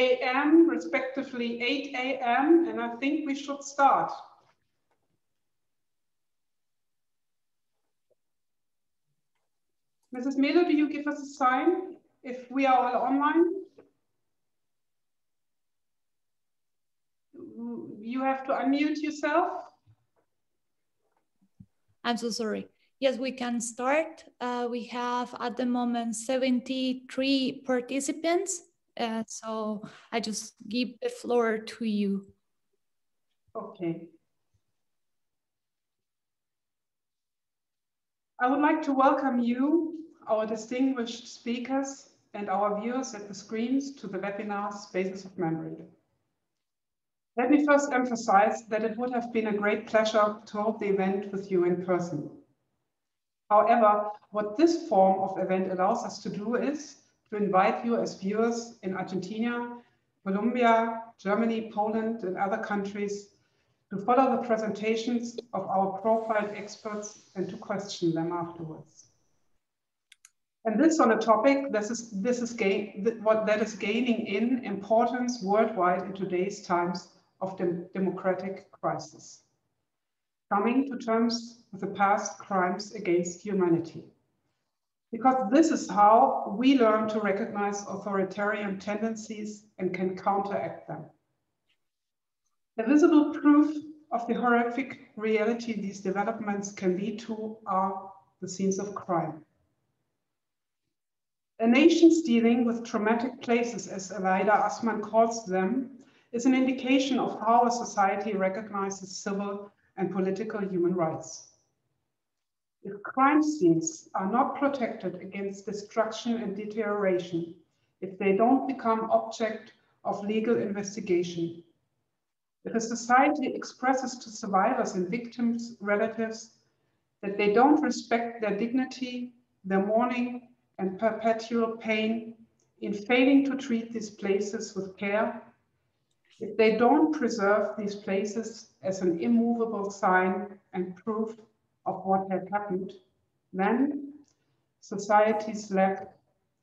a.m., respectively 8 a.m., and I think we should start. Mrs. Melo, do you give us a sign if we are all online? You have to unmute yourself. I'm so sorry. Yes, we can start. Uh, we have at the moment 73 participants. Uh, so I just give the floor to you. Okay. I would like to welcome you, our distinguished speakers, and our viewers at the screens to the webinar Spaces of Memory. Let me first emphasize that it would have been a great pleasure to hold the event with you in person. However, what this form of event allows us to do is to invite you as viewers in Argentina, Colombia, Germany, Poland, and other countries to follow the presentations of our profiled experts and to question them afterwards. And this on a topic this is, this is gain, what that is gaining in importance worldwide in today's times of the democratic crisis. Coming to terms with the past crimes against humanity. Because this is how we learn to recognize authoritarian tendencies and can counteract them. A visible proof of the horrific reality these developments can lead to are the scenes of crime. A nation's dealing with traumatic places, as Aleida Assmann calls them, is an indication of how a society recognizes civil and political human rights. If crime scenes are not protected against destruction and deterioration, if they don't become object of legal investigation, if a society expresses to survivors and victims' relatives that they don't respect their dignity, their mourning, and perpetual pain in failing to treat these places with care, if they don't preserve these places as an immovable sign and proof of what had happened, then societies lack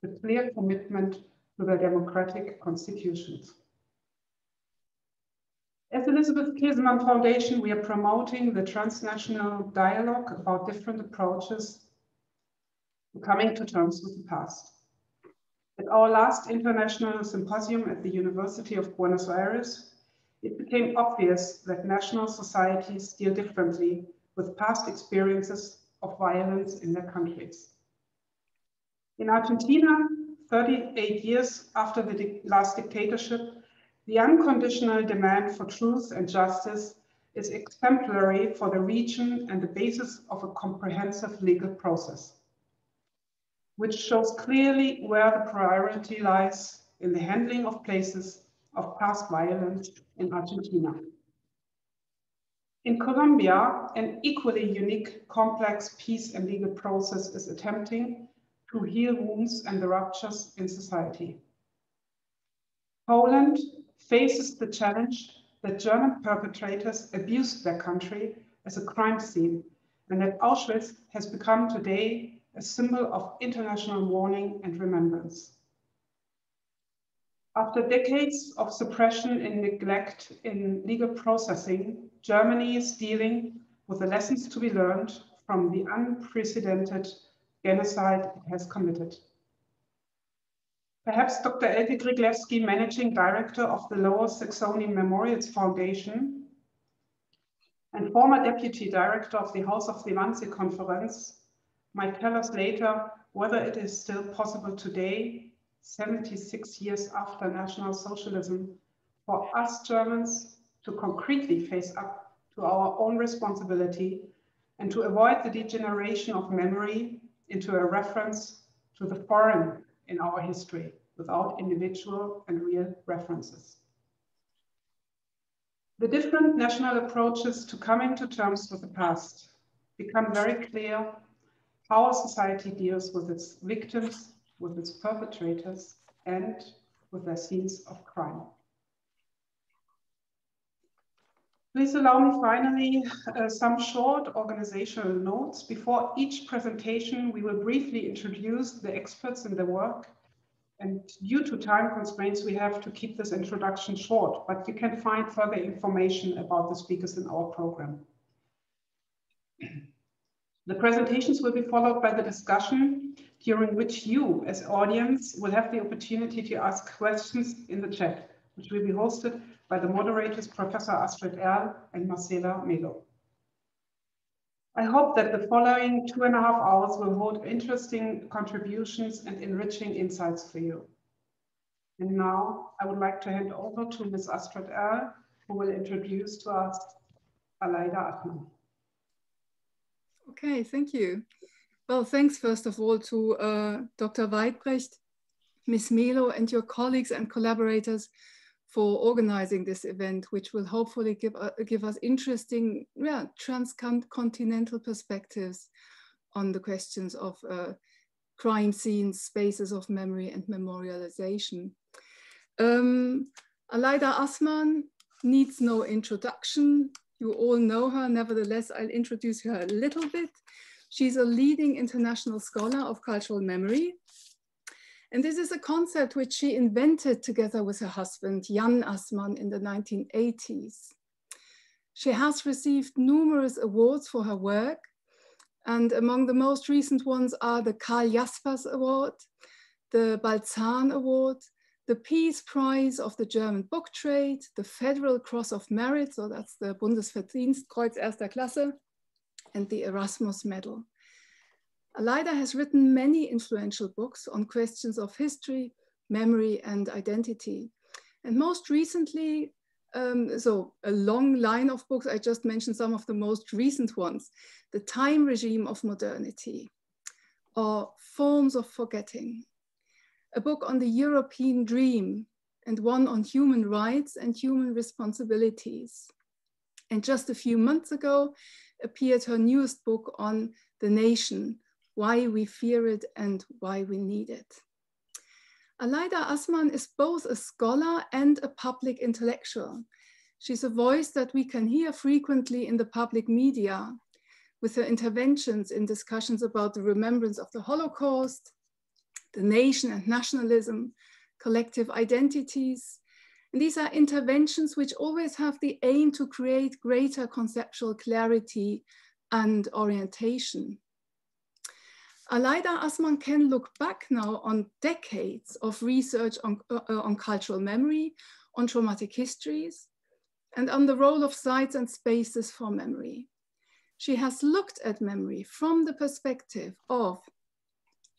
the clear commitment to their democratic constitutions. As Elisabeth Käsemann Foundation, we are promoting the transnational dialogue about different approaches to coming to terms with the past. At our last international symposium at the University of Buenos Aires, it became obvious that national societies deal differently with past experiences of violence in their countries. In Argentina, 38 years after the last dictatorship, the unconditional demand for truth and justice is exemplary for the region and the basis of a comprehensive legal process which shows clearly where the priority lies in the handling of places of past violence in Argentina. In Colombia, an equally unique, complex peace and legal process is attempting to heal wounds and the ruptures in society. Poland faces the challenge that German perpetrators abused their country as a crime scene and that Auschwitz has become today a symbol of international mourning and remembrance. After decades of suppression and neglect in legal processing, Germany is dealing with the lessons to be learned from the unprecedented genocide it has committed. Perhaps Dr. Elke Gryglewski, Managing Director of the Lower Saxony Memorials Foundation and former Deputy Director of the House of the Wannsee Conference, might tell us later whether it is still possible today, 76 years after National Socialism, for us Germans to concretely face up to our own responsibility and to avoid the degeneration of memory into a reference to the foreign in our history without individual and real references. The different national approaches to coming to terms with the past become very clear how our society deals with its victims, with its perpetrators, and with their scenes of crime. Please allow me finally uh, some short organizational notes. Before each presentation, we will briefly introduce the experts in the work And due to time constraints, we have to keep this introduction short, but you can find further information about the speakers in our program. The presentations will be followed by the discussion during which you as audience will have the opportunity to ask questions in the chat, which will be hosted by the moderators, Professor Astrid Erll and Marcela Melo. I hope that the following two and a half hours will hold interesting contributions and enriching insights for you. And now I would like to hand over to Ms. Astrid Erll, who will introduce to us Aleida Assmann. Okay, thank you. Well, thanks first of all to uh, Dr. Weidbrecht, Ms. Melo and your colleagues and collaborators for organizing this event, which will hopefully give, uh, give us interesting yeah, transcontinental perspectives on the questions of uh, crime scenes, spaces of memory and memorialization. Um, Aleida Assmann needs no introduction. You all know her, nevertheless, I'll introduce her a little bit. She's a leading international scholar of cultural memory and this is a concept which she invented together with her husband, Jan Assmann, in the 1980s. She has received numerous awards for her work, and among the most recent ones are the Karl Jaspers Award, the Balzan Award, the Peace Prize of the German Book Trade, the Federal Cross of Merit, so that's the Bundesverdienstkreuz erster Klasse, and the Erasmus Medal. Aleida has written many influential books on questions of history, memory, and identity. And most recently, um, so a long line of books, I just mentioned some of the most recent ones, The Time Regime of Modernity, or Forms of Forgetting, a book on the European dream, and one on human rights and human responsibilities. And just a few months ago appeared her newest book on the nation, why we fear it and why we need it. Aleida Assmann is both a scholar and a public intellectual. She's a voice that we can hear frequently in the public media with her interventions in discussions about the remembrance of the Holocaust, the nation and nationalism, collective identities. And these are interventions which always have the aim to create greater conceptual clarity and orientation. Aleida Assmann can look back now on decades of research on, uh, on cultural memory, on traumatic histories, and on the role of sites and spaces for memory. She has looked at memory from the perspective of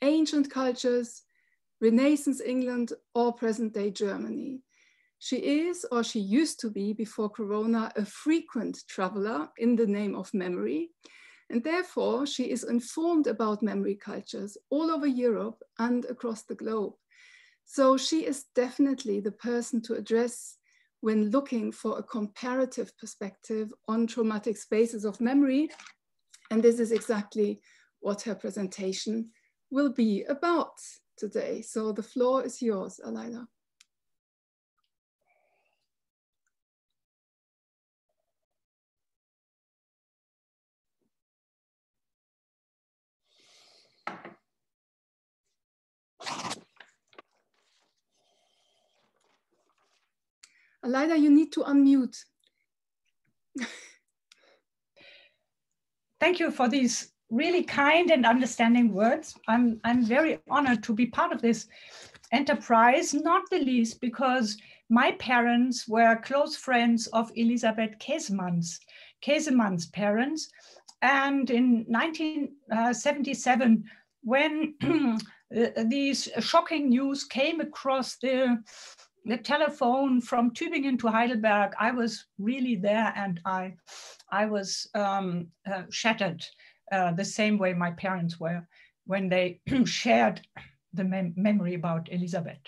ancient cultures, Renaissance England, or present day Germany. She is, or she used to be before Corona, a frequent traveler in the name of memory and therefore, she is informed about memory cultures all over Europe and across the globe. So she is definitely the person to address when looking for a comparative perspective on traumatic spaces of memory. And this is exactly what her presentation will be about today. So the floor is yours, Aleida. Aleida, you need to unmute. Thank you for these really kind and understanding words. I'm, I'm very honored to be part of this enterprise, not the least because my parents were close friends of Elisabeth Käsemann's, Käsemann's parents. And in 1977, uh, when these shocking news came across the the telephone from Tübingen to Heidelberg, I was really there and I, I was um, uh, shattered uh, the same way my parents were when they shared the mem memory about Elisabeth.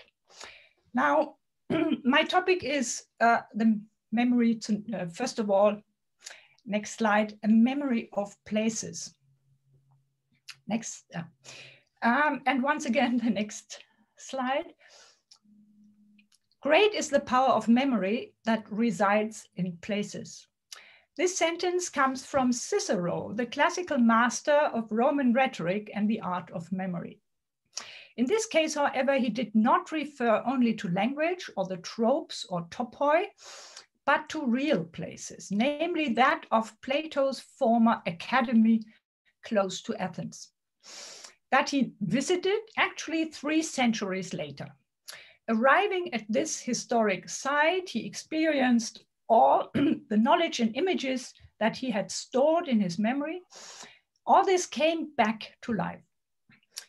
Now, my topic is uh, the memory, to, uh, first of all, next slide, a memory of places. Next, um, and once again, the next slide. Great is the power of memory that resides in places. This sentence comes from Cicero, the classical master of Roman rhetoric and the art of memory. In this case, however, he did not refer only to language or the tropes or topoi, but to real places, namely that of Plato's former academy close to Athens, that he visited actually three centuries later. Arriving at this historic site, he experienced all the knowledge and images that he had stored in his memory. All this came back to life.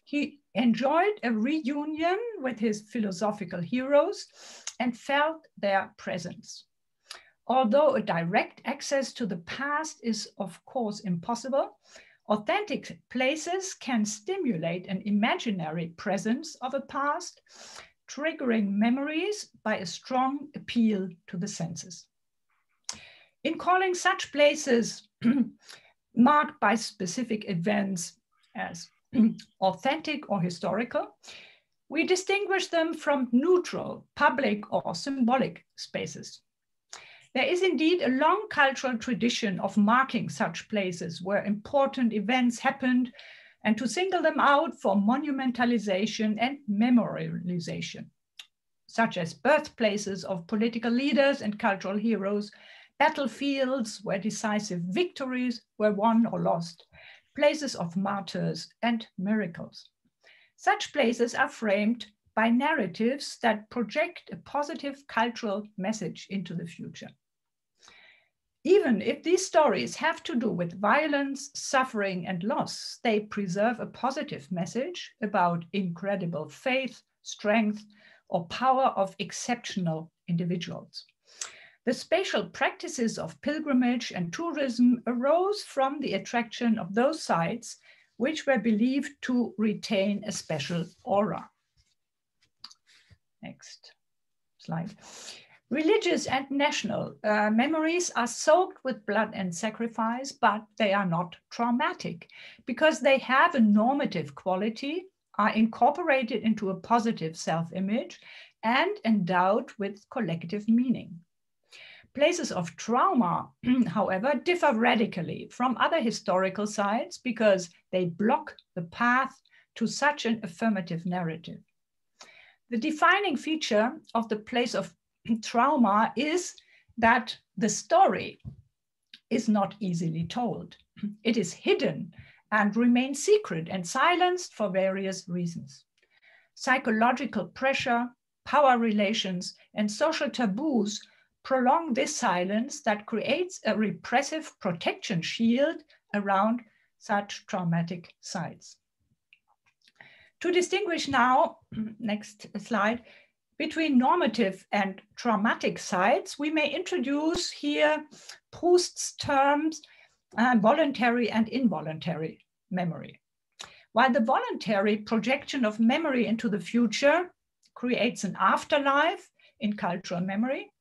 He enjoyed a reunion with his philosophical heroes and felt their presence. Although a direct access to the past is, of course, impossible, authentic places can stimulate an imaginary presence of a past, triggering memories by a strong appeal to the senses. In calling such places marked by specific events as authentic or historical, we distinguish them from neutral, public, or symbolic spaces. There is indeed a long cultural tradition of marking such places where important events happened and to single them out for monumentalization and memorialization, such as birthplaces of political leaders and cultural heroes, battlefields where decisive victories were won or lost, places of martyrs and miracles. Such places are framed by narratives that project a positive cultural message into the future. Even if these stories have to do with violence, suffering, and loss, they preserve a positive message about incredible faith, strength, or power of exceptional individuals. The spatial practices of pilgrimage and tourism arose from the attraction of those sites which were believed to retain a special aura. Next slide. Religious and national uh, memories are soaked with blood and sacrifice, but they are not traumatic because they have a normative quality, are incorporated into a positive self image, and endowed with collective meaning. Places of trauma, however, differ radically from other historical sites because they block the path to such an affirmative narrative. The defining feature of the place of trauma is that the story is not easily told. It is hidden and remains secret and silenced for various reasons. Psychological pressure, power relations, and social taboos prolong this silence that creates a repressive protection shield around such traumatic sites. To distinguish now, next slide, between normative and traumatic sites, we may introduce here Proust's terms uh, voluntary and involuntary memory. While the voluntary projection of memory into the future creates an afterlife in cultural memory,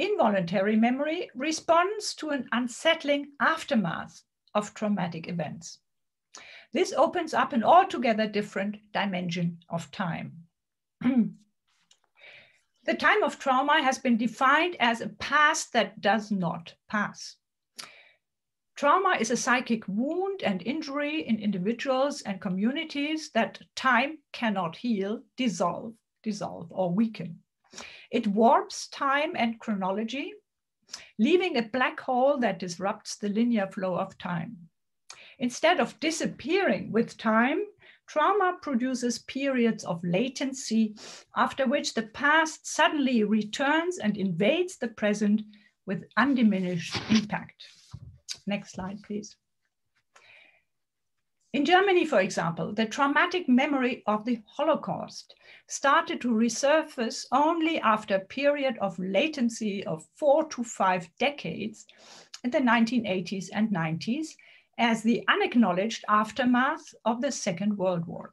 Involuntary memory responds to an unsettling aftermath of traumatic events. This opens up an altogether different dimension of time. the time of trauma has been defined as a past that does not pass. Trauma is a psychic wound and injury in individuals and communities that time cannot heal, dissolve, dissolve, or weaken. It warps time and chronology, leaving a black hole that disrupts the linear flow of time. Instead of disappearing with time, trauma produces periods of latency, after which the past suddenly returns and invades the present with undiminished impact. Next slide, please. In Germany, for example, the traumatic memory of the Holocaust started to resurface only after a period of latency of four to five decades in the 1980s and 90s as the unacknowledged aftermath of the Second World War.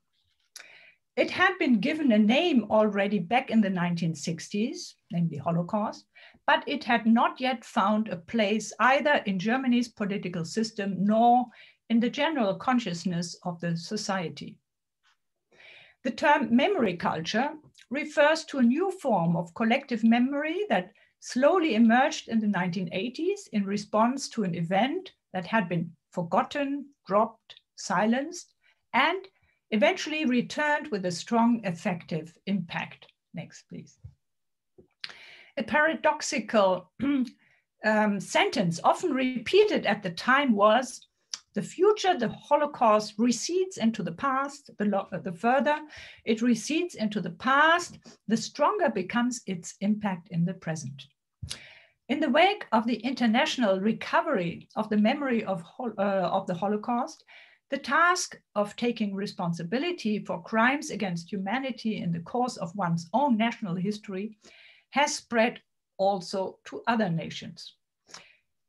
It had been given a name already back in the 1960s, namely Holocaust, but it had not yet found a place either in Germany's political system nor in the general consciousness of the society. The term memory culture refers to a new form of collective memory that slowly emerged in the 1980s in response to an event that had been forgotten, dropped, silenced, and eventually returned with a strong effective impact. Next, please. A paradoxical um, sentence often repeated at the time was, the future, the Holocaust recedes into the past, the, the further it recedes into the past, the stronger becomes its impact in the present. In the wake of the international recovery of the memory of, uh, of the Holocaust, the task of taking responsibility for crimes against humanity in the course of one's own national history has spread also to other nations.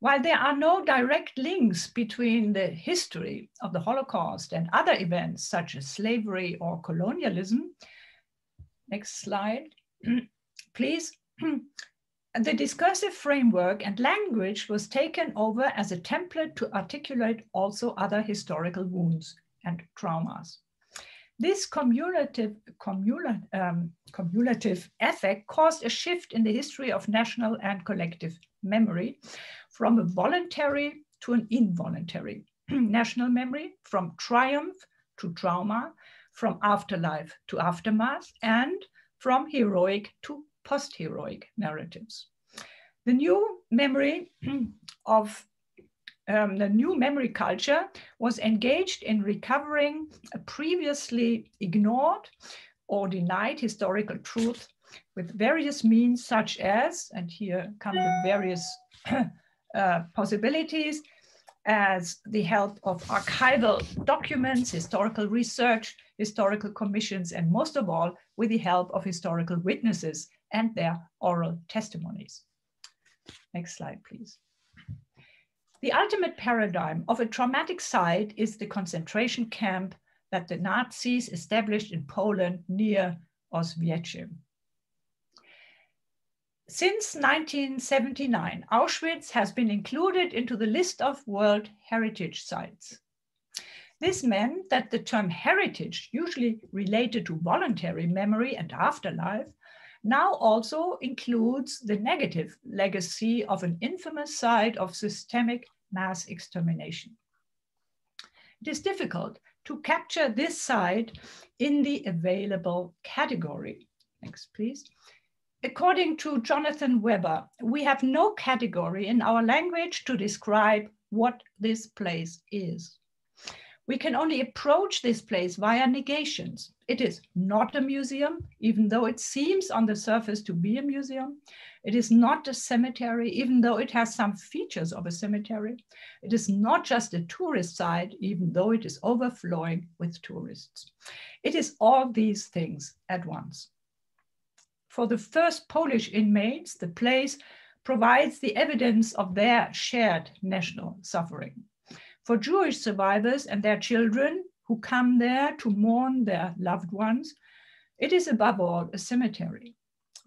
While there are no direct links between the history of the Holocaust and other events such as slavery or colonialism, next slide, please. The discursive framework and language was taken over as a template to articulate also other historical wounds and traumas. This cumulative, cumulative, um, cumulative effect caused a shift in the history of national and collective memory from a voluntary to an involuntary national memory, from triumph to trauma, from afterlife to aftermath, and from heroic to post-heroic narratives. The new memory of um, the new memory culture was engaged in recovering a previously ignored or denied historical truth with various means such as, and here come the various uh, possibilities, as the help of archival documents, historical research, historical commissions, and most of all, with the help of historical witnesses and their oral testimonies. Next slide, please. The ultimate paradigm of a traumatic site is the concentration camp that the Nazis established in Poland near Oswiecim. Since 1979, Auschwitz has been included into the list of World Heritage Sites. This meant that the term heritage, usually related to voluntary memory and afterlife, now also includes the negative legacy of an infamous side of systemic mass extermination. It is difficult to capture this side in the available category. Next, please. According to Jonathan Webber, we have no category in our language to describe what this place is. We can only approach this place via negations. It is not a museum, even though it seems on the surface to be a museum. It is not a cemetery, even though it has some features of a cemetery. It is not just a tourist site, even though it is overflowing with tourists. It is all these things at once. For the first Polish inmates, the place provides the evidence of their shared national suffering for Jewish survivors and their children who come there to mourn their loved ones, it is above all a cemetery.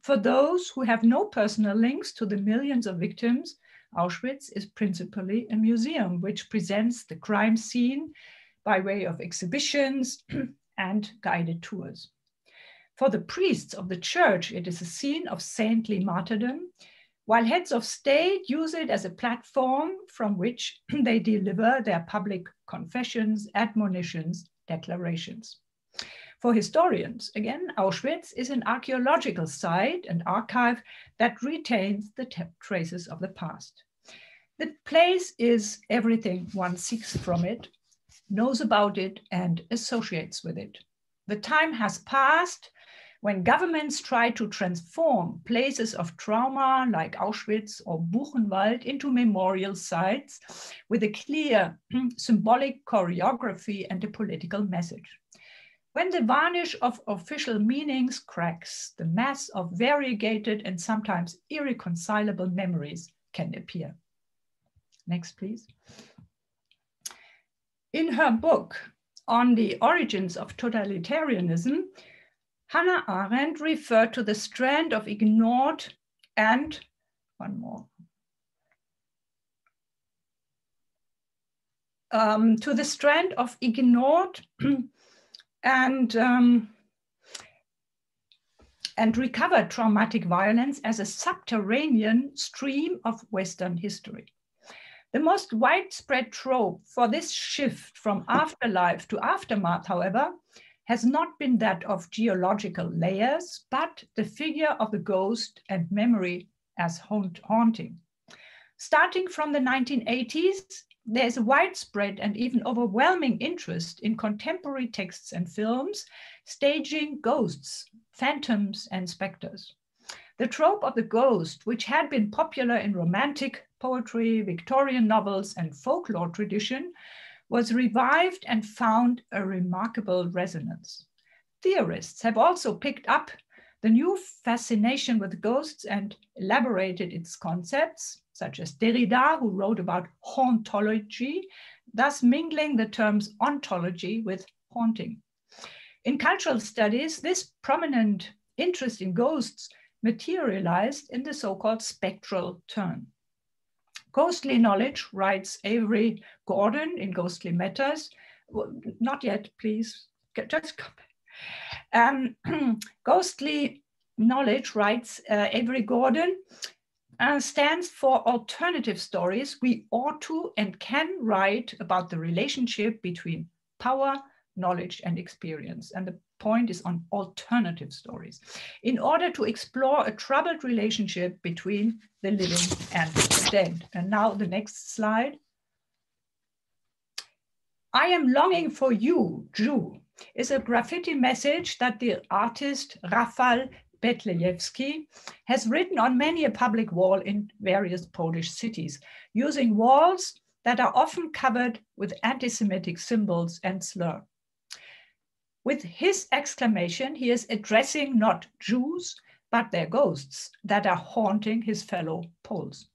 For those who have no personal links to the millions of victims, Auschwitz is principally a museum which presents the crime scene by way of exhibitions and guided tours. For the priests of the church, it is a scene of saintly martyrdom while heads of state use it as a platform from which they deliver their public confessions, admonitions, declarations. For historians, again, Auschwitz is an archaeological site and archive that retains the traces of the past. The place is everything one seeks from it, knows about it, and associates with it. The time has passed when governments try to transform places of trauma like Auschwitz or Buchenwald into memorial sites with a clear symbolic choreography and a political message. When the varnish of official meanings cracks, the mass of variegated and sometimes irreconcilable memories can appear. Next, please. In her book on the origins of totalitarianism, Hannah Arendt referred to the strand of ignored and one more. Um, to the strand of ignored and um, and recovered traumatic violence as a subterranean stream of Western history. The most widespread trope for this shift from afterlife to aftermath, however, has not been that of geological layers, but the figure of the ghost and memory as haunt haunting. Starting from the 1980s, there is a widespread and even overwhelming interest in contemporary texts and films staging ghosts, phantoms, and specters. The trope of the ghost, which had been popular in romantic poetry, Victorian novels, and folklore tradition, was revived and found a remarkable resonance. Theorists have also picked up the new fascination with ghosts and elaborated its concepts, such as Derrida, who wrote about hauntology, thus mingling the terms ontology with haunting. In cultural studies, this prominent interest in ghosts materialized in the so-called spectral turn. Ghostly knowledge, writes Avery Gordon in Ghostly Matters, well, not yet, please, just come. Um, ghostly knowledge, writes uh, Avery Gordon, uh, stands for alternative stories. We ought to and can write about the relationship between power, knowledge, and experience. And the point is on alternative stories in order to explore a troubled relationship between the living and the dead. And now the next slide. I am longing for you, Jew, is a graffiti message that the artist Rafal Betlejewski has written on many a public wall in various Polish cities, using walls that are often covered with anti-Semitic symbols and slur. With his exclamation, he is addressing not Jews, but their ghosts that are haunting his fellow Poles.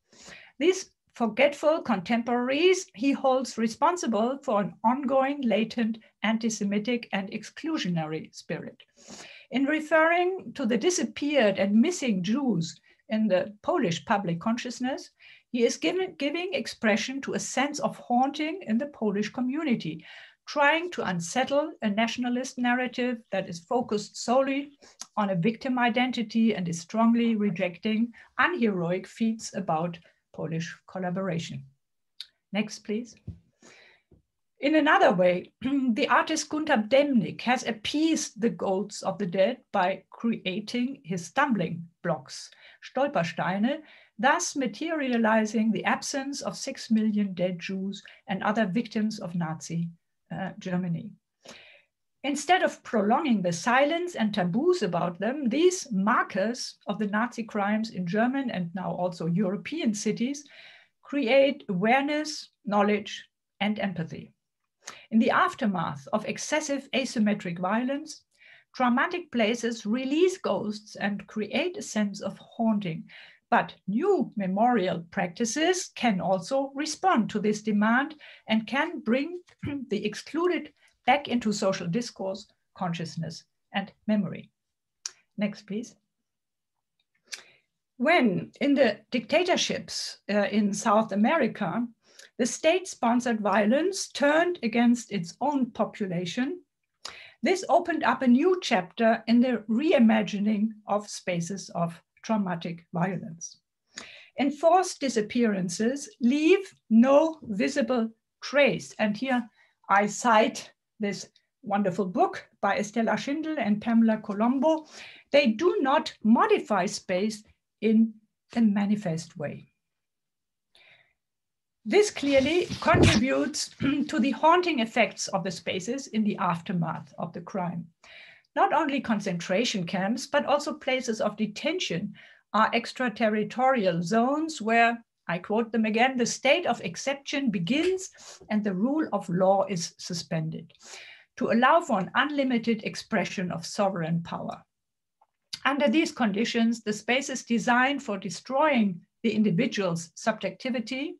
These forgetful contemporaries he holds responsible for an ongoing latent anti-Semitic and exclusionary spirit. In referring to the disappeared and missing Jews in the Polish public consciousness, he is given, giving expression to a sense of haunting in the Polish community, trying to unsettle a nationalist narrative that is focused solely on a victim identity and is strongly rejecting unheroic feats about Polish collaboration. Next, please. In another way, the artist Gunter Demnig has appeased the ghosts of the dead by creating his stumbling blocks, Stolpersteine, thus materializing the absence of six million dead Jews and other victims of Nazi uh, Germany. Instead of prolonging the silence and taboos about them, these markers of the Nazi crimes in German and now also European cities create awareness, knowledge, and empathy. In the aftermath of excessive asymmetric violence, traumatic places release ghosts and create a sense of haunting. But new memorial practices can also respond to this demand and can bring the excluded back into social discourse, consciousness, and memory. Next, please. When in the dictatorships uh, in South America, the state-sponsored violence turned against its own population, this opened up a new chapter in the reimagining of spaces of traumatic violence. Enforced disappearances leave no visible trace. And here I cite this wonderful book by Estela Schindel and Pamela Colombo. They do not modify space in a manifest way. This clearly contributes to the haunting effects of the spaces in the aftermath of the crime. Not only concentration camps, but also places of detention are extraterritorial zones where I quote them again, the state of exception begins and the rule of law is suspended to allow for an unlimited expression of sovereign power. Under these conditions, the spaces designed for destroying the individual's subjectivity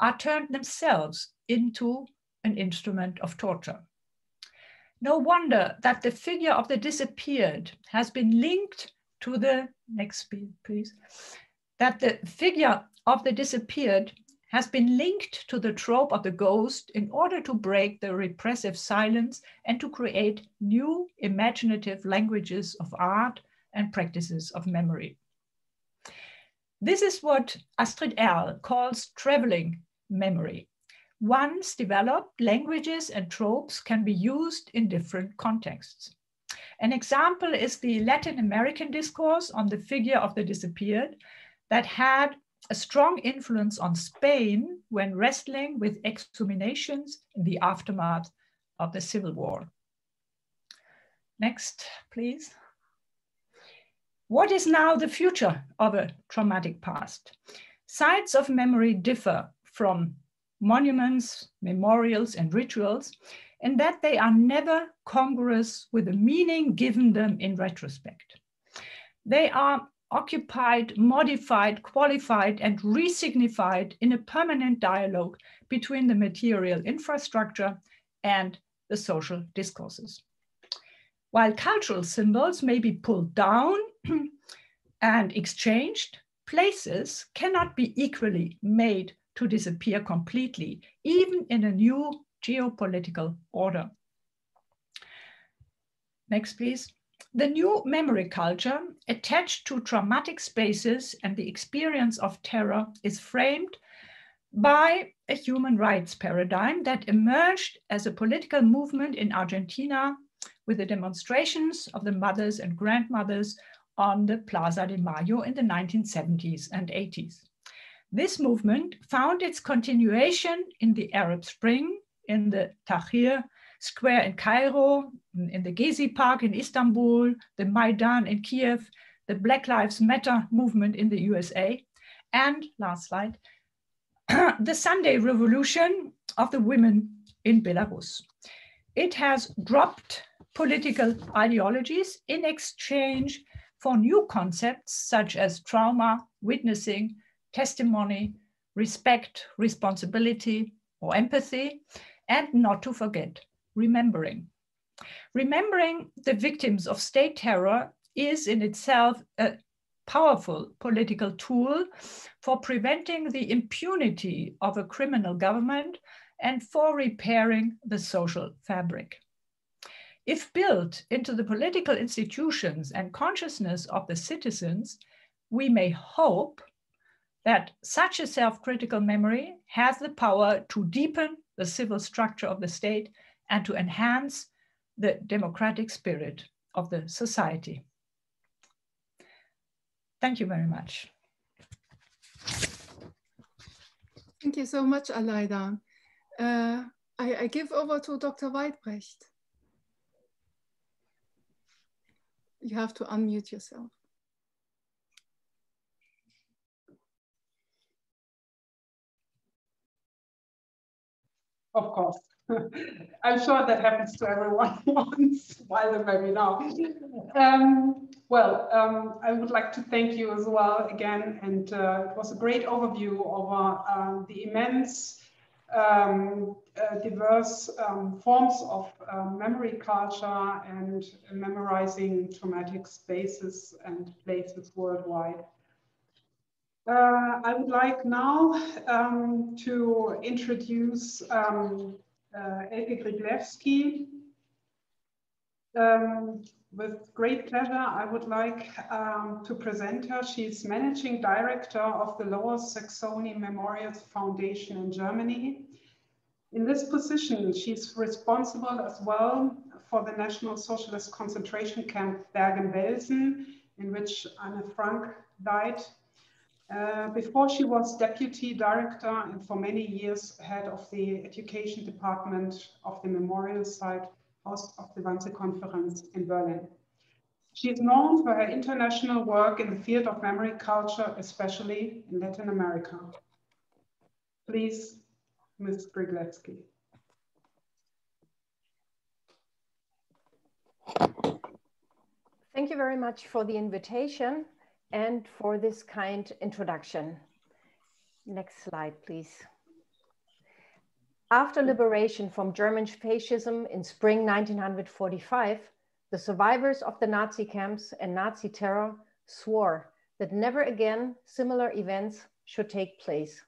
are turned themselves into an instrument of torture. No wonder that the figure of the disappeared has been linked to the next please, that the figure of the disappeared has been linked to the trope of the ghost in order to break the repressive silence and to create new imaginative languages of art and practices of memory. This is what Astrid Erll calls traveling memory. Once developed, languages and tropes can be used in different contexts. An example is the Latin American discourse on the figure of the disappeared that had a strong influence on Spain when wrestling with exhumations in the aftermath of the Civil War. Next, please. What is now the future of a traumatic past? Sites of memory differ from monuments, memorials, and rituals and that they are never congruous with the meaning given them in retrospect. They are occupied, modified, qualified, and resignified in a permanent dialogue between the material infrastructure and the social discourses. While cultural symbols may be pulled down and exchanged, places cannot be equally made to disappear completely, even in a new geopolitical order. Next, please. The new memory culture attached to traumatic spaces and the experience of terror is framed by a human rights paradigm that emerged as a political movement in Argentina with the demonstrations of the mothers and grandmothers on the Plaza de Mayo in the 1970s and 80s. This movement found its continuation in the Arab Spring, in the Tahrir Square in Cairo, in the Gezi Park in Istanbul, the Maidan in Kiev, the Black Lives Matter movement in the USA, and last slide, the Sunday Revolution of the women in Belarus. It has dropped political ideologies in exchange for new concepts such as trauma, witnessing, testimony, respect, responsibility, or empathy, and not to forget, remembering. Remembering the victims of state terror is in itself a powerful political tool for preventing the impunity of a criminal government and for repairing the social fabric. If built into the political institutions and consciousness of the citizens, we may hope that such a self-critical memory has the power to deepen the civil structure of the state and to enhance the democratic spirit of the society. Thank you very much. Thank you so much, Aleida. Uh, I, I, give over to Dr. Weidbrecht. You have to unmute yourself. Of course. I'm sure that happens to everyone once while the webinar. Um, well, um, I would like to thank you as well again, and uh, it was a great overview over uh, the immense um, uh, diverse um, forms of uh, memory culture and memorizing traumatic spaces and places worldwide. Uh, I would like now um, to introduce um, uh, Elke Gryglewski. Um, with great pleasure, I would like um, to present her. She's Managing Director of the Lower Saxony Memorials Foundation in Germany. In this position, she's responsible as well for the National Socialist Concentration Camp Bergen-Belsen, in which Anne Frank died uh, before she was deputy director and for many years head of the education department of the memorial site host of the Wannsee Conference in Berlin. She is known for her international work in the field of memory culture, especially in Latin America. Please, Ms. Gryglewski. Thank you very much for the invitation and for this kind introduction. Next slide, please. After liberation from German fascism in spring 1945, the survivors of the Nazi camps and Nazi terror swore that never again similar events should take place.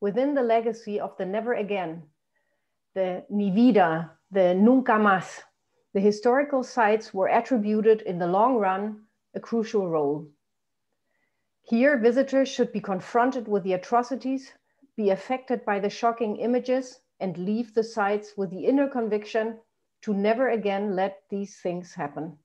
Within the legacy of the never again, the nie wieder, the nunca más, the historical sites were attributed in the long run a crucial role. Here, visitors should be confronted with the atrocities be affected by the shocking images, and leave the sites with the inner conviction to never again let these things happen.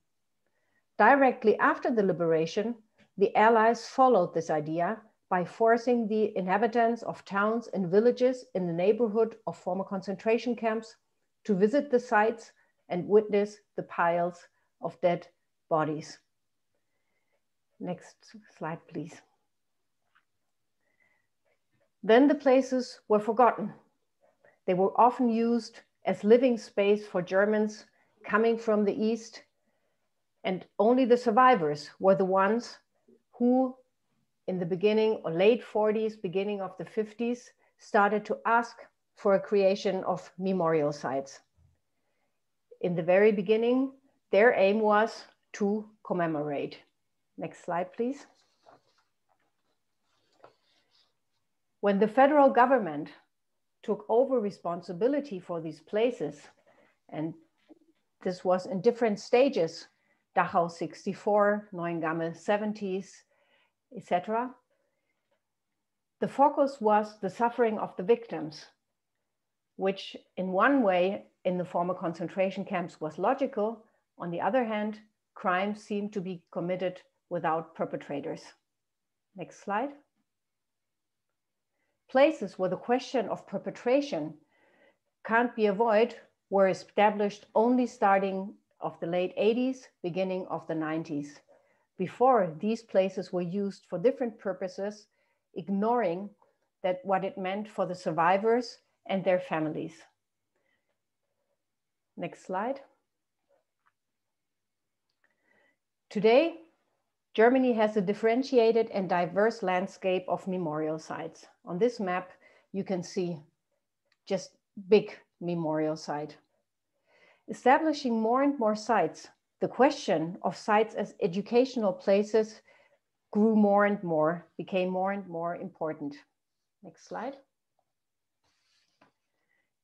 Directly after the liberation, the Allies followed this idea by forcing the inhabitants of towns and villages in the neighborhood of former concentration camps to visit the sites and witness the piles of dead bodies. Next slide, please. Then the places were forgotten. They were often used as living space for Germans coming from the East, and only the survivors were the ones who, in the beginning or late 40s, beginning of the 50s, started to ask for a creation of memorial sites. In the very beginning, their aim was to commemorate. Next slide, please. When the federal government took over responsibility for these places, and this was in different stages, Dachau 64, Neuengamme 70s, etc. The focus was the suffering of the victims, which in one way in the former concentration camps was logical. On the other hand, crimes seemed to be committed without perpetrators. Next slide. Places where the question of perpetration can't be avoided were established only starting of the late 80s, beginning of the 90s. Before, these places were used for different purposes, ignoring that what it meant for the survivors and their families. Next slide. Today, Germany has a differentiated and diverse landscape of memorial sites. On this map, you can see just big memorial site. Establishing more and more sites, the question of sites as educational places grew more and more, became more and more important. Next slide.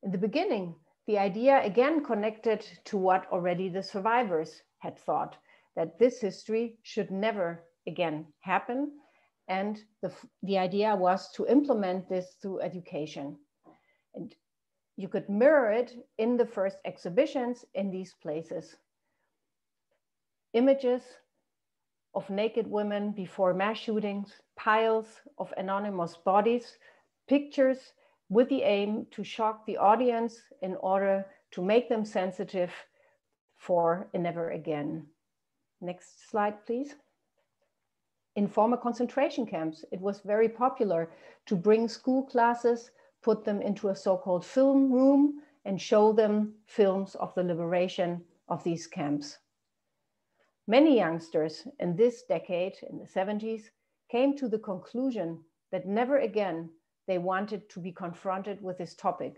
In the beginning, the idea again connected to what already the survivors had thought, that this history should never again happen. And the, the idea was to implement this through education. And you could mirror it in the first exhibitions in these places. Images of naked women before mass shootings, piles of anonymous bodies, pictures with the aim to shock the audience in order to make them sensitive for a never again. Next slide, please. In former concentration camps, it was very popular to bring school classes, put them into a so-called film room and show them films of the liberation of these camps. Many youngsters in this decade, in the 70s, came to the conclusion that never again they wanted to be confronted with this topic,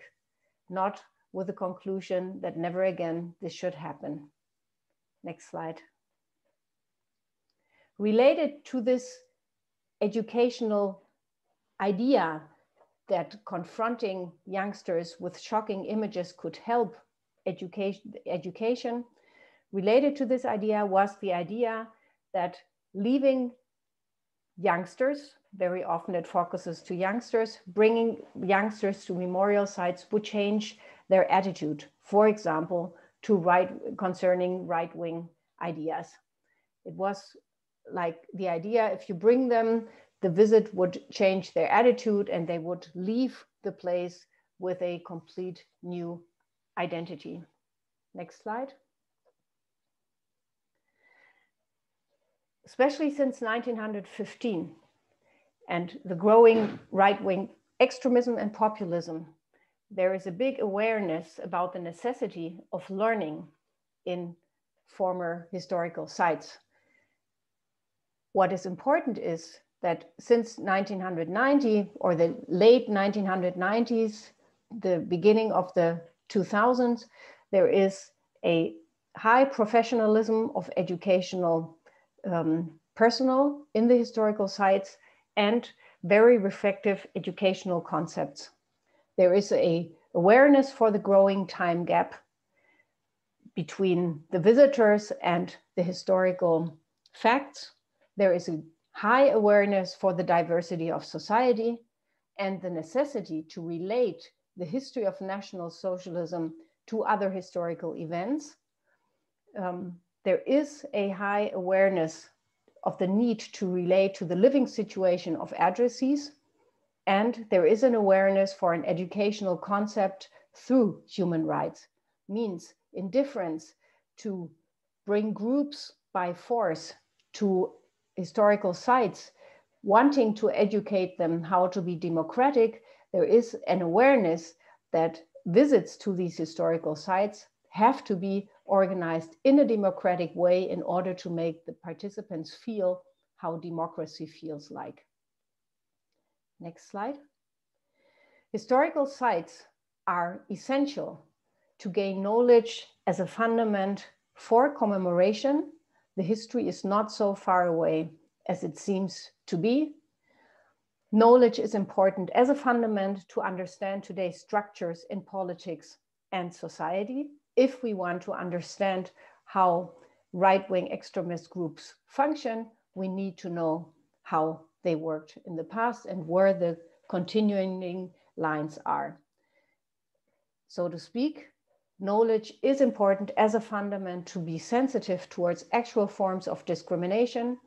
not with the conclusion that never again this should happen. Next slide. Related to this educational idea that confronting youngsters with shocking images could help education, education, related to this idea was the idea that leaving youngsters, very often it focuses to youngsters, bringing youngsters to memorial sites would change their attitude, for example, to right concerning right-wing ideas. It was like the idea if you bring them, the visit would change their attitude and they would leave the place with a complete new identity. Next slide. Especially since 1915 and the growing right-wing extremism and populism, there is a big awareness about the necessity of learning in former historical sites what is important is that since 1990 or the late 1990s, the beginning of the 2000s, there is a high professionalism of educational um, personnel in the historical sites and very reflective educational concepts. There is a awareness for the growing time gap between the visitors and the historical facts there is a high awareness for the diversity of society and the necessity to relate the history of National Socialism to other historical events, um, there is a high awareness of the need to relate to the living situation of addressees, and there is an awareness for an educational concept through human rights, means indifference to bring groups by force to historical sites, wanting to educate them how to be democratic, there is an awareness that visits to these historical sites have to be organized in a democratic way in order to make the participants feel how democracy feels like. Next slide. Historical sites are essential to gain knowledge as a fundament for commemoration. The history is not so far away as it seems to be. Knowledge is important as a fundament to understand today's structures in politics and society if we want to understand how right-wing extremist groups function, we need to know how they worked in the past and where the continuing lines are. So to speak, knowledge is important as a fundament to be sensitive towards actual forms of discrimination,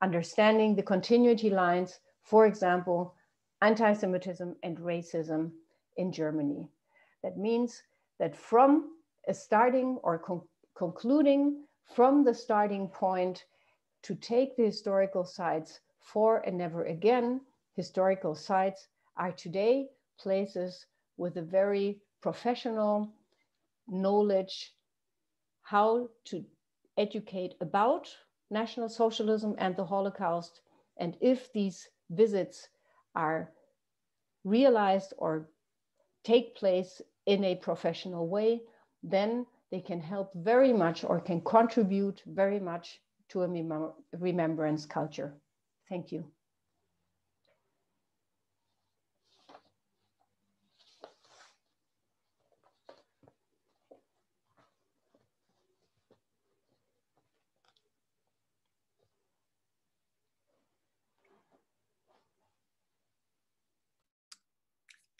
understanding the continuity lines, for example, anti-Semitism and racism in Germany. That means that from a starting or con concluding from the starting point to take the historical sites for and never again. Historical sites are today places with a very professional knowledge how to educate about National Socialism and the Holocaust. And if these visits are realized or take place in a professional way, then they can help very much or can contribute very much to a mem remembrance culture. Thank you.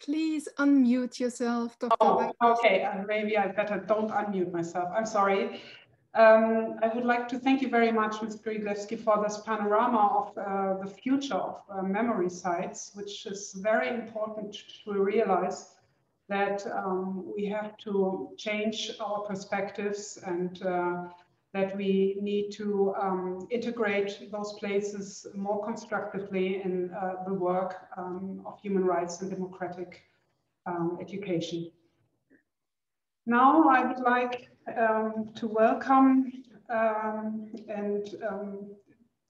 Please unmute yourself, Dr. Oh, okay, and maybe I better don't unmute myself. I'm sorry. Um, I would like to thank you very much, Ms. Gryglewski, for this panorama of uh, the future of uh, memory sites, which is very important to realize that um, we have to change our perspectives and uh, that we need to um, integrate those places more constructively in uh, the work um, of human rights and democratic um, education. Now I would like um, to welcome um, and um,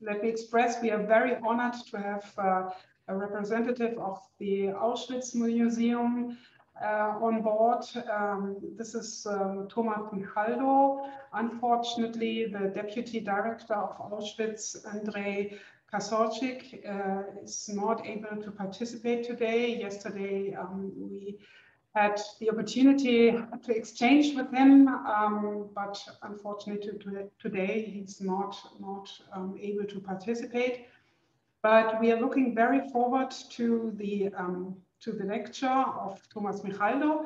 let me express we are very honored to have uh, a representative of the Auschwitz Museum uh, on board. Um, this is um, Thomas Michaldo. Unfortunately, the deputy director of Auschwitz, Andrei Kacorzyk, uh, is not able to participate today. Yesterday, um, we had the opportunity to exchange with him, um, but unfortunately today he's not, not um, able to participate. But we are looking very forward to the um, to the lecture of Thomas Michaldo.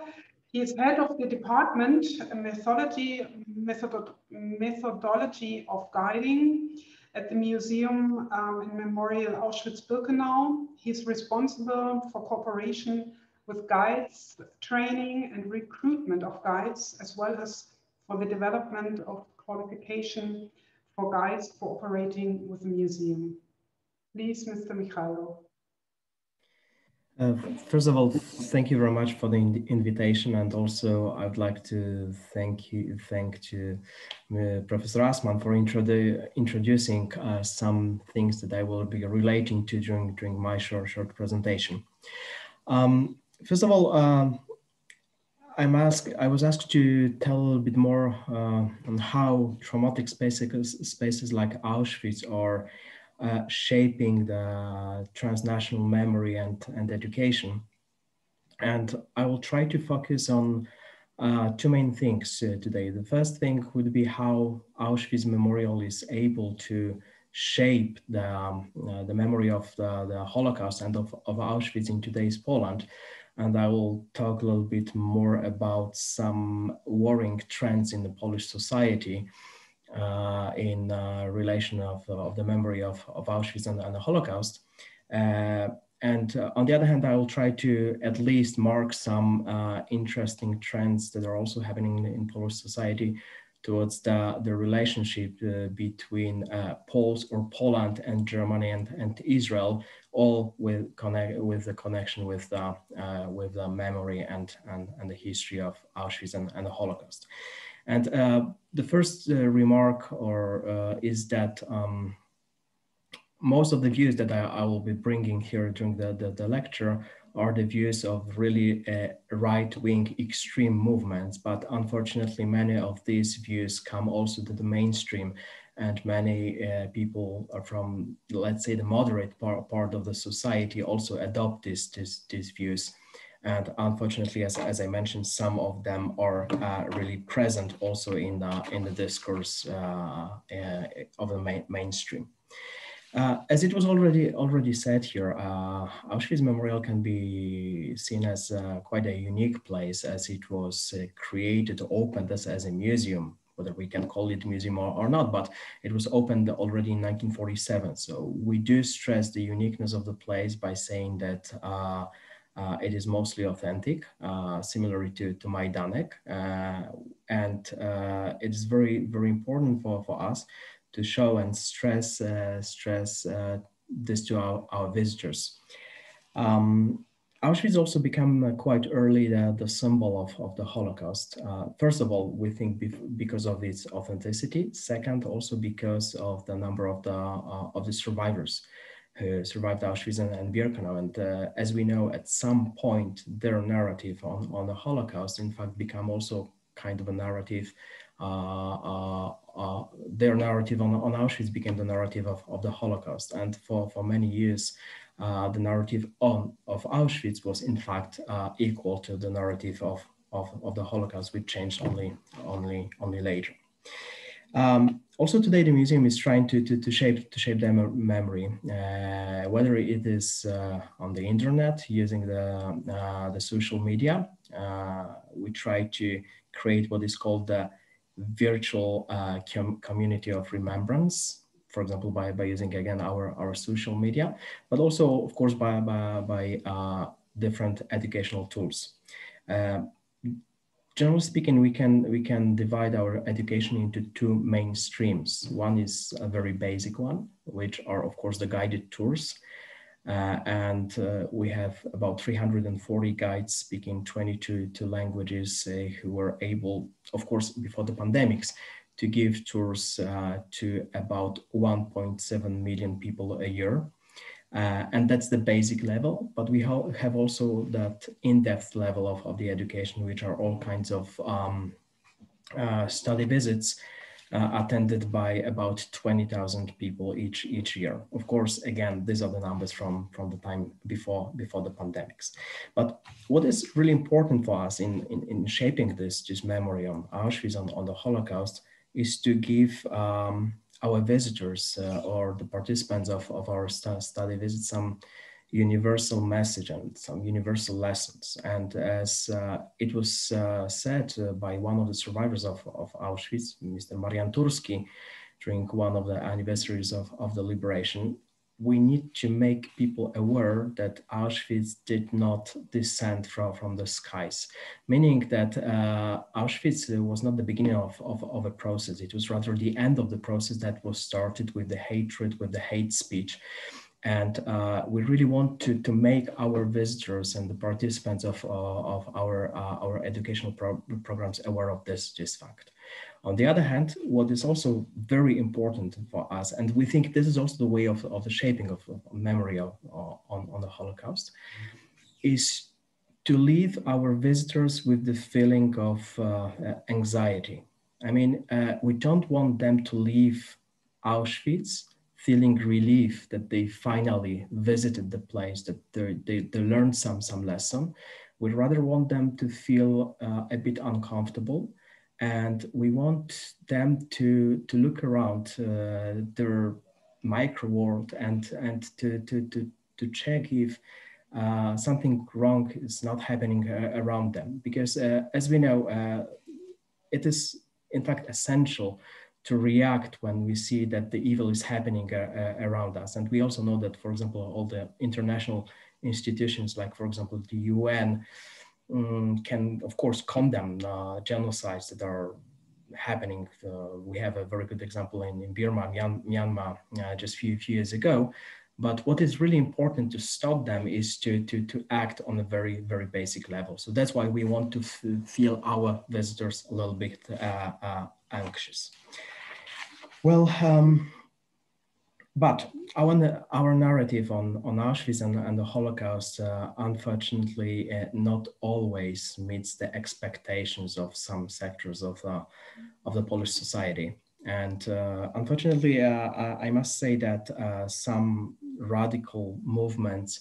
He is head of the department methodology, method, methodology of guiding at the Museum um, and Memorial Auschwitz-Birkenau. He's responsible for cooperation with guides, training and recruitment of guides, as well as for the development of qualification for guides for operating with the museum. Please, Mr. Michaldo. Uh, first of all, thank you very much for the in invitation, and also I would like to thank you, thank to uh, Professor Assmann for introdu introducing uh, some things that I will be relating to during during my short short presentation. Um, first of all, um, I'm asked. I was asked to tell a little bit more uh, on how traumatic spaces spaces like Auschwitz or uh, shaping the transnational memory and, and education. And I will try to focus on uh, two main things uh, today. The first thing would be how Auschwitz Memorial is able to shape the, um, uh, the memory of the, the Holocaust and of, of Auschwitz in today's Poland. And I will talk a little bit more about some worrying trends in the Polish society in uh, relation of, of the memory of, of Auschwitz and, and the Holocaust. Uh, and uh, on the other hand, I will try to at least mark some uh, interesting trends that are also happening in, in Polish society towards the, the relationship uh, between uh, Poles or Poland and Germany and, and Israel, all with connect with the connection with the, uh, with the memory and, and, and the history of Auschwitz and, and the Holocaust. And uh, the first uh, remark or uh, is that um, most of the views that I, I, will be bringing here during the, the, the lecture are the views of really uh, right-wing extreme movements, but unfortunately many of these views come also to the mainstream and many uh, people from, let's say, the moderate par part of the society also adopt this, this, these views. And unfortunately, as, as I mentioned, some of them are uh, really present also in the, in the discourse uh, uh, of the main, mainstream. Uh, as it was already already said here, uh, Auschwitz Memorial can be seen as uh, quite a unique place as it was created, opened as, as a museum, whether we can call it museum or, or, not, but it was opened already in 1947. So we do stress the uniqueness of the place by saying that uh, uh, it is mostly authentic, similarly to, to Majdanek. and it is very, very important for, for us to show and stress uh, stress uh, this to our, our visitors. Um, Auschwitz also became uh, quite early the, the symbol of, of the Holocaust. Uh, first of all, we think because of its authenticity. Second, also because of the number of the uh, of the survivors who survived Auschwitz and, and Birkenau. And uh, as we know, at some point, their narrative on, on the Holocaust, in fact, become also kind of a narrative uh, uh, uh, their narrative on, on Auschwitz became the narrative of, of the Holocaust. And for, for many years, the narrative on, of Auschwitz was in fact equal to the narrative of, of, of the Holocaust, which changed only, only, only later. Um, also today, the museum is trying to, to, to shape, to shape their memory, uh, whether it is uh, on the internet, using the, uh, the social media. we try to create what is called the virtual uh, com community of remembrance, for example, by, by using again our, our social media, but also of course by, by, by uh, different educational tools. Generally speaking, we can, we can divide our education into two main streams. One is a very basic one, which are of course the guided tours. Uh, and uh, we have about 340 guides speaking 22 languages uh, who were able, of course, before the pandemics, to give tours uh, to about 1.7 million people a year. Uh, and that's the basic level, but we ha have also that in-depth level of, of the education, which are all kinds of um, uh, study visits uh, attended by about 20,000 people each each year. Of course, again, these are the numbers from, from the time before before the pandemics. But what is really important for us in, in, in shaping this, this memory on Auschwitz, on, on the Holocaust, is to give um, our visitors uh, or the participants of, of our study visit some universal message and some universal lessons. And as uh, it was uh, said uh, by one of the survivors of, of Auschwitz, Mr. Marian Turski, during one of the anniversaries of, of the liberation, we need to make people aware that Auschwitz did not descend from, from the skies, meaning that uh, Auschwitz was not the beginning of, of, of, a process. It was rather the end of the process that was started with the hatred, with the hate speech. And uh, we really want to, to make our visitors and the participants of, uh, of our, uh, our educational pro programs aware of this, this fact. On the other hand, what is also very important for us, and we think this is also the way of, of the shaping of, of memory of, on, on the Holocaust, is to leave our visitors with the feeling of uh, anxiety. I mean, uh, we don't want them to leave Auschwitz feeling relief that they finally visited the place, that they, they learned some, some lesson. We rather want them to feel uh, a bit uncomfortable and we want them to, to look around uh, their micro world and, and to, to, to, to check if uh, something wrong is not happening uh, around them. Because uh, as we know, uh, it is in fact essential to react when we see that the evil is happening uh, around us. And we also know that, for example, all the international institutions, like for example, the UN, um, can of course condemn uh, genocides that are happening. Uh, we have a very good example in, in Burma, Myanmar, uh, just a few, few years ago. But what is really important to stop them is to, to, to act on a very, very basic level. So that's why we want to feel our visitors a little bit uh, uh, anxious. Well, um, but our, our narrative on, on Auschwitz and, and the Holocaust, uh, unfortunately, uh, not always meets the expectations of some sectors of, uh, of the Polish society. And uh, unfortunately, uh, I must say that uh, some radical movements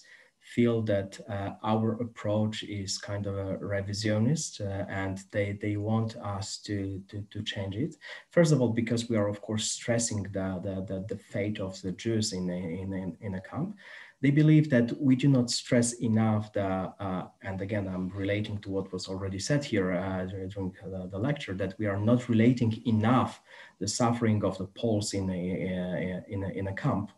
feel that uh, our approach is kind of a revisionist uh, and they, they want us to, to, to, change it. First of all, because we are, of course, stressing the, the, the, the fate of the Jews in a, in, a, in a camp. They believe that we do not stress enough the, uh, and again, I'm relating to what was already said here uh, during the, lecture, that we are not relating enough the suffering of the Poles in a, in a, in a camp.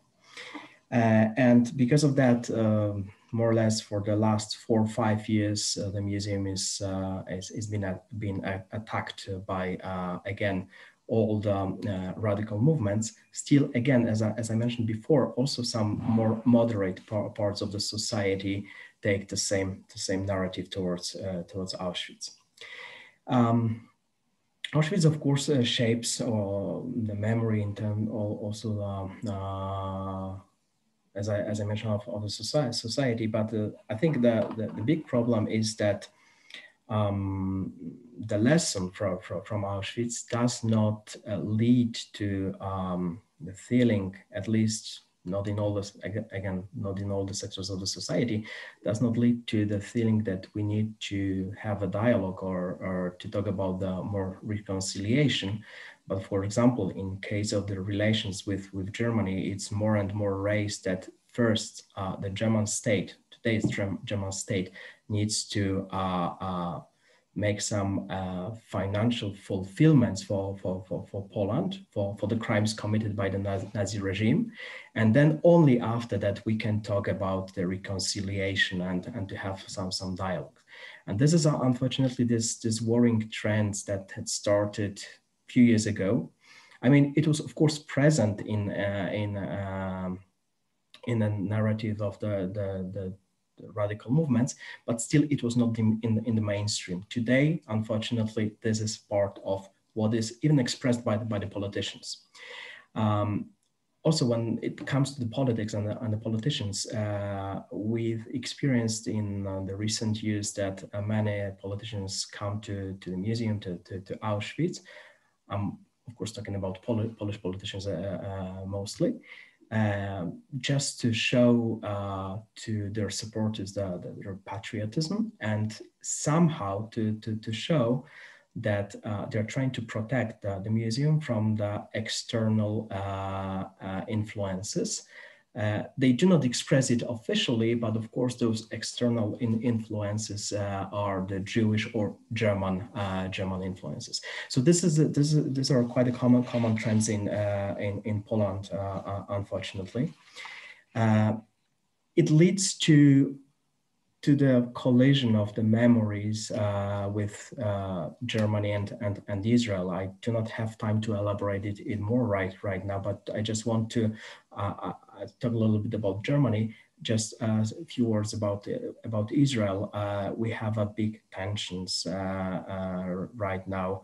Uh, and because of that, um, more or less for the last four or five years, uh, the museum is, uh, is, is been, been attacked by, uh, again, all the um, uh, radical movements. Still, again, as I, as I mentioned before, also some more moderate par parts of the society take the same, the same narrative towards, uh, towards Auschwitz. Um, Auschwitz, of course, uh, shapes the memory in terms also as I, as I mentioned, of, of the society, society. But uh, I think the, the, the, big problem is that um, the lesson from, from, from, Auschwitz does not uh, lead to um, the feeling, at least not in all the, again, not in all the sectors of the society, does not lead to the feeling that we need to have a dialogue or, or to talk about the more reconciliation. But for example, in case of the relations with, with Germany, it's more and more raised that first uh, the German state, today's German state, needs to uh, uh, make some uh, financial fulfillments for, for, for, for Poland, for, for the crimes committed by the Nazi regime. And then only after that, we can talk about the reconciliation and, and to have some, some dialogue. And this is uh, unfortunately this, this worrying trends that had started few years ago. I mean, it was of course present in uh, in um, in the narrative of the, the, the radical movements, but still it was not in, in, in, the mainstream. Today, unfortunately, this is part of what is even expressed by the, by the politicians. Um, also, when it comes to the politics and the, and the politicians, uh, we've experienced in uh, the recent years that uh, many politicians come to, to the museum, to, to, to Auschwitz, I'm of course talking about Pol Polish politicians uh, uh, mostly, um, just to show uh, to their supporters the, the, their patriotism and somehow to, to, to show that uh, they're trying to protect the museum from the external uh, influences uh, they do not express it officially, but of course those external in influences uh, are the Jewish or German uh, German influences. So this is a, this is, these are quite a common common trends in uh, in in Poland, uh, unfortunately. it leads to to the collision of the memories uh, with uh, Germany and, and, and Israel. I do not have time to elaborate it in more right right now, but I just want to uh talk a little bit about Germany. Just a few words about uh, about Israel. Uh, we have a big tensions right now.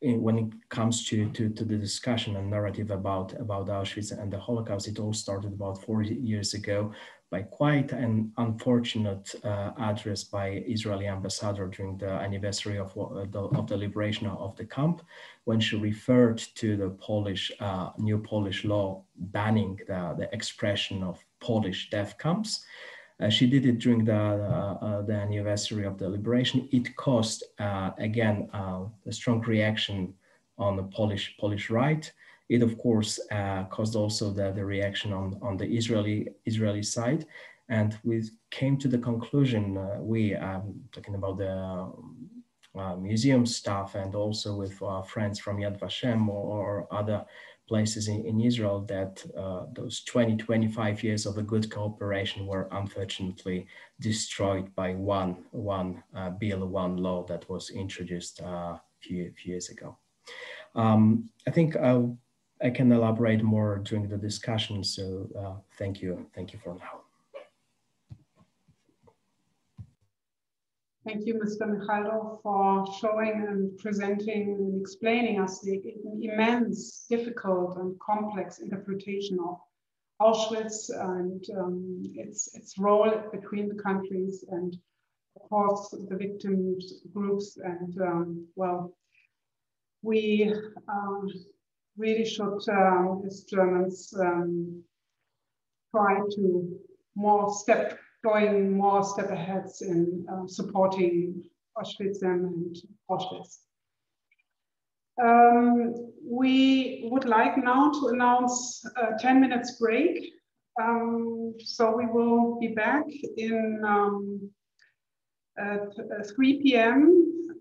When it comes to, to, to, the discussion and narrative about, about Auschwitz and the Holocaust, it all started about 40 years ago by quite an unfortunate uh, address by Israeli ambassador during the anniversary of, uh, the, of the liberation of the camp, when she referred to the Polish, uh, new Polish law banning the, the expression of Polish death camps. Uh, she did it during the, uh, uh, the anniversary of the liberation. It caused, again, a strong reaction on the Polish, Polish right it of course uh, caused also the, the reaction on, on the Israeli Israeli side. And we came to the conclusion, uh, we um, talking about the uh, museum staff and also with our friends from Yad Vashem or, or other places in, in Israel that uh, those 20, 25 years of a good cooperation were unfortunately destroyed by one, one uh, bill, one law that was introduced a uh, few, few years ago. Um, I think I'll, I can elaborate more during the discussion. So uh, thank you. Thank you for now. Thank you, Mr. Michaldo, for showing and presenting and explaining us the immense, difficult and complex interpretation of Auschwitz and um, its, its role between the countries and of course the victims groups and um, well, we um, really should, um, as Germans, um, try to more step going more step ahead in uh, supporting Auschwitz and Auschwitz. Um, we would like now to announce a 10 minutes break. Um, so we will be back in um, at 3 p.m.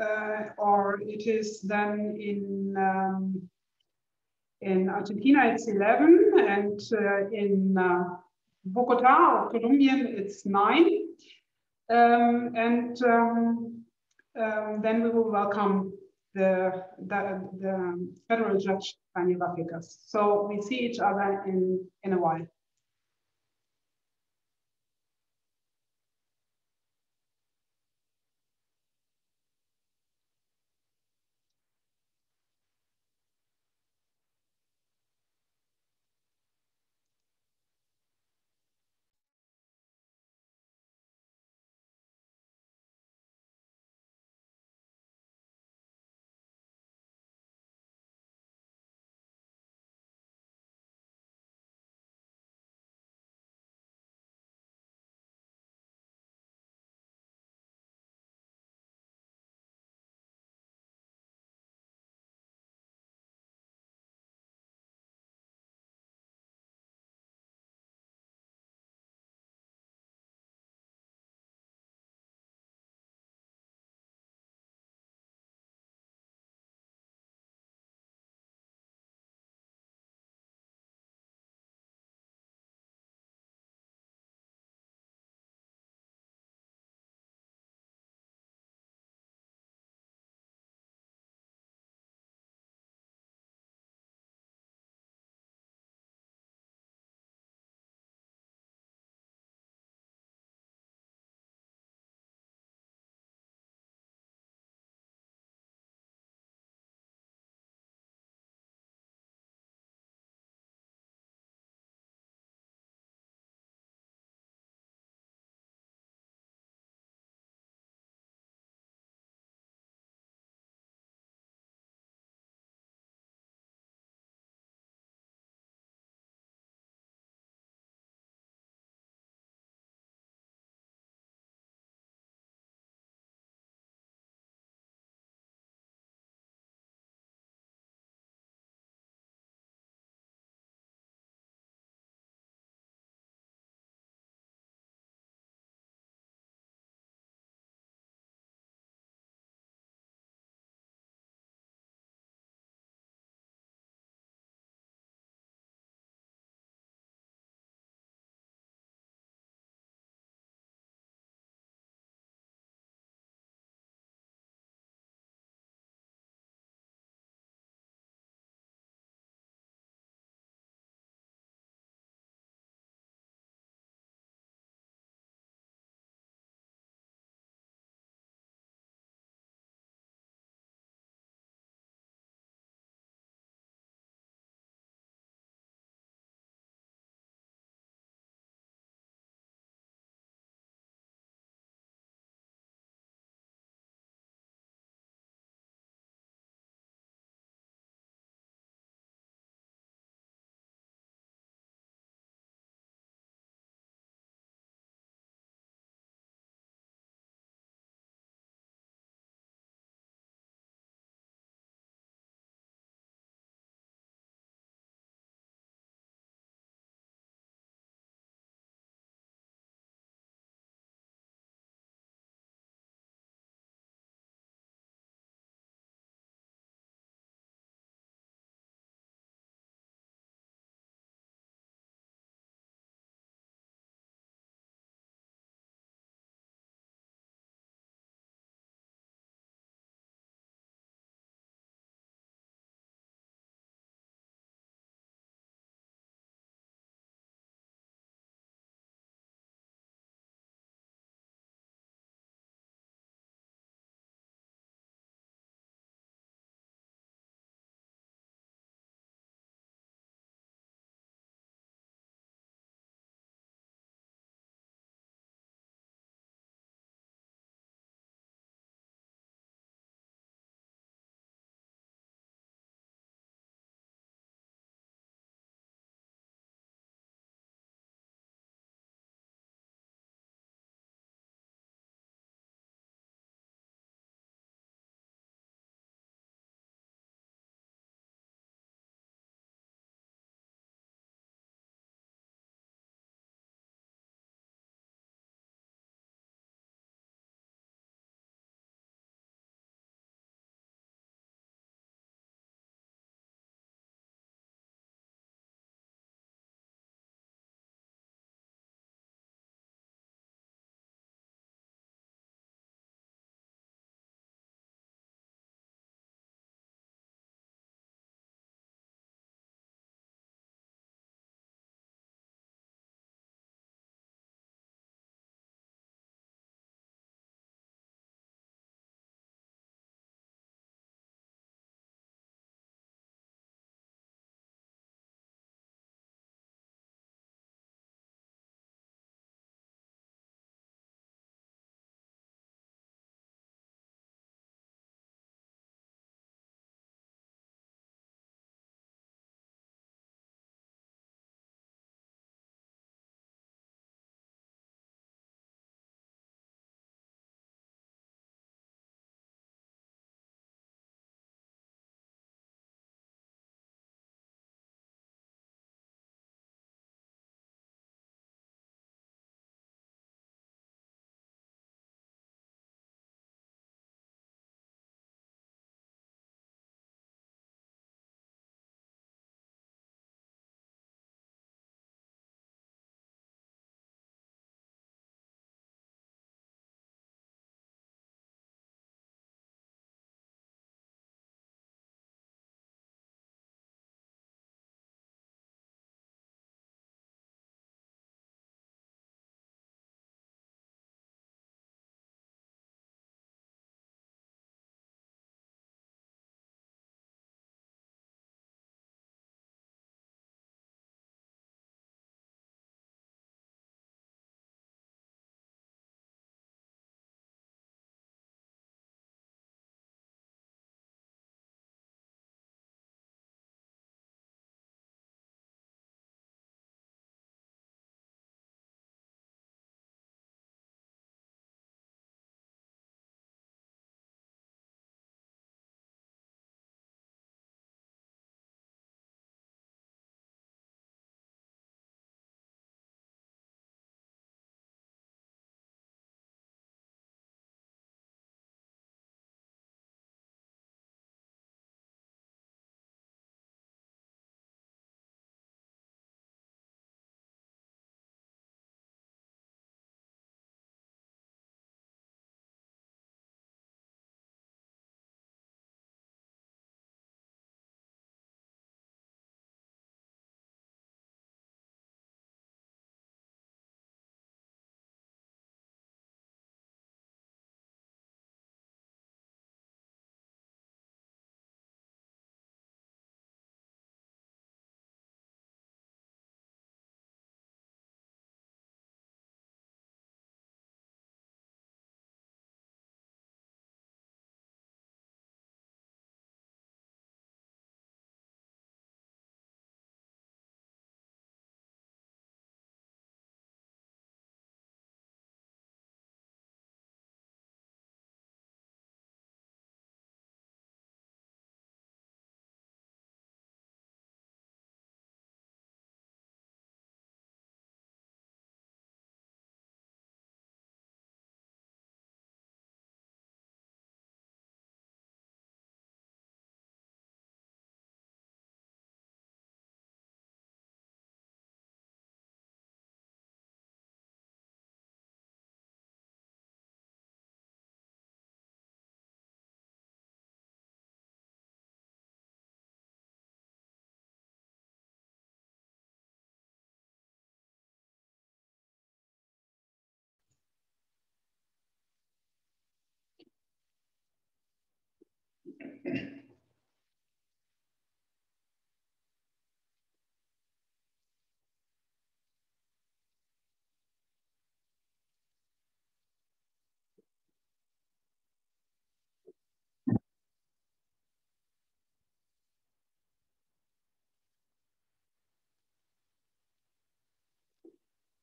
Uh, or it is then in um, in Argentina it's 11 and uh, in uh, Bogota or Colombian, it's nine. Um, and um, um, then we will welcome the, the, the federal judge, Daniel Rafecas. So we see each other in, in a while.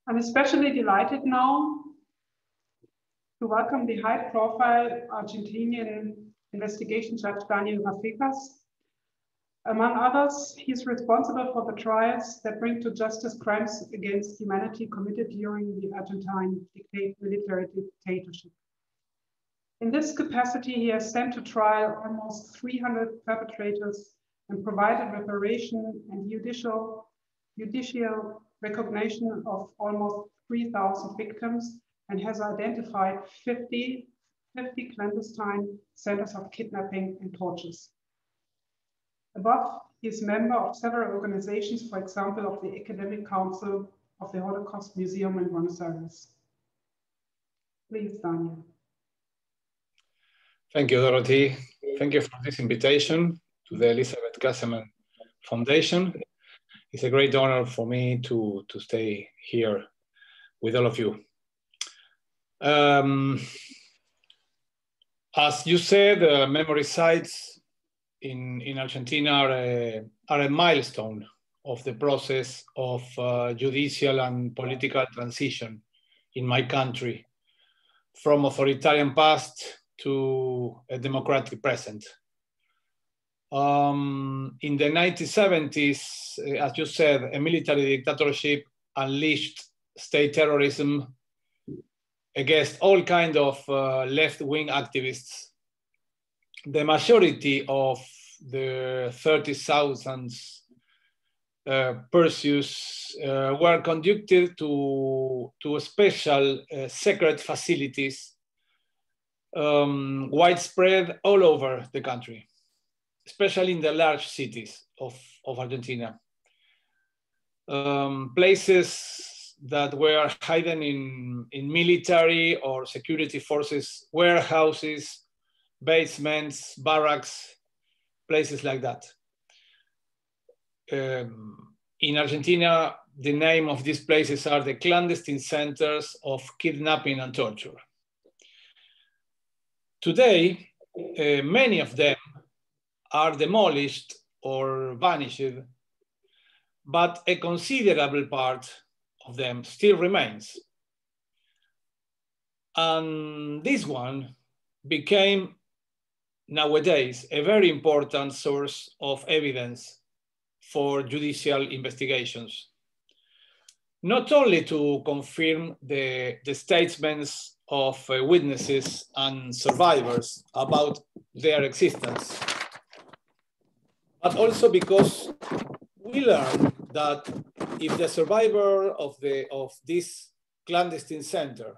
I'm especially delighted now to welcome the high profile Argentinian investigation judge Daniel Rafecas. Among others, he's responsible for the trials that bring to justice crimes against humanity committed during the Argentine military dictatorship. In this capacity, he has sent to trial almost 300 perpetrators and provided reparation and judicial, judicial recognition of almost 3,000 victims and has identified 50, 50 clandestine centers of kidnapping and tortures. Above, he is member of several organizations, for example, of the Academic Council of the Holocaust Museum in Buenos Aires. Please, Daniel. Thank you, Dorothy. Thank you for this invitation to the Elisabeth Käsemann Foundation. It's a great honor for me to, to stay here with all of you. Um, as you said, uh, memory sites in, in Argentina are a, are a milestone of the process of uh, judicial and political transition in my country from authoritarian past to a democratic present. Um, in the 1970s, as you said, a military dictatorship unleashed state terrorism against all kind of uh, left-wing activists. The majority of the 30,000 uh, pursuits uh, were conducted to, to special uh, secret facilities um, widespread all over the country, especially in the large cities of, of Argentina. Um, places that were hidden in, in military or security forces, warehouses, basements, barracks, places like that. Um, in Argentina, the name of these places are the clandestine centers of kidnapping and torture. Today, uh, many of them are demolished or vanished, but a considerable part of them still remains. And this one became nowadays a very important source of evidence for judicial investigations. Not only to confirm the, the statements of witnesses and survivors about their existence, but also because we learned that if the survivor of, the, of this clandestine center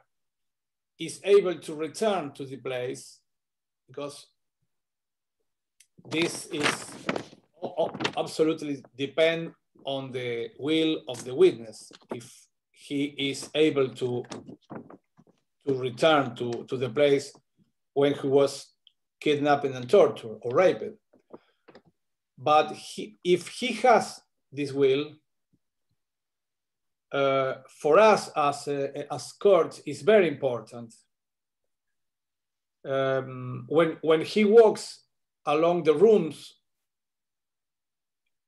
is able to return to the place, because this is absolutely depend on the will of the witness. If he is able to, to return to, to the place when he was kidnapped and tortured or raped. But he, if he has this will, uh, for us as, a, as court is very important. Um, when, when he walks along the rooms,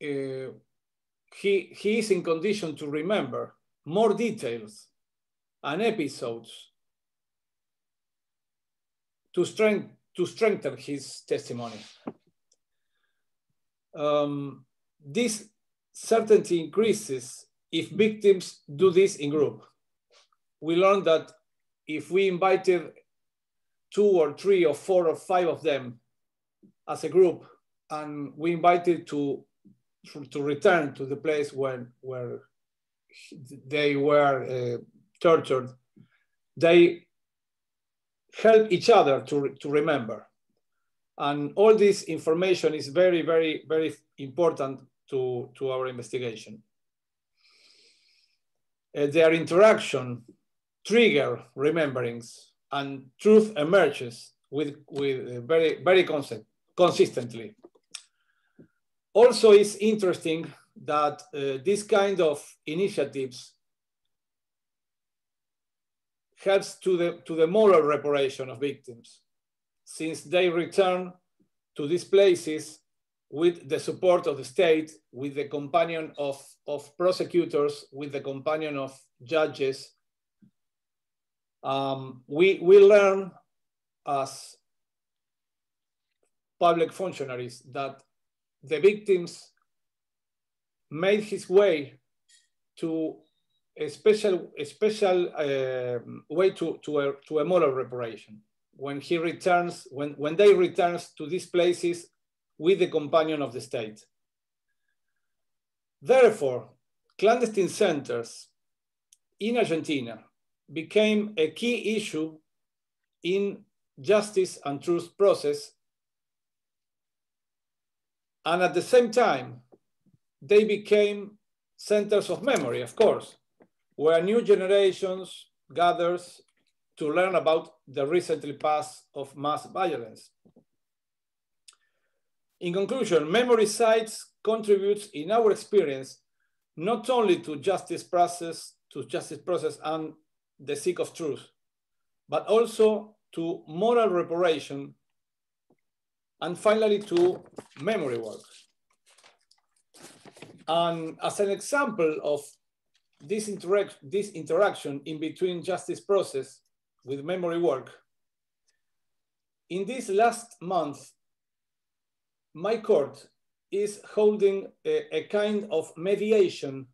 uh, he, he is in condition to remember more details and episodes to, strength, to strengthen his testimony. Um, this certainty increases if victims do this in group. We learned that if we invited two or three or four or five of them as a group, and we invited to to return to the place where where they were uh, tortured, they help each other to, to remember. And all this information is very, very, very important to, to our investigation. Uh, their interaction trigger rememberings and truth emerges with, with uh, very, very concept, consistently. Also, it's interesting that uh, this kind of initiatives helps to the, to the moral reparation of victims, since they return to these places with the support of the state, with the companion of, of prosecutors, with the companion of judges. Um, we, we learn as public functionaries that the victims made his way to a special, a special uh, way to, to, a, to a moral reparation. When he returns, when, when they returns to these places with the companion of the state. Therefore, clandestine centers in Argentina became a key issue in justice and truth process. And at the same time, they became centers of memory, of course, where new generations gathers to learn about the recently past of mass violence. In conclusion, memory sites contributes in our experience, not only to justice process, to justice process and the seek of truth, but also to moral reparation, and finally to memory work. And as an example of this, interac this interaction in between justice process with memory work, in this last month, my court is holding a, a, kind of mediation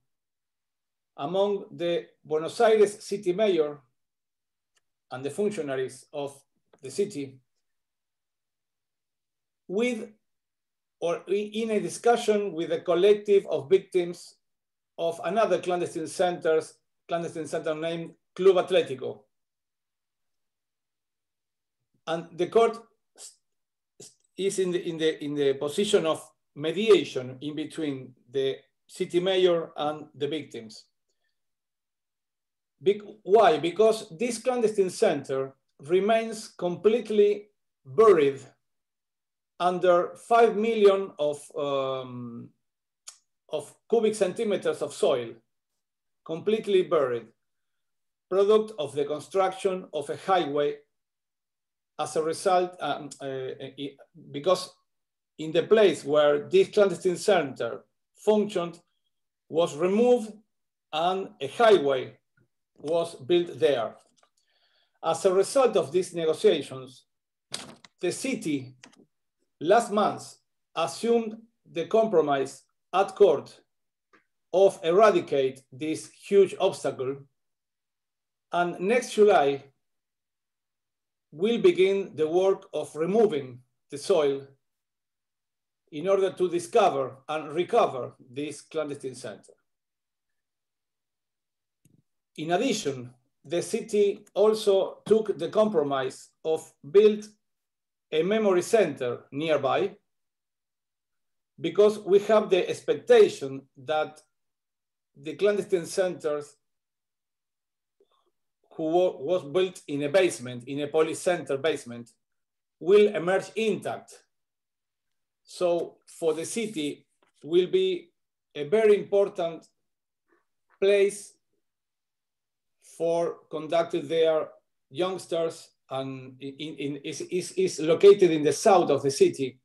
among the Buenos Aires city mayor and the functionaries of the city with or in a discussion with a collective of victims of another clandestine centers, clandestine center named Club Atletico. And the court is in the, in the, in the position of mediation in between the city mayor and the victims. Be why? Because this clandestine center remains completely buried under 5 million of, um, of cubic centimeters of soil, completely buried, product of the construction of a highway as a result, um, uh, because in the place where this clandestine center functioned was removed and a highway was built there. As a result of these negotiations, the city last month assumed the compromise at court of eradicate this huge obstacle. And next July, will begin the work of removing the soil in order to discover and recover this clandestine center. In addition, the city also took the compromise of build a memory center nearby because we have the expectation that the clandestine centers who was built in a basement, in a police center basement, will emerge intact. So for the city will be a very important place for conducting their youngsters and in, in, is, is, is located in the south of the city.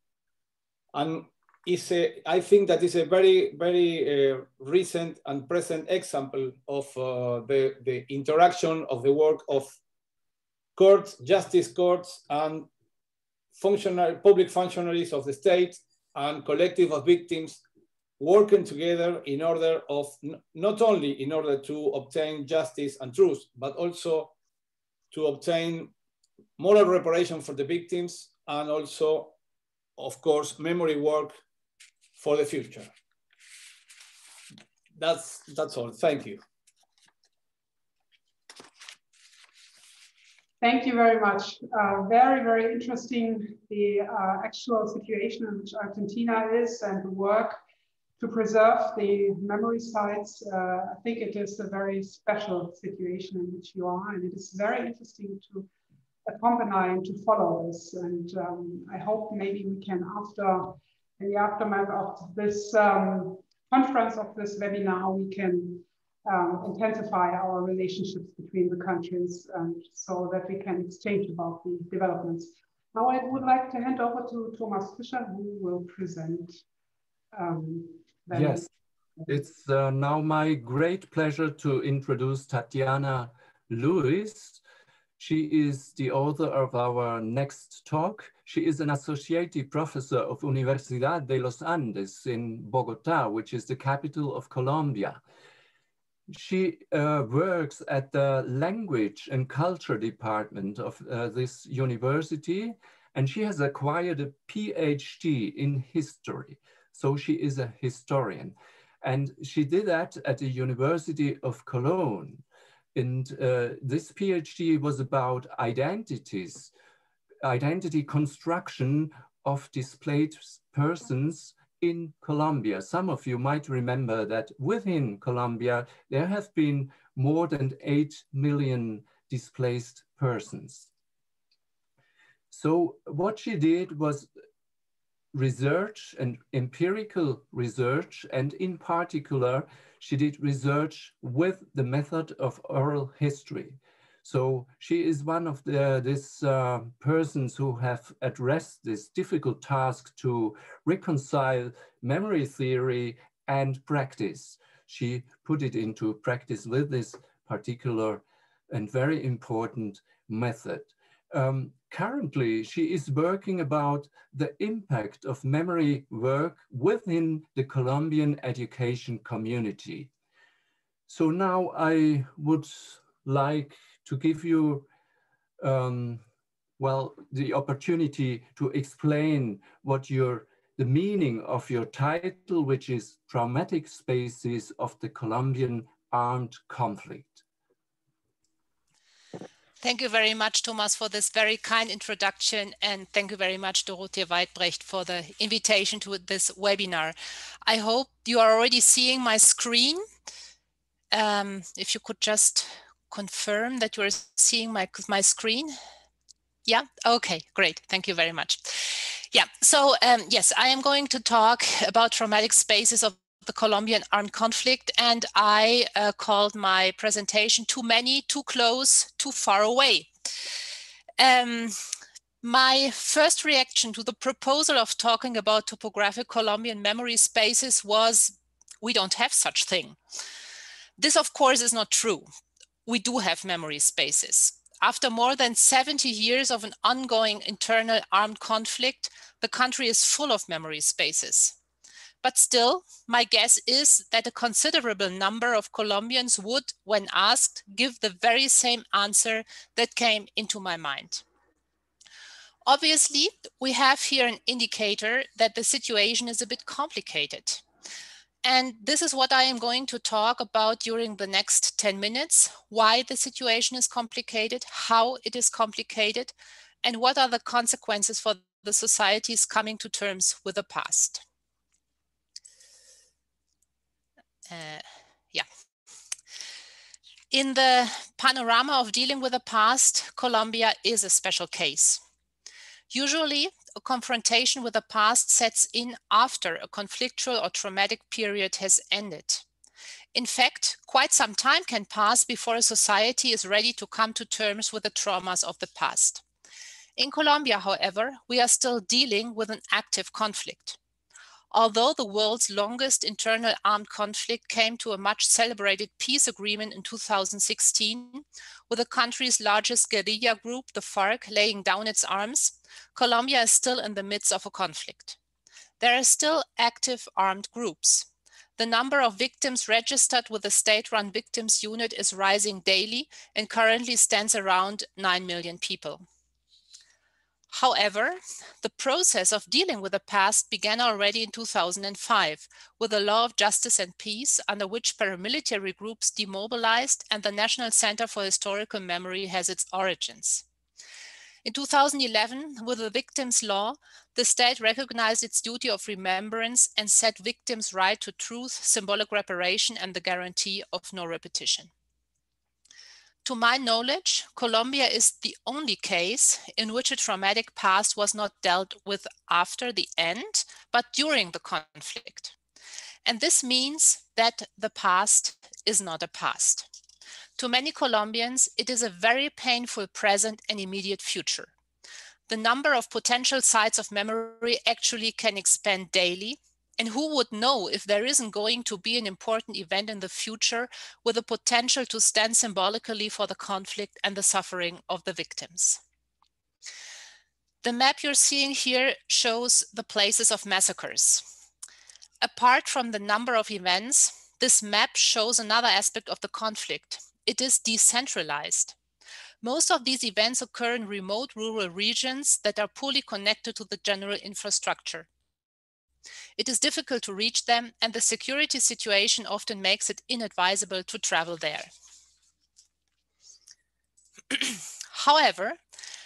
And is a, I think that is a very, very uh, recent and present example of uh, the, the interaction of the work of courts, justice courts, and functional, public functionaries of the state and collective of victims working together in order of not only in order to obtain justice and truth, but also to obtain moral reparation for the victims and also, of course, memory work for the future. That's, that's all. Thank you. Thank you very much. Uh, very, very interesting, the uh, actual situation in which Argentina is and the work to preserve the memory sites. Uh, I think it is a very special situation in which you are, and it is very interesting to accompany and to follow this. And um, I hope maybe we can, after in the aftermath of this um, conference of this webinar, we can um, intensify our relationships between the countries so that we can exchange about the developments. Now I would like to hand over to Thomas Fischer, who will present. Um, yes, it's uh, now my great pleasure to introduce Tatjana Louis. She is the author of our next talk. She is an associate professor of Universidad de los Andes in Bogota, which is the capital of Colombia. She uh, works at the language and culture department of uh, this university, and she has acquired a PhD in history. So she is a historian. And she did that at the University of Cologne. And uh, this PhD was about identities, identity construction of displaced persons in Colombia. Some of you might remember that within Colombia, there have been more than 8 million displaced persons. So what she did was research and empirical research, and in particular, she did research with the method of oral history. So she is one of the these uh, persons who have addressed this difficult task to reconcile memory theory and practice. She put it into practice with this particular and very important method. Um, currently, she is working about the impact of memory work within the Colombian education community. So now I would like to give you, um, well, the opportunity to explain what your the meaning of your title, which is Traumatic Spaces of the Colombian Armed Conflict. Thank you very much, Thomas, for this very kind introduction. And thank you very much, Dorothea Weitbrecht, for the invitation to this webinar. I hope you are already seeing my screen. Um, if you could just confirm that you're seeing my, my screen. Yeah, okay, great. Thank you very much. Yeah, so um, yes, I am going to talk about traumatic spaces of the Colombian armed conflict, and I uh, called my presentation Too Many, Too Close, Too Far Away. Um, my first reaction to the proposal of talking about topographic Colombian memory spaces was, we don't have such thing. This, of course, is not true we do have memory spaces. After more than 70 years of an ongoing internal armed conflict, the country is full of memory spaces. But still, my guess is that a considerable number of Colombians would, when asked, give the very same answer that came into my mind. Obviously, we have here an indicator that the situation is a bit complicated. And this is what I am going to talk about during the next 10 minutes, why the situation is complicated, how it is complicated, and what are the consequences for the societies coming to terms with the past. Uh, yeah. In the panorama of dealing with the past, Colombia is a special case. Usually, a confrontation with the past sets in after a conflictual or traumatic period has ended. In fact, quite some time can pass before a society is ready to come to terms with the traumas of the past. In Colombia, however, we are still dealing with an active conflict. Although the world's longest internal armed conflict came to a much celebrated peace agreement in 2016, with the country's largest guerrilla group, the FARC, laying down its arms, Colombia is still in the midst of a conflict. There are still active armed groups. The number of victims registered with the state-run victims unit is rising daily and currently stands around 9 million people. However, the process of dealing with the past began already in 2005 with the Law of Justice and Peace, under which paramilitary groups demobilized and the National Center for Historical Memory has its origins. In 2011, with the Victims' Law, the state recognized its duty of remembrance and set victims' right to truth, symbolic reparation, and the guarantee of no repetition. To my knowledge, Colombia is the only case in which a traumatic past was not dealt with after the end, but during the conflict. And this means that the past is not a past. To many Colombians, it is a very painful present and immediate future. the number of potential sites of memory actually can expand daily. And who would know if there isn't going to be an important event in the future with the potential to stand symbolically for the conflict and the suffering of the victims. The map you're seeing here shows the places of massacres. Apart from the number of events, this map shows another aspect of the conflict. It is decentralized. Most of these events occur in remote rural regions that are poorly connected to the general infrastructure. It is difficult to reach them and the security situation often makes it inadvisable to travel there. However,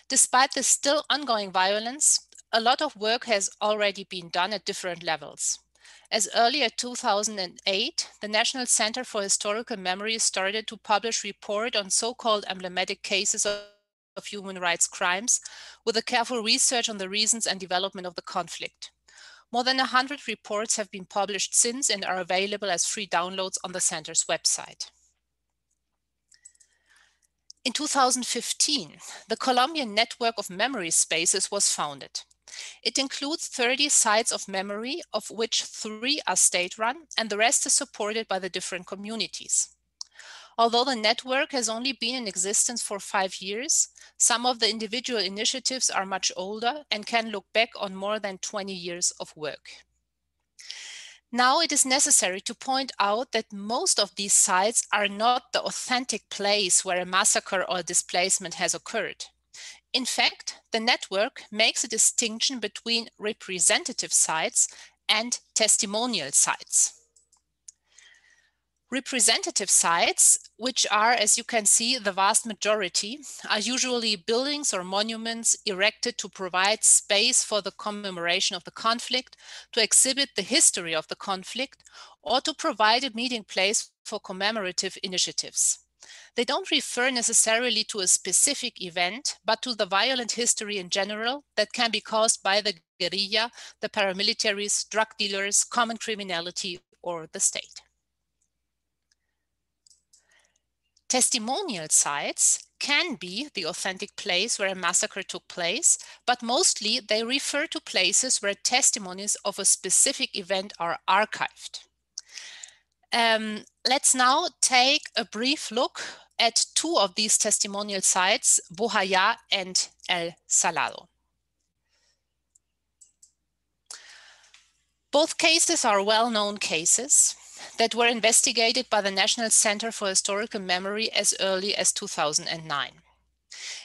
Despite the still ongoing violence, a lot of work has already been done at different levels. As early as 2008, the National Center for Historical Memory started to publish report on so-called emblematic cases of, of human rights crimes with a careful research on the reasons and development of the conflict. More than 100 reports have been published since and are available as free downloads on the center's website. In 2015, the Colombian Network of Memory Spaces was founded. It includes 30 sites of memory, of which three are state-run, and the rest is supported by the different communities. Although the network has only been in existence for five years, some of the individual initiatives are much older and can look back on more than 20 years of work. Now it is necessary to point out that most of these sites are not the authentic place where a massacre or displacement has occurred. In fact, the network makes a distinction between representative sites and testimonial sites. Representative sites, which are, as you can see, the vast majority, are usually buildings or monuments erected to provide space for the commemoration of the conflict, to exhibit the history of the conflict, or to provide a meeting place for commemorative initiatives. They don't refer necessarily to a specific event, but to the violent history in general that can be caused by the guerrilla, the paramilitaries, drug dealers, common criminality, or the state. Testimonial sites can be the authentic place where a massacre took place, but mostly they refer to places where testimonies of a specific event are archived. Um, let's now take a brief look at two of these testimonial sites, Bojayá and El Salado. Both cases are well-known cases that were investigated by the National Center for Historical Memory as early as 2009.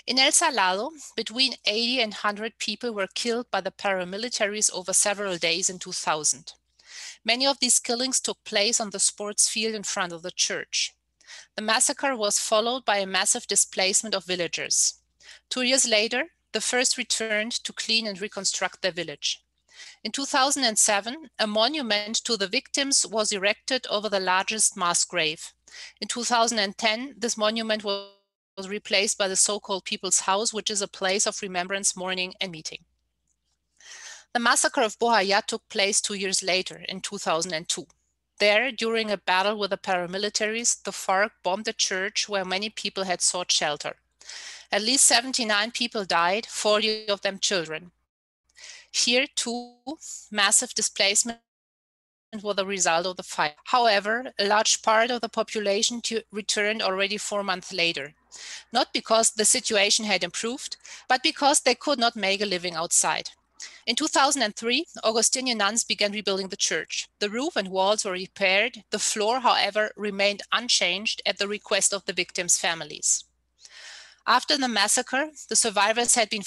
In El Salado, between 80 and 100 people were killed by the paramilitaries over several days in 2000. Many of these killings took place on the sports field in front of the church. The massacre was followed by a massive displacement of villagers. Two years later, the first returned to clean and reconstruct their village. In 2007, a monument to the victims was erected over the largest mass grave. In 2010, this monument was replaced by the so-called People's House, which is a place of remembrance, mourning, and meeting. The massacre of Bojayá took place two years later, in 2002. There, during a battle with the paramilitaries, the FARC bombed a church where many people had sought shelter. At least 79 people died, 40 of them children. Here too, massive displacement were the result of the fire. However, a large part of the population returned already four months later, not because the situation had improved, but because they could not make a living outside. In 2003, Augustinian nuns began rebuilding the church. The roof and walls were repaired. The floor, however, remained unchanged at the request of the victims' families. After the massacre, the survivors had been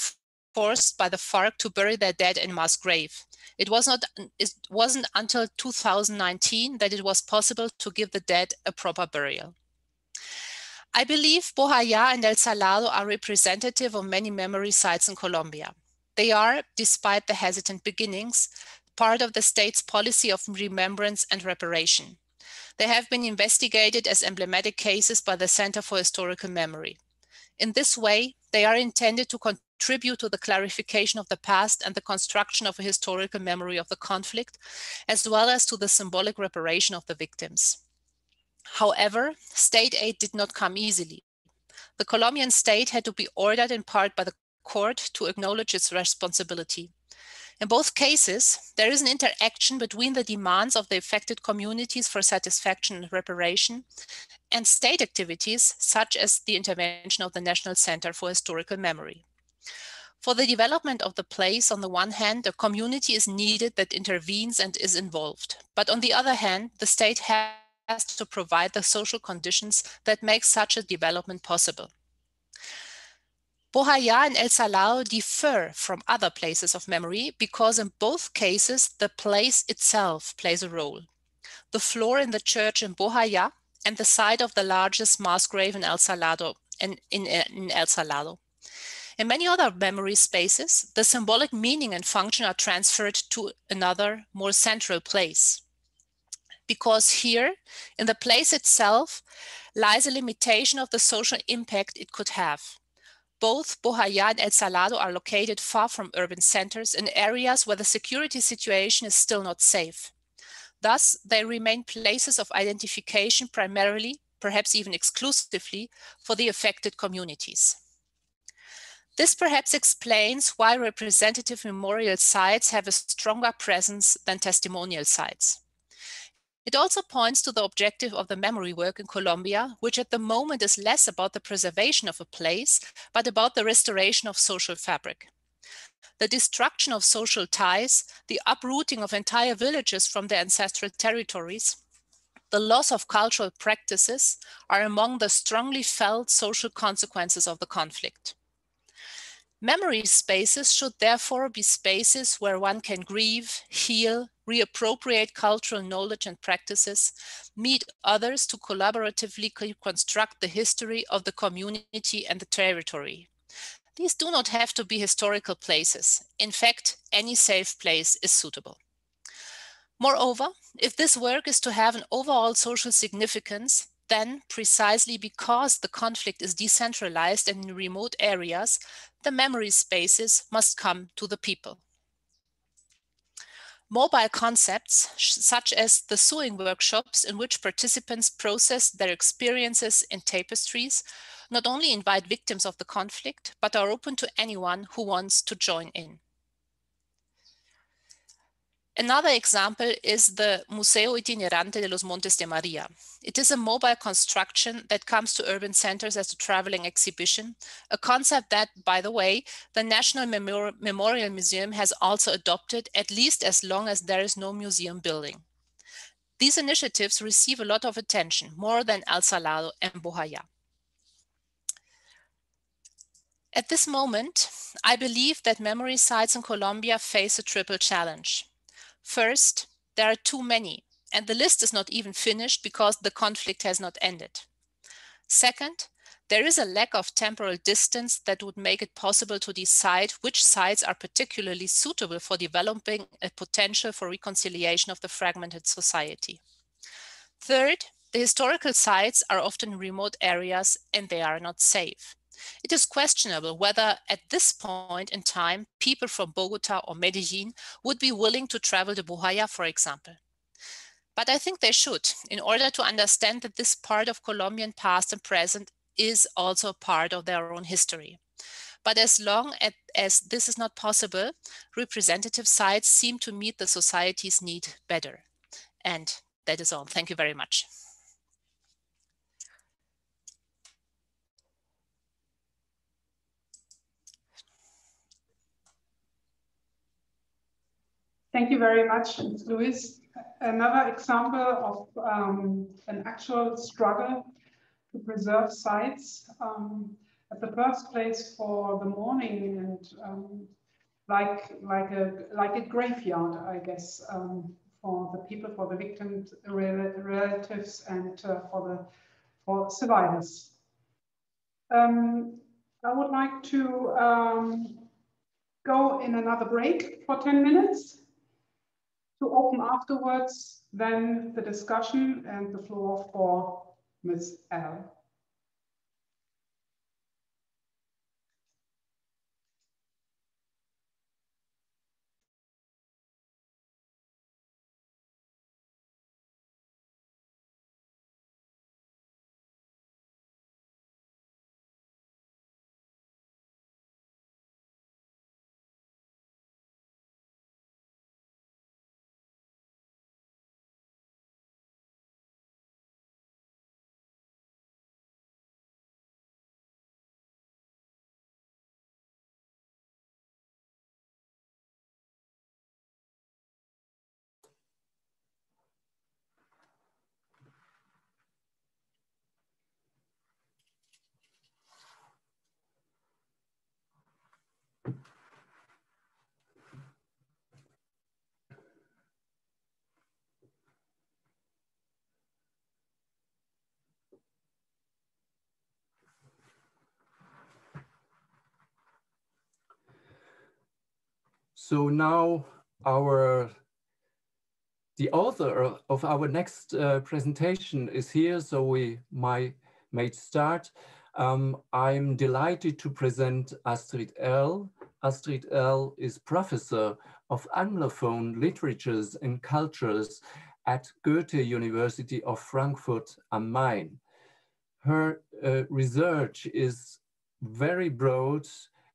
forced by the FARC to bury their dead in mass grave. It, was not, it wasn't until 2019 that it was possible to give the dead a proper burial. I believe Bojayá and El Salado are representative of many memory sites in Colombia. They are, despite the hesitant beginnings, part of the state's policy of remembrance and reparation. They have been investigated as emblematic cases by the Center for Historical Memory. In this way, they are intended to contribute to the clarification of the past and the construction of a historical memory of the conflict, as well as to the symbolic reparation of the victims. However, state aid did not come easily. The Colombian state had to be ordered in part by the court to acknowledge its responsibility. In both cases, there is an interaction between the demands of the affected communities for satisfaction and reparation and state activities such as the intervention of the National Center for Historical Memory. For the development of the place, on the one hand, a community is needed that intervenes and is involved. But on the other hand, the state has to provide the social conditions that make such a development possible. Bojayá and El Salado differ from other places of memory because in both cases, the place itself plays a role. The floor in the church in Bojayá and the site of the largest mass grave in El Salado, in, in, in El Salado. In many other memory spaces, the symbolic meaning and function are transferred to another, more central place. Because here, in the place itself, lies a limitation of the social impact it could have. Both Bojayá and El Salado are located far from urban centers in areas where the security situation is still not safe. Thus, they remain places of identification primarily, perhaps even exclusively, for the affected communities. This perhaps explains why representative memorial sites have a stronger presence than testimonial sites. It also points to the objective of the memory work in Colombia, which at the moment is less about the preservation of a place, but about the restoration of social fabric. The destruction of social ties, the uprooting of entire villages from their ancestral territories, the loss of cultural practices are among the strongly felt social consequences of the conflict. Memory spaces should therefore be spaces where one can grieve, heal, reappropriate cultural knowledge and practices, meet others to collaboratively construct the history of the community and the territory. These do not have to be historical places. In fact, any safe place is suitable. Moreover, if this work is to have an overall social significance, then precisely because the conflict is decentralized and in remote areas, the memory spaces must come to the people. Mobile concepts, such as the sewing workshops in which participants process their experiences in tapestries, not only invite victims of the conflict, but are open to anyone who wants to join in. Another example is the Museo Itinerante de los Montes de Maria. It is a mobile construction that comes to urban centers as a traveling exhibition, a concept that, by the way, the National Memor Memorial Museum has also adopted at least as long as there is no museum building. These initiatives receive a lot of attention, more than El Salado and Bojayá. At this moment, I believe that memory sites in Colombia face a triple challenge. First, there are too many, and the list is not even finished because the conflict has not ended. Second, there is a lack of temporal distance that would make it possible to decide which sites are particularly suitable for developing a potential for reconciliation of the fragmented society. Third, the historical sites are often remote areas and they are not safe. It is questionable whether at this point in time, people from Bogota or Medellin would be willing to travel to Bojayá, for example. But I think they should, in order to understand that this part of Colombian past and present is also part of their own history. But as long as this is not possible, representative sites seem to meet the society's need better. And that is all. Thank you very much. Thank you very much, Louis. Another example of um, an actual struggle to preserve sites. Um, at the first place for the mourning and um, like like a like a graveyard, I guess, um, for the people, for the victims, relatives, and uh, for the for survivors. Um, I would like to um, go in another break for 10 minutes to open afterwards then the discussion and the floor for Ms. L. So now our the author of our next uh, presentation is here, so we might, start. Um, I'm delighted to present Astrid Erll. Astrid Erll is professor of Anglophone literatures and cultures at Goethe University of Frankfurt am Main. Her uh, research is very broad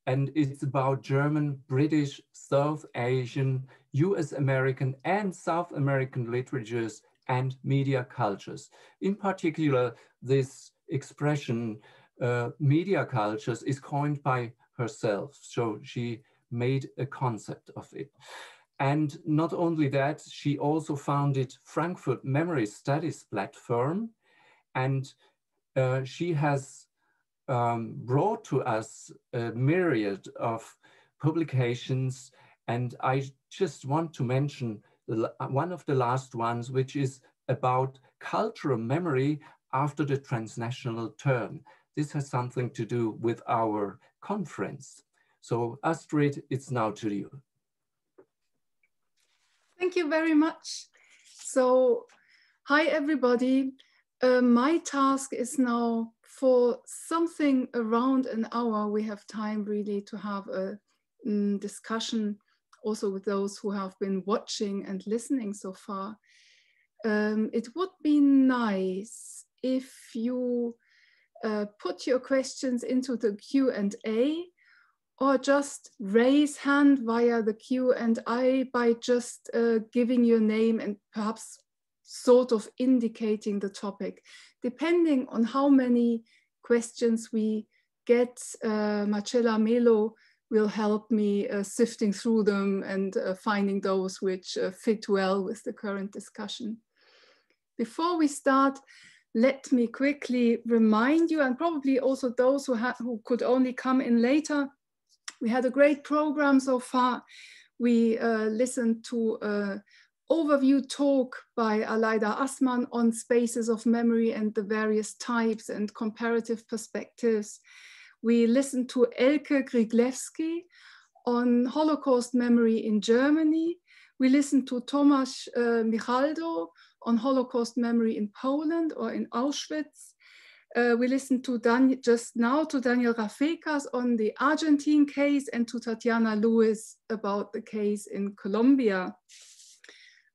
and it's about German, British, South Asian, US American and South American literatures and media cultures. In particular, this expression, uh, media cultures, is coined by herself. So she made a concept of it. And not only that, she also founded Frankfurt Memory Studies Platform. And uh, she has um, brought to us a myriad of publications. And I just want to mention one of the last ones, which is about cultural memory after the transnational turn. This has something to do with our conference. So Astrid, it's now to you. Thank you very much. So, hi everybody. Uh, my task is now for something around an hour. We have time really to have a um, discussion also with those who have been watching and listening so far. Um, it would be nice if you uh, put your questions into the Q&A or just raise hand via the Q and I by just uh, giving your name and perhaps sort of indicating the topic. Depending on how many questions we get, uh, Marcella Melo will help me uh, sifting through them and uh, finding those which uh, fit well with the current discussion. Before we start, let me quickly remind you, and probably also those who, who could only come in later, we had a great program so far. We uh, listened to an overview talk by Aleida Assmann on spaces of memory and the various types and comparative perspectives. We listened to Elke Gryglewski on Holocaust memory in Germany. We listened to Tomasz uh, Michaldo on Holocaust memory in Poland or in Auschwitz. Uh, we listened to Dan just now to Daniel Rafecas on the Argentine case and to Tatjana Louis about the case in Colombia.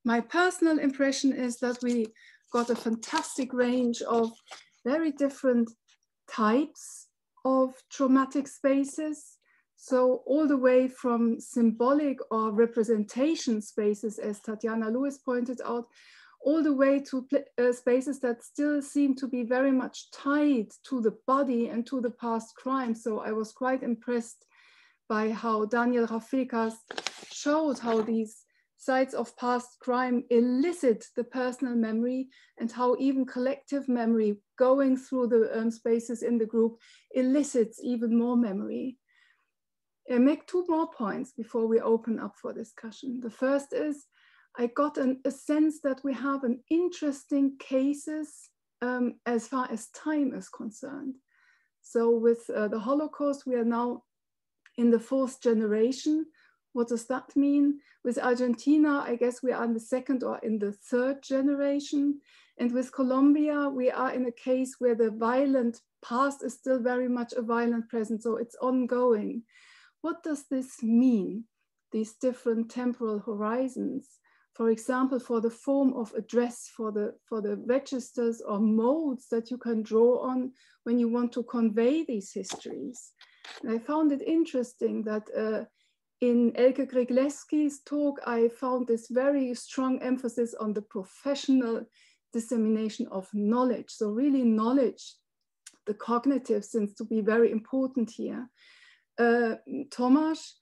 My personal impression is that we got a fantastic range of very different types of traumatic spaces. So all the way from symbolic or representation spaces, as Tatjana Louis pointed out, all the way to uh, spaces that still seem to be very much tied to the body and to the past crime. So I was quite impressed by how Daniel Rafecas showed how these sites of past crime elicit the personal memory and how even collective memory going through the um, spaces in the group elicits even more memory. I make two more points before we open up for discussion. The first is I got an, a sense that we have an interesting cases um, as far as time is concerned. So with uh, the Holocaust, we are now in the fourth generation. What does that mean? With Argentina, I guess we are in the second or in the third generation. And with Colombia, we are in a case where the violent past is still very much a violent present. So it's ongoing. What does this mean? These different temporal horizons for example, for the form of address, for the, for the registers or modes that you can draw on when you want to convey these histories. And I found it interesting that uh, in Elke Gryglewski's talk, I found this very strong emphasis on the professional dissemination of knowledge. So really knowledge, the cognitive seems to be very important here. Uh, Tomasz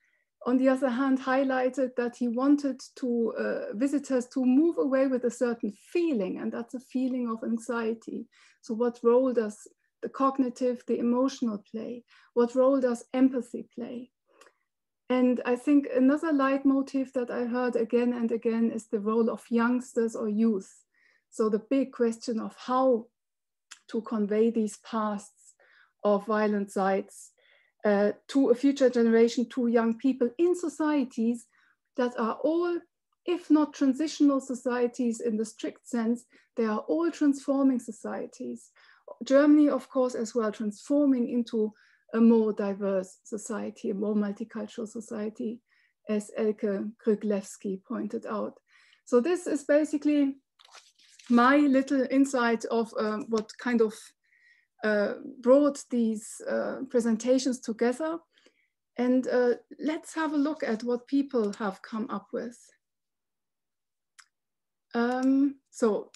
on the other hand, highlighted that he wanted to uh, visitors to move away with a certain feeling, and that's a feeling of anxiety. So what role does the cognitive, the emotional play? What role does empathy play? And I think another leitmotif that I heard again and again is the role of youngsters or youth. So the big question of how to convey these pasts of violent sites uh, to a future generation, to young people in societies that are all, if not transitional societies in the strict sense, they are all transforming societies. Germany, of course, as well, transforming into a more diverse society, a more multicultural society, as Elke Gryglewski pointed out. So this is basically my little insight of uh, what kind of uh, brought these uh, presentations together. And uh, let's have a look at what people have come up with. Um, so,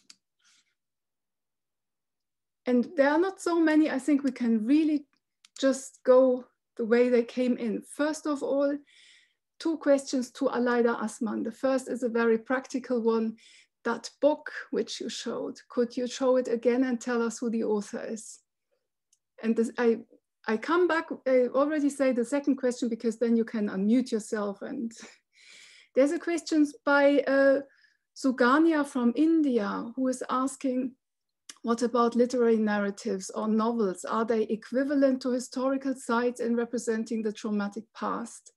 and there are not so many, I think we can really just go the way they came in. First of all, two questions to Aleida Assmann. The first is a very practical one. That book which you showed, could you show it again and tell us who the author is? And this, I, I come back, I already say the second question because then you can unmute yourself. And there's a question by uh, Sugania from India who is asking, what about literary narratives or novels? Are they equivalent to historical sites in representing the traumatic past?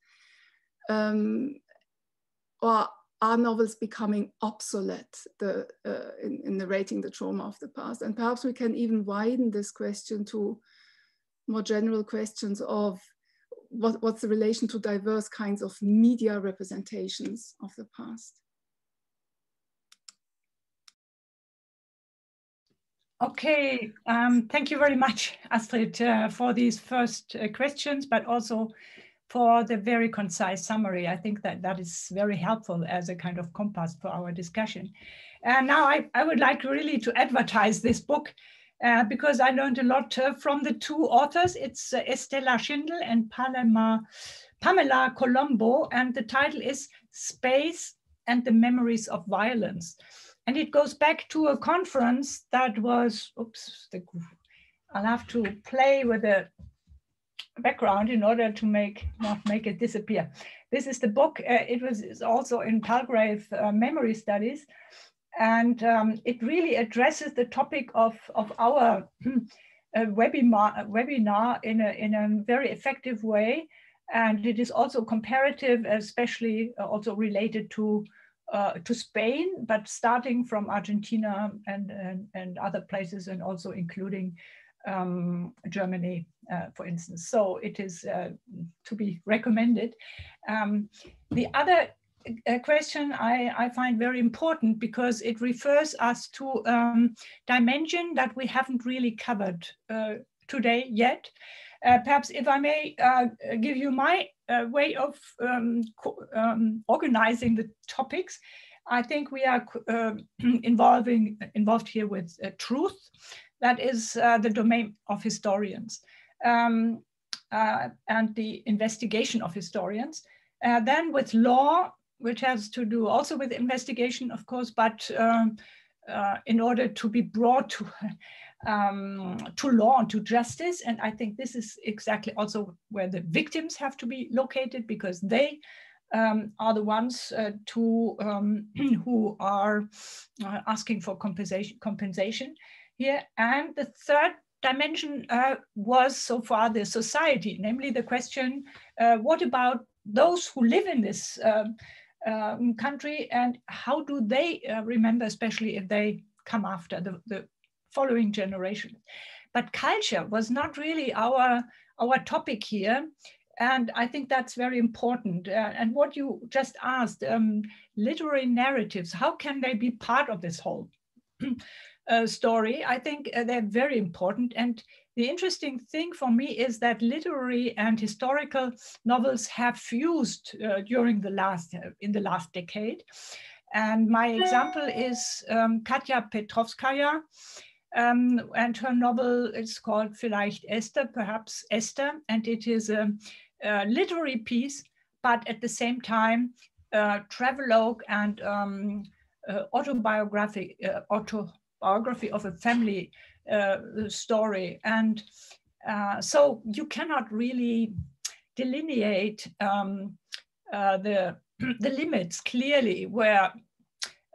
Um, or are novels becoming obsolete the, uh, in, in narrating the trauma of the past? And perhaps we can even widen this question to more general questions of what, what's the relation to diverse kinds of media representations of the past? Okay, um, thank you very much, Astrid, uh, for these first uh, questions, but also for the very concise summary. I think that that is very helpful as a kind of compass for our discussion. And now I, I would like really to advertise this book uh, because I learned a lot uh, from the two authors. It's uh, Estela Schindel and Pamela, Pamela Colombo, and the title is Space and the Memories of Violence. And it goes back to a conference that was, oops, the, I'll have to play with the background in order to make not make it disappear. This is the book. Uh, it was also in Palgrave uh, Memory Studies, and um, it really addresses the topic of of our uh, webinar webinar in a in a very effective way, and it is also comparative, especially uh, also related to uh, to Spain, but starting from Argentina and, and, and other places and also including um, Germany, uh, for instance. So it is uh, to be recommended. Um, the other uh, question I, I, find very important because it refers us to um, dimension that we haven't really covered uh, today yet. Uh, perhaps if I may give you my uh, way of um, um, organizing the topics, I think we are uh, involving involved here with uh, truth. That is uh, the domain of historians um, and the investigation of historians. then with law, which has to do also with investigation, of course, but um, in order to be brought to um, to law and to justice. And I think this is exactly also where the victims have to be located because they um, are the ones uh, to um, who are uh, asking for compensation compensation here. And the third dimension uh, was so far the society, namely the question: uh, What about those who live in this um, um country, and how do they uh, remember, especially if they come after the, the following generation. But culture was not really our, our topic here. And I think that's very important. Uh, and what you just asked, um, literary narratives, how can they be part of this whole uh, story? I think uh, they're very important. And the interesting thing for me is that literary and historical novels have fused uh, during the last, uh, in the last decade. And my example is um, Katja Petrovskaya, um, and her novel is called Vielleicht Esther, perhaps Esther, and it is a, a literary piece, but at the same time, a travelogue and um, uh, autobiography, uh, autobiography of a family uh, story. And uh, so you cannot really delineate um, uh, the, the limits clearly where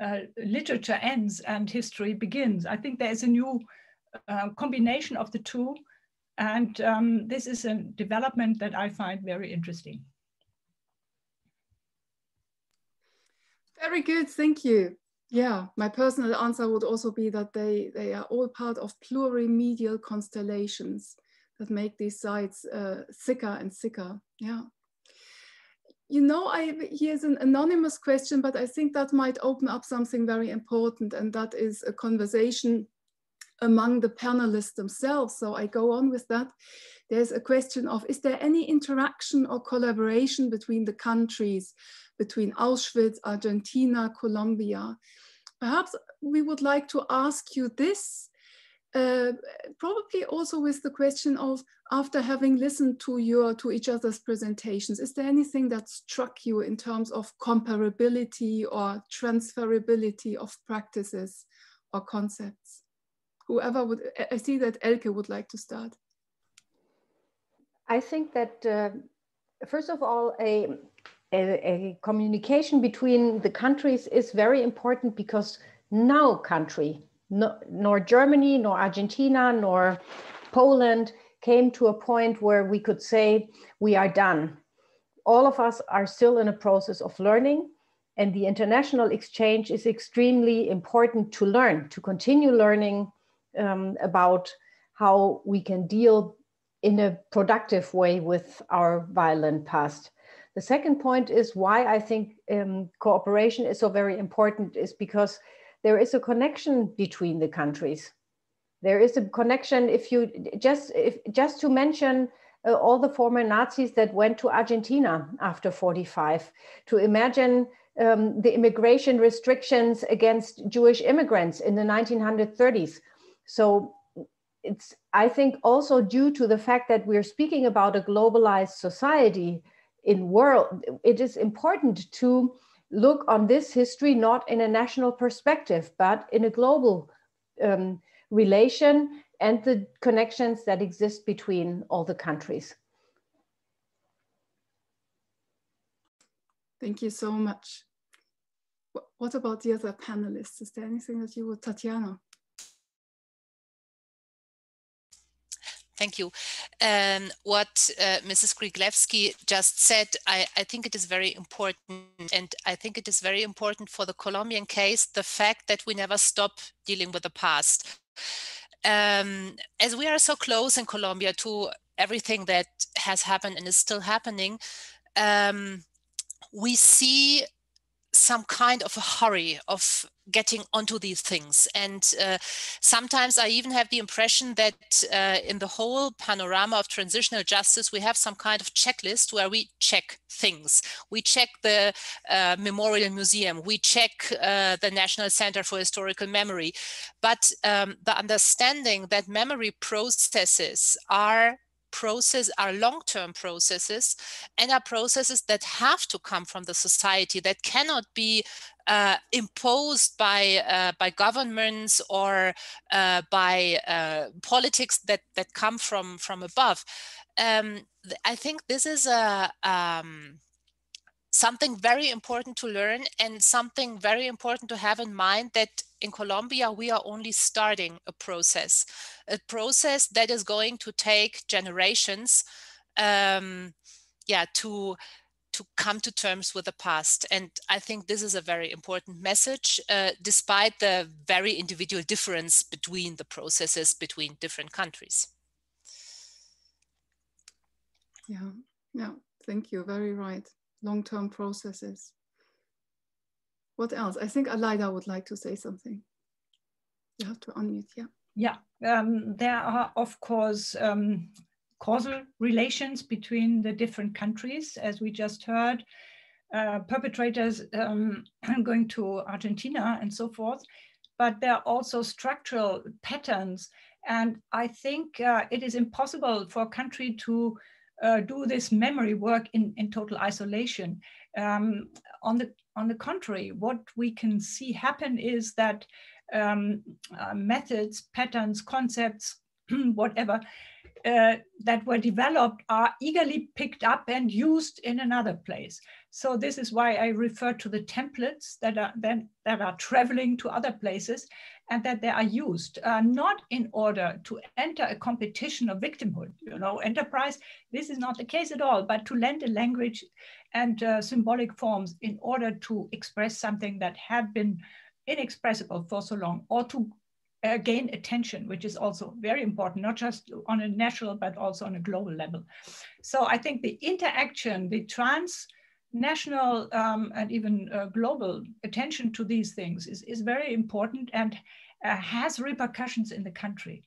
uh, literature ends and history begins. I think there's a new uh, combination of the two. And um, this is a development that I find very interesting. Very good, thank you. Yeah, my personal answer would also be that they, they are all part of plurimedial constellations that make these sites uh, thicker and thicker. Yeah. You know, I here's an anonymous question, but I think that might open up something very important, and that is a conversation among the panelists themselves. So I go on with that. There's a question of, is there any interaction or collaboration between the countries, between Auschwitz, Argentina, Colombia? Perhaps we would like to ask you this, uh, probably also with the question of, after having listened to your, to each other's presentations, is there anything that struck you in terms of comparability or transferability of practices or concepts? whoever would, I see that Elke would like to start. I think that, uh, first of all, a, a, a, communication between the countries is very important because no country, no, nor Germany, nor Argentina, nor Poland came to a point where we could say we are done. All of us are still in a process of learning and the international exchange is extremely important to learn, to continue learning um, about how we can deal in a productive way with our violent past. The second point is why I think um, cooperation is so very important is because there is a connection between the countries. There is a connection if you just if just to mention uh, all the former Nazis that went to Argentina after 45 to imagine um, the immigration restrictions against Jewish immigrants in the 1930s so it's, I think, also due to the fact that we're speaking about a globalized society in world, it is important to look on this history not in a national perspective, but in a global um, relation and the connections that exist between all the countries. Thank you so much. What about the other panelists? Is there anything that you would, Tatjana? Thank you. Um, what uh, Mrs. Gryglewski just said, I, I, think it is very important. And I think it is very important for the Colombian case, the fact that we never stop dealing with the past. Um, as we are so close in Colombia to everything that has happened and is still happening, um, we see some kind of a hurry of getting onto these things. And uh, sometimes I even have the impression that uh, in the whole panorama of transitional justice, we have some kind of checklist where we check things. We check the uh, Memorial Museum, we check uh, the National Center for Historical Memory. But um, the understanding that memory processes are process are long-term processes and are processes that have to come from the society that cannot be uh, imposed by uh, by governments or uh, by uh, politics that that come from from above. Um, I think this is a um, something very important to learn and something very important to have in mind that in Colombia, we are only starting a process, a process that is going to take generations um, yeah, to, to come to terms with the past. And I think this is a very important message, uh, despite the very individual difference between the processes between different countries. Yeah, yeah, thank you. Very right long-term processes. What else? I think Aleida would like to say something. You have to unmute, yeah. Yeah, um, there are, of course, um, causal relations between the different countries, as we just heard. Uh, perpetrators um, going to Argentina and so forth, but there are also structural patterns. And I think uh, it is impossible for a country to uh, do this memory work in, in total isolation. Um, on, the, on the contrary, what we can see happen is that um, uh, methods, patterns, concepts, whatever, uh, that were developed are eagerly picked up and used in another place. So this is why I refer to the templates that are then that are traveling to other places and that they are used uh, not in order to enter a competition of victimhood, you know, enterprise. This is not the case at all, but to lend a language and uh, symbolic forms in order to express something that had been inexpressible for so long, or to uh, gain attention, which is also very important, not just on a national, but also on a global level. So I think the interaction, the transnational um, and even uh, global attention to these things is, is very important and uh, has repercussions in the country.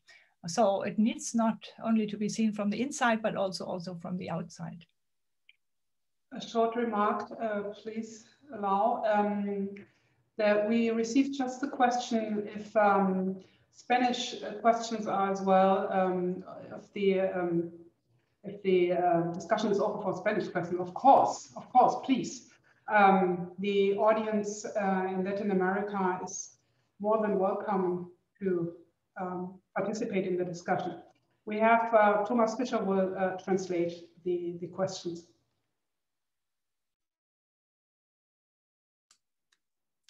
So it needs not only to be seen from the inside, but also, also from the outside. A short remark, uh, please allow. Um, that we received just a question if um, Spanish questions are as well, um, if the um, if the uh, discussion is open for Spanish questions, of course, of course, please. Um, the audience uh, in Latin America is more than welcome to um, participate in the discussion. We have uh, Thomas Fischer will uh, translate the, the questions.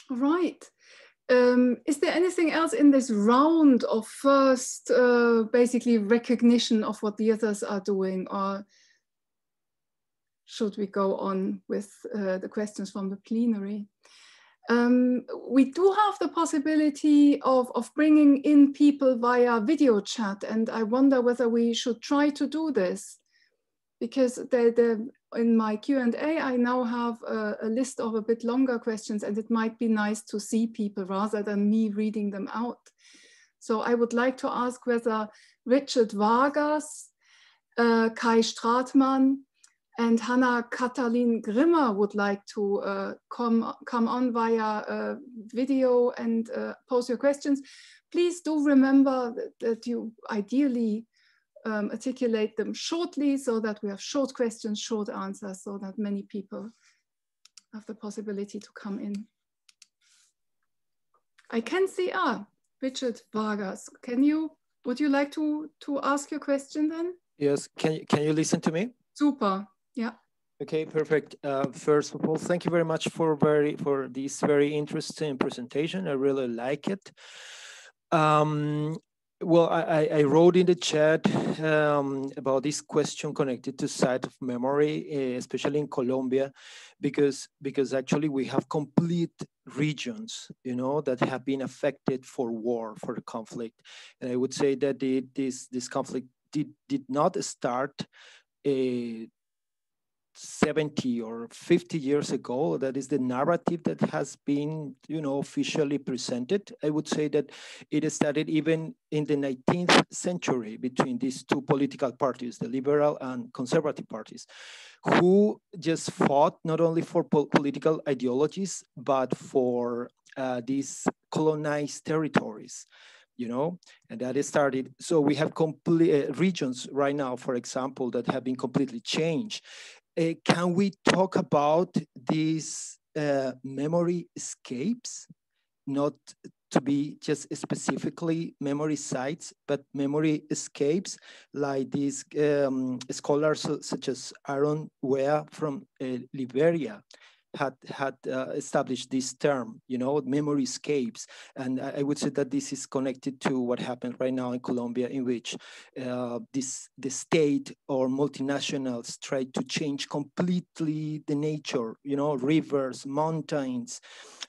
Right. Um, is there anything else in this round of first, uh, basically recognition of what the others are doing, or should we go on with uh, the questions from the plenary? Um, we do have the possibility of, of bringing in people via video chat, and I wonder whether we should try to do this because the, the, in my Q&A, I now have a, a, list of a bit longer questions and it might be nice to see people rather than me reading them out. So I would like to ask whether Richard Vargas, uh, Kai Stratmann, and Hannah Katalin Grimmer would like to uh, come, come on via uh, video and uh, pose your questions. Please do remember that, that you ideally um, articulate them shortly so that we have short questions, short answers, so that many people have the possibility to come in. I can see, ah, Richard Vargas, can you, would you like to, to ask your question then? Yes, can can you listen to me? Super, yeah. Okay, perfect. Uh, first of all, thank you very much for very for this very interesting presentation. I really like it. Um, well, I, I, wrote in the chat um, about this question connected to site of memory, eh, especially in Colombia, because because actually we have complete regions, you know, that have been affected for war, for the conflict, and I would say that the, this this conflict did did not start uh, 70 or 50 years ago. That is the narrative that has been, you know, officially presented. I would say that it started even in the 19th century between these two political parties, the liberal and conservative parties, who just fought not only for po political ideologies, but for uh, these colonized territories you know, and that is started. So we have complete uh, regions right now, for example, that have been completely changed. Uh, can we talk about these uh, memory escapes, not to be just specifically memory sites, but memory escapes, like these um, scholars such as Aaron Ware from uh, Liberia, had had uh, established this term, you know, memory escapes, and I, I, would say that this is connected to what happened right now in Colombia, in which uh, this the state or multinationals try to change completely the nature, you know, rivers, mountains,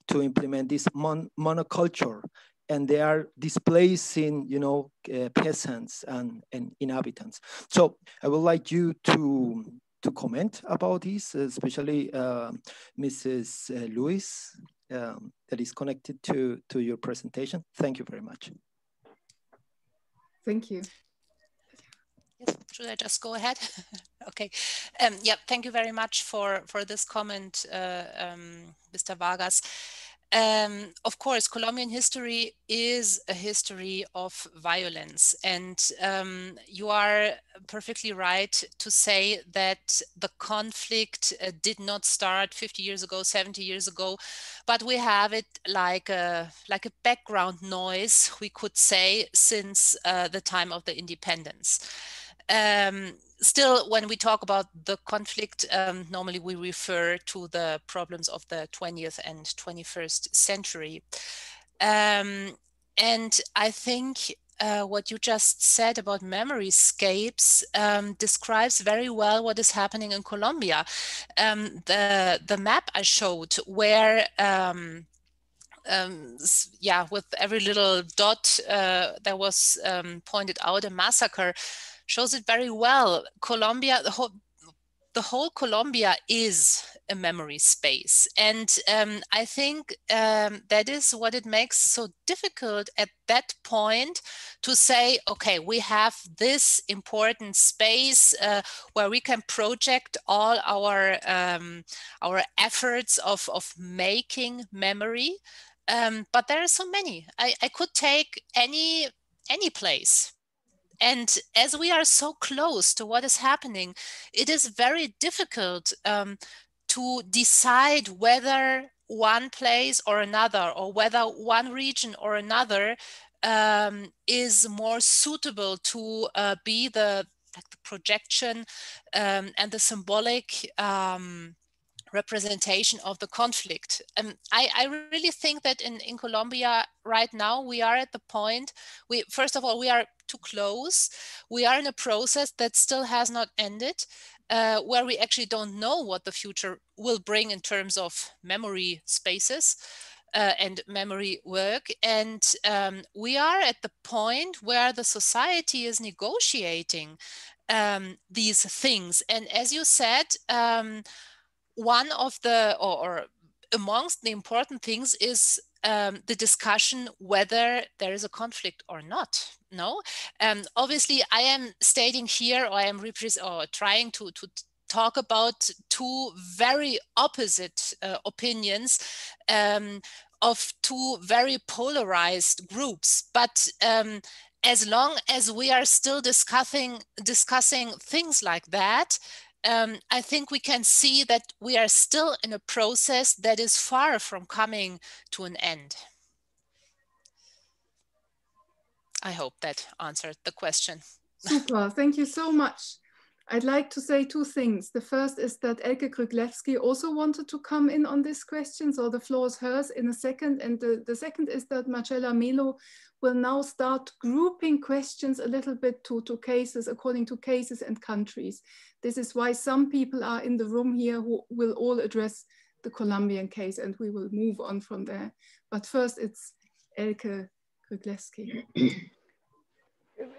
to implement this mon monoculture, and they are displacing, you know, uh, peasants and, and inhabitants. So I would like you to to comment about this, especially uh, Mrs. Uh, Louis, um, that is connected to, to your presentation. Thank you very much. Thank you. Yes, should I just go ahead? okay. Um, yeah, thank you very much for, for this comment, uh, um, Mr. Vargas. Um, of course, Colombian history is a history of violence. And um, you are perfectly right to say that the conflict uh, did not start 50 years ago, 70 years ago, but we have it like a, like a background noise, we could say, since uh, the time of the independence. Um, still, when we talk about the conflict, um, normally we refer to the problems of the 20th and 21st century. Um, and I think uh, what you just said about memory scapes um, describes very well what is happening in Colombia. Um, the, the map I showed where um, um, yeah, with every little dot uh, that was um, pointed out, a massacre shows it very well. Colombia, the whole, the whole Colombia is a memory space. And um, I think um, that is what it makes so difficult at that point to say, okay, we have this important space uh, where we can project all our, um, our efforts of, of making memory. Um, but there are so many. I, I could take any any place. And as we are so close to what is happening, it is very difficult um, to decide whether one place or another, or whether one region or another um, is more suitable to uh, be the, like the projection um, and the symbolic um, representation of the conflict. Um, I, I, really think that in, in Colombia right now, we are at the point, we first of all, we are too close. We are in a process that still has not ended, uh, where we actually don't know what the future will bring in terms of memory spaces. Uh, and memory work. And um, we are at the point where the society is negotiating um, these things. And as you said, um, one of the, or, or amongst the important things is um, the discussion whether there is a conflict or not. No, um, obviously I am stating here, or I am or trying to to talk about two very opposite uh, opinions um, of two very polarized groups, but. Um, as long as we are still discussing discussing things like that, um, I think we can see that we are still in a process that is far from coming to an end. I hope that answered the question. Super, thank you so much. I'd like to say two things. The first is that Elke Gryglewski also wanted to come in on this question, so the floor is hers in a second. And the, the second is that Marcella Melo will now start grouping questions a little bit to, to cases, according to cases and countries. This is why some people are in the room here who will all address the Colombian case and we will move on from there. But first it's Elke Gryglewski.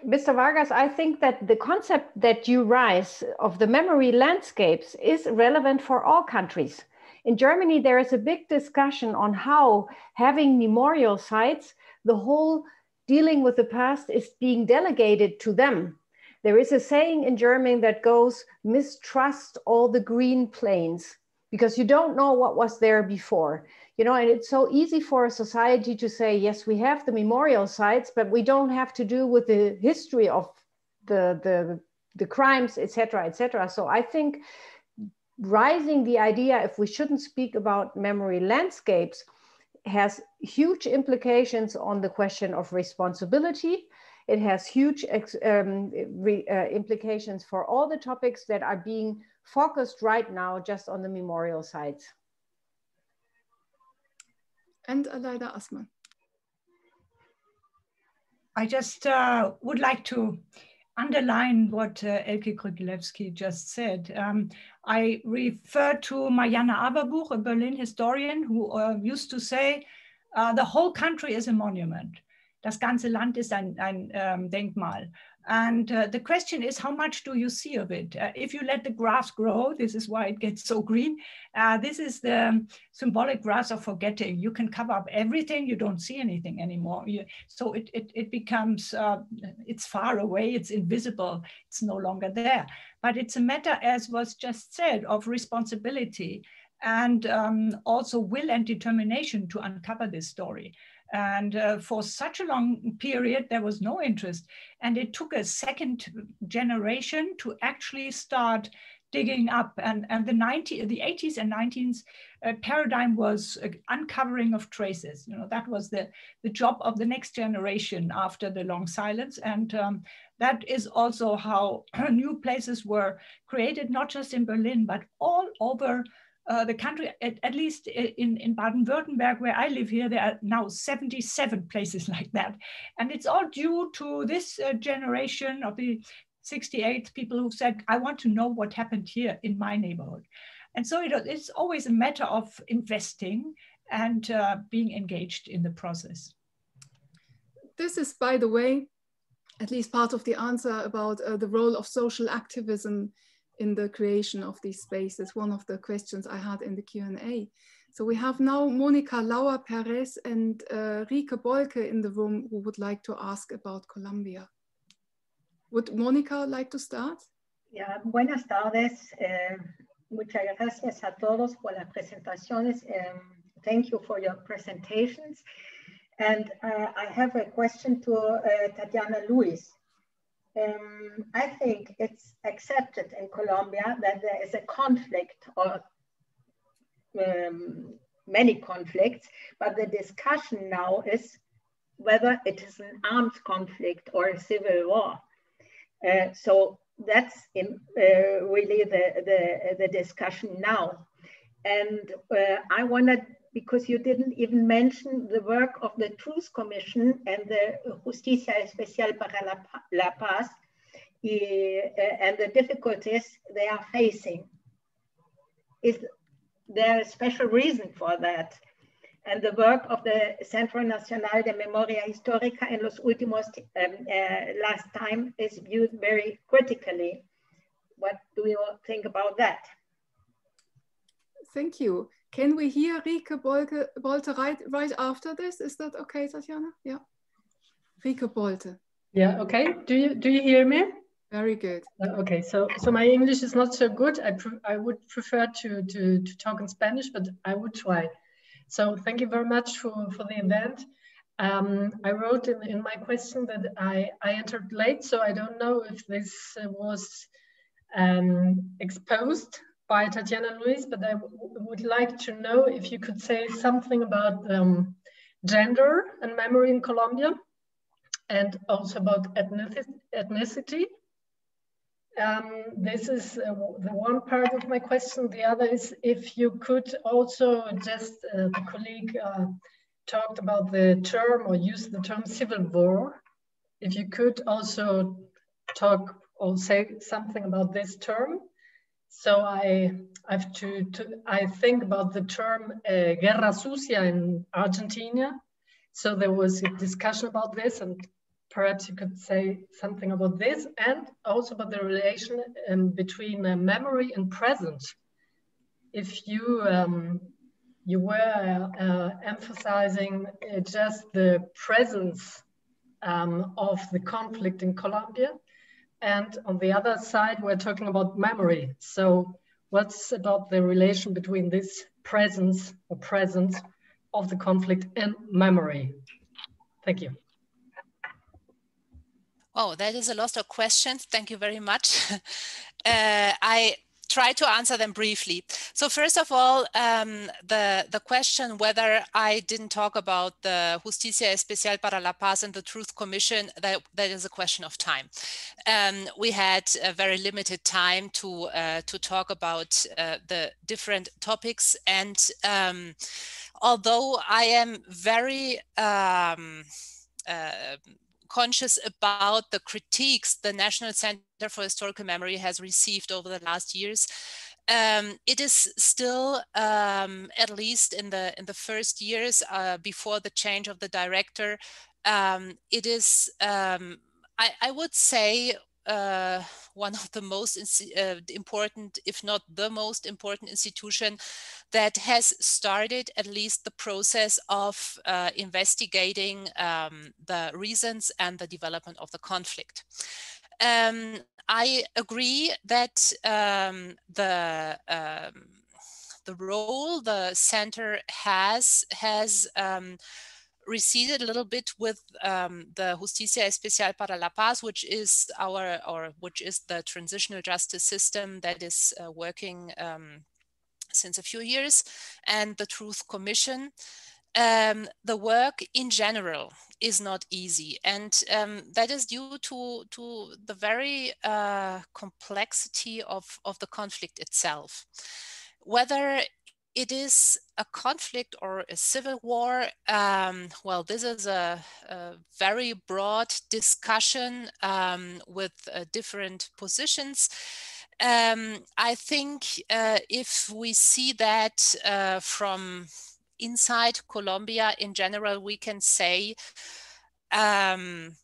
Mr. Vargas, I think that the concept that you rise of the memory landscapes is relevant for all countries. In Germany, there is a big discussion on how having memorial sites, the whole dealing with the past is being delegated to them. There is a saying in German that goes, mistrust all the green plains because you don't know what was there before you know and it's so easy for a society to say yes we have the memorial sites but we don't have to do with the history of the the the crimes etc etc so i think rising the idea if we shouldn't speak about memory landscapes has huge implications on the question of responsibility it has huge um, re, uh, implications for all the topics that are being focused right now just on the memorial sites and Aleida Assmann. I just uh, would like to underline what uh, Elke Gryglewski just said. Um, I refer to Marianne Awerbuch, a Berlin historian, who uh, used to say, uh, the whole country is a monument. Das ganze Land ist ein, ein um, Denkmal. And uh, the question is, how much do you see of it? Uh, if you let the grass grow, this is why it gets so green. Uh, this is the symbolic grass of forgetting. You can cover up everything, you don't see anything anymore. You, so it, it, it becomes, uh, it's far away, it's invisible, it's no longer there. But it's a matter, as was just said, of responsibility and um, also will and determination to uncover this story. And uh, for such a long period, there was no interest. And it took a second generation to actually start digging up. And, and the, 90, the 80s and 90s uh, paradigm was uh, uncovering of traces. You know, that was the, the job of the next generation after the long silence. And um, that is also how new places were created, not just in Berlin, but all over uh, the country, at, at least in, in Baden-Württemberg, where I live here, there are now 77 places like that. And it's all due to this uh, generation of the 68 people who said, I want to know what happened here in my neighborhood. And so it, it's always a matter of investing and uh, being engaged in the process. This is, by the way, at least part of the answer about uh, the role of social activism in the creation of these spaces, one of the questions I had in the Q&A. So we have now Monica Laura Perez and uh, Bolke in the room who would like to ask about Colombia. Would Monica like to start? Yeah, buenas tardes. Uh, muchas gracias a todos por las presentaciones. Um, thank you for your presentations. And uh, I have a question to uh, Tatjana Louis. Um, I think it's accepted in Colombia that there is a conflict or um, many conflicts, but the discussion now is whether it is an armed conflict or a civil war. Uh, so that's in, uh, really the, the, the discussion now. And uh, I wanted, because you didn't even mention the work of the Truth Commission and the Justicia Especial para la, la Paz and the difficulties they are facing. Is there a special reason for that? and the work of the Centro Nacional de Memoria Histórica in los últimos um, uh, last time is viewed very critically. What do you think about that? Thank you. Can we hear Rike Bolke, Bolte right, right after this? Is that okay, Tatjana? Yeah. Rike Bolte. Yeah, okay. Do you, do you hear me? Very good. Uh, okay, so so my English is not so good. I, I would prefer to, to, to talk in Spanish, but I would try. So thank you very much for, for the event. Um, I wrote in, in my question that I, I entered late, so I don't know if this was um, exposed by Tatjana Louis, but I would like to know if you could say something about um, gender and memory in Colombia and also about ethnicity um, this is uh, the one part of my question. The other is if you could also just, uh, the colleague uh, talked about the term or used the term civil war. If you could also talk or say something about this term. So I have to, to I think about the term uh, guerra sucia in Argentina. So there was a discussion about this and perhaps you could say something about this and also about the relation um, between uh, memory and present. If you um, you were uh, emphasizing uh, just the presence um, of the conflict in Colombia, and on the other side, we're talking about memory. So, what's about the relation between this presence or presence of the conflict and memory? Thank you. Oh, that is a lot of questions. Thank you very much. uh, I try to answer them briefly. So first of all, um, the, the question whether I didn't talk about the Justicia Especial para la Paz and the Truth Commission, that, that is a question of time. Um, we had a very limited time to, uh, to talk about uh, the different topics. And um, although I am very um, uh, conscious about the critiques the National Center for Historical Memory has received over the last years. Um, it is still, um, at least in the in the first years uh, before the change of the director, um, it is, um, I, I, would say, uh, one of the most uh, important, if not the most important institution that has started at least the process of uh, investigating um, the reasons and the development of the conflict. Um, I agree that um, the um, the role the center has has um, receded a little bit with um, the Justicia Especial para la Paz, which is our, or which is the transitional justice system that is uh, working um, since a few years, and the Truth Commission. Um, the work in general is not easy, and um, that is due to to the very uh, complexity of of the conflict itself whether it is a conflict or a civil war. Um, well, this is a, a very broad discussion um, with uh, different positions. Um, I think uh, if we see that uh, from inside Colombia in general, we can say um,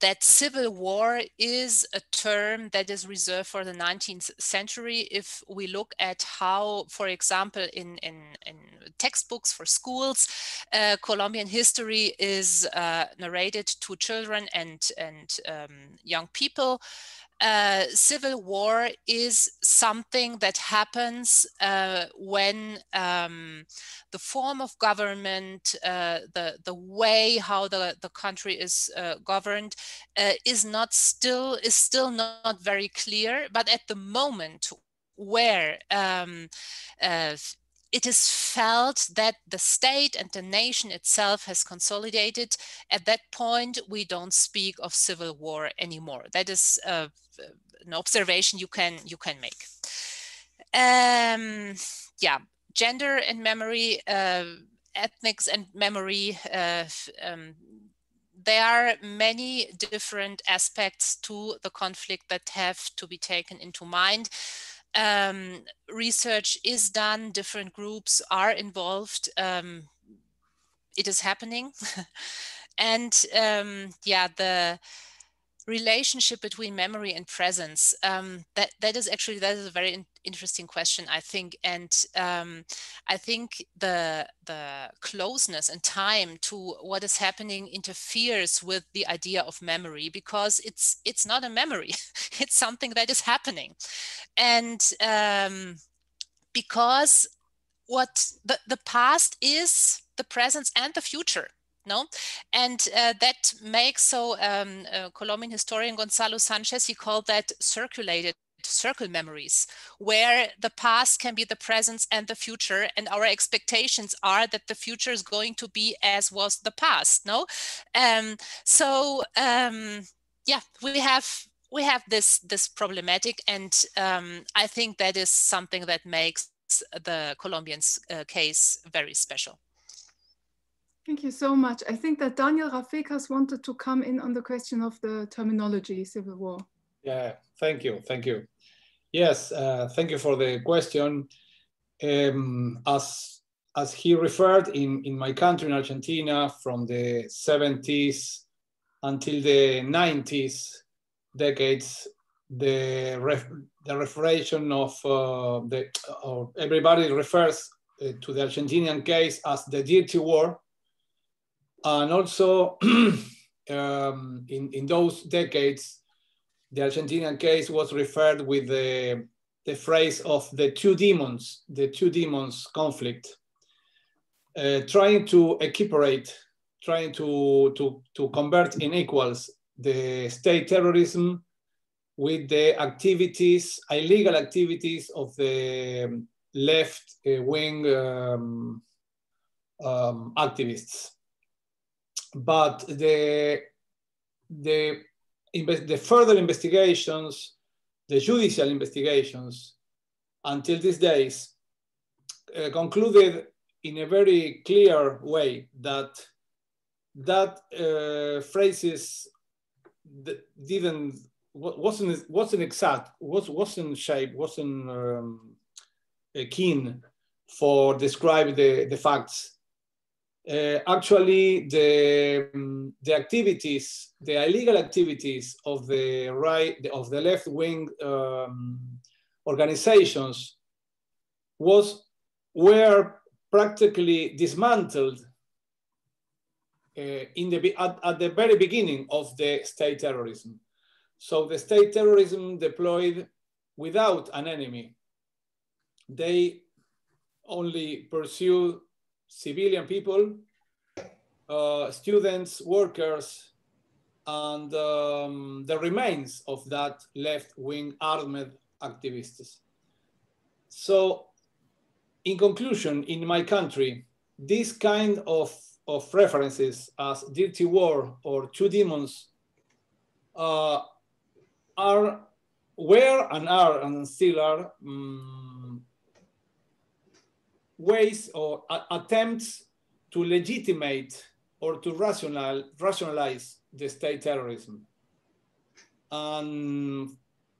that civil war is a term that is reserved for the 19th century. If we look at how, for example, in, in, in textbooks for schools, uh, Colombian history is uh, narrated to children and, and um, young people, uh, civil war is something that happens uh, when um, the form of government, uh, the the way how the, the country is uh, governed, uh, is not still is still not very clear. But at the moment where um, uh, it is felt that the state and the nation itself has consolidated. At that point, we don't speak of civil war anymore. That is uh, an observation you can you can make. Um, yeah, gender and memory, uh, ethnics and memory. Uh, um, there are many different aspects to the conflict that have to be taken into mind um, research is done, different groups are involved. Um, it is happening. and um, yeah, the relationship between memory and presence, um, that, that is actually, that is a very in interesting question, I think. And um, I think the, the closeness and time to what is happening interferes with the idea of memory because it's, it's not a memory, it's something that is happening. And um, because what the, the past is the presence and the future no? And uh, that makes so um, uh, colombian historian gonzalo sanchez he called that circulated circle memories where the past can be the present and the future and our expectations are that the future is going to be as was the past no? Um, so um, yeah we have we have this this problematic and um, i think that is something that makes the colombians uh, case very special Thank you so much. I think that Daniel Rafecas wanted to come in on the question of the terminology, civil war. Yeah, thank you, thank you. Yes, uh, thank you for the question. Um, as as he referred in, in my country, in Argentina, from the 70s until the 90s decades, the ref, the referation of uh, the or everybody refers uh, to the Argentinian case as the dirty war, and also um, in in those decades, the Argentinian case was referred with the, the phrase of the two demons, the two demons conflict, uh, trying to equiparate, trying to, to, to convert in equals the state terrorism with the activities, illegal activities of the left uh, wing um, um, activists. But the, the the further investigations, the judicial investigations, until these days, uh, concluded in a very clear way that that uh, phrases that didn't wasn't wasn't exact was wasn't shape wasn't um, keen for describe the the facts uh, actually the, um, the activities, the illegal activities of the right, of the left wing um, organizations was, were practically dismantled uh, in the, at, at the very beginning of the state terrorism. So the state terrorism deployed without an enemy. They only pursue civilian people, uh, students, workers, and um, the remains of that left-wing armed activists. So in conclusion, in my country, this kind of, of references as dirty war or two demons uh, are where and are and still are um, ways or attempts to legitimate or to rational, rationalize the state terrorism. And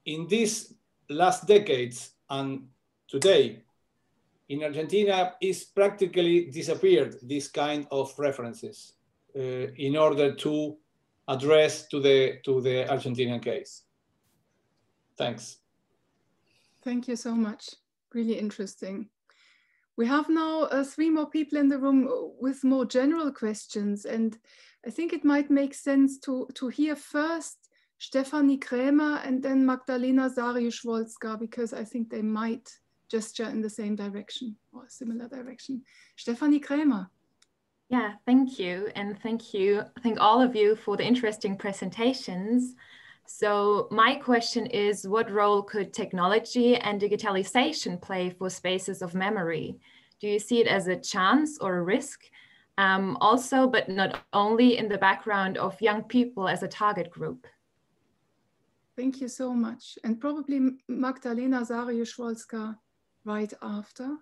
in these last decades and today, in Argentina, is practically disappeared this kind of references uh, in order to address to the to the Argentinian case. Thanks. Thank you so much. Really interesting. We have now uh, three more people in the room with more general questions, and I think it might make sense to, to hear first Stefanie Krämer and then Magdalena Saryusz-Wolska, because I think they might gesture in the same direction or similar direction. Stefanie Krämer. Yeah, thank you. And thank you, thank all of you for the interesting presentations. So my question is, what role could technology and digitalization play for spaces of memory? Do you see it as a chance or a risk? Um, also, but not only in the background of young people as a target group. Thank you so much. And probably Magdalena Saryusz-Wolska right after.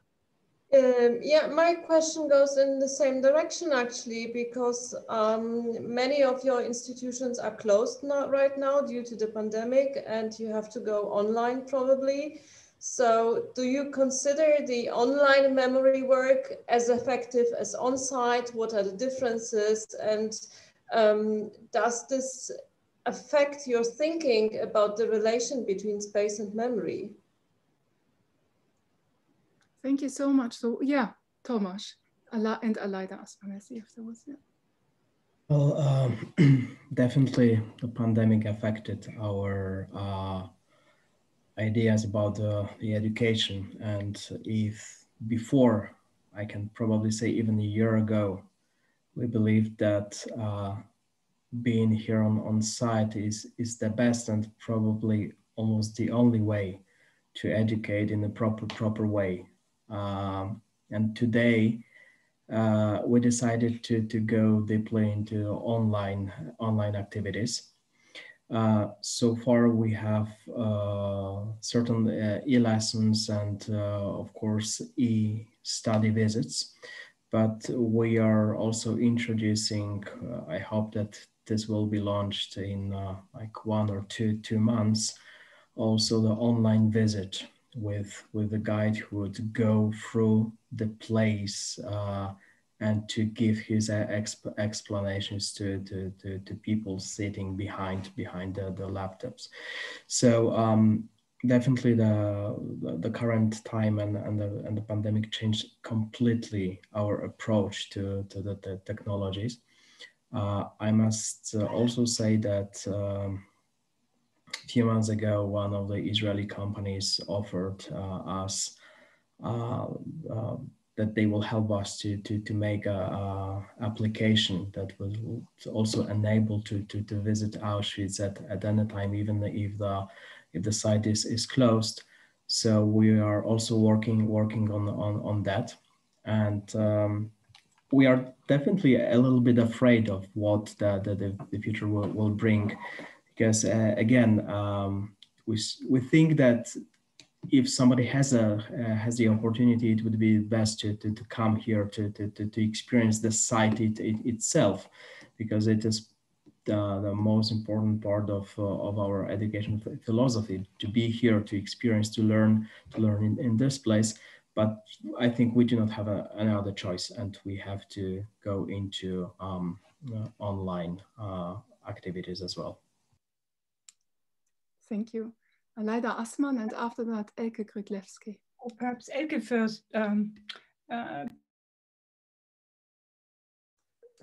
Um, yeah, my question goes in the same direction actually, because um, many of your institutions are closed right now due to the pandemic, and you have to go online probably. So, do you consider the online memory work as effective as on site? What are the differences? And um, does this affect your thinking about the relation between space and memory? Thank you so much. So yeah, Thomas and Aleida Aspanesi afterwards. Yeah. Well, um, definitely the pandemic affected our uh, ideas about uh, the education. And if before, I can probably say even a year ago, we believed that uh, being here on, on site is, is the best and probably almost the only way to educate in a proper, proper way. Um, and today, uh, we decided to, to go deeply into online, online activities. Uh, so far, we have uh, certain uh, e-lessons and, uh, of course, e-study visits. But we are also introducing, uh, I hope that this will be launched in like one or two, two months, also the online visit with with a guide who would go through the place uh, and to give his uh, exp explanations to, to, to, to, people sitting behind behind the, the laptops. So um, definitely the, the, current time and, and the and the pandemic changed completely our approach to, to the, the technologies. Uh, I must also say that um, few months ago, one of the Israeli companies offered uh, us uh, uh, that they will help us to, to, to make a, a application that will also enable to, to, to visit Auschwitz at, at any time, even if the, if the site is, is closed. So we are also working, working on, on, on that. And um, we are definitely a little bit afraid of what the, the, the future will, will bring because uh, again, um, we, we think that if somebody has a uh, has the opportunity, it would be best to, to, to come here to, to, to, experience the site it, it, itself, because it is the, the most important part of, uh, of our education philosophy, to be here, to experience, to learn, to learn in, in this place. But I think we do not have a, another choice and we have to go into um, uh, online uh, activities as well. Thank you. Aleida Assmann and after that, Elke Gryglewski. Or perhaps Elke first. Um, uh...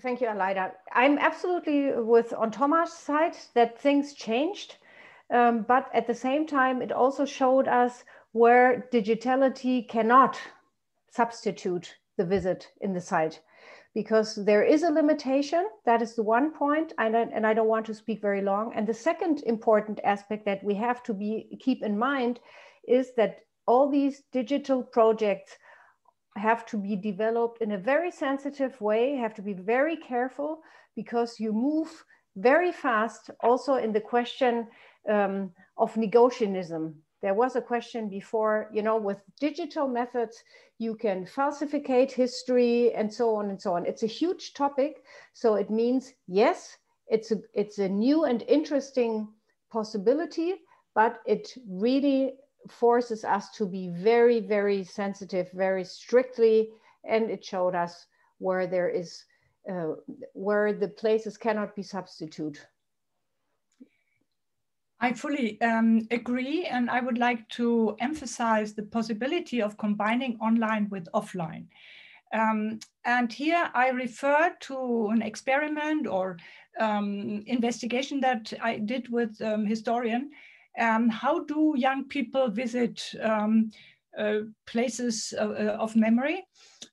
Thank you, Aleida. I'm absolutely with on Thomas' side that things changed, um, but at the same time, it also showed us where digitality cannot substitute the visit in the site because there is a limitation. That is the one point, and I, and I don't want to speak very long. And the second important aspect that we have to be keep in mind is that all these digital projects have to be developed in a very sensitive way, have to be very careful because you move very fast also in the question um, of negationism there was a question before, you know, with digital methods, you can falsificate history and so on and so on. It's a huge topic. So it means, yes, it's a, it's a new and interesting possibility, but it really forces us to be very, very sensitive, very strictly, and it showed us where there is, uh, where the places cannot be substituted. I fully um, agree, and I would like to emphasize the possibility of combining online with offline. Um, and here I refer to an experiment or um, investigation that I did with um, historian. Um, how do young people visit um, uh, places of, uh, of, memory?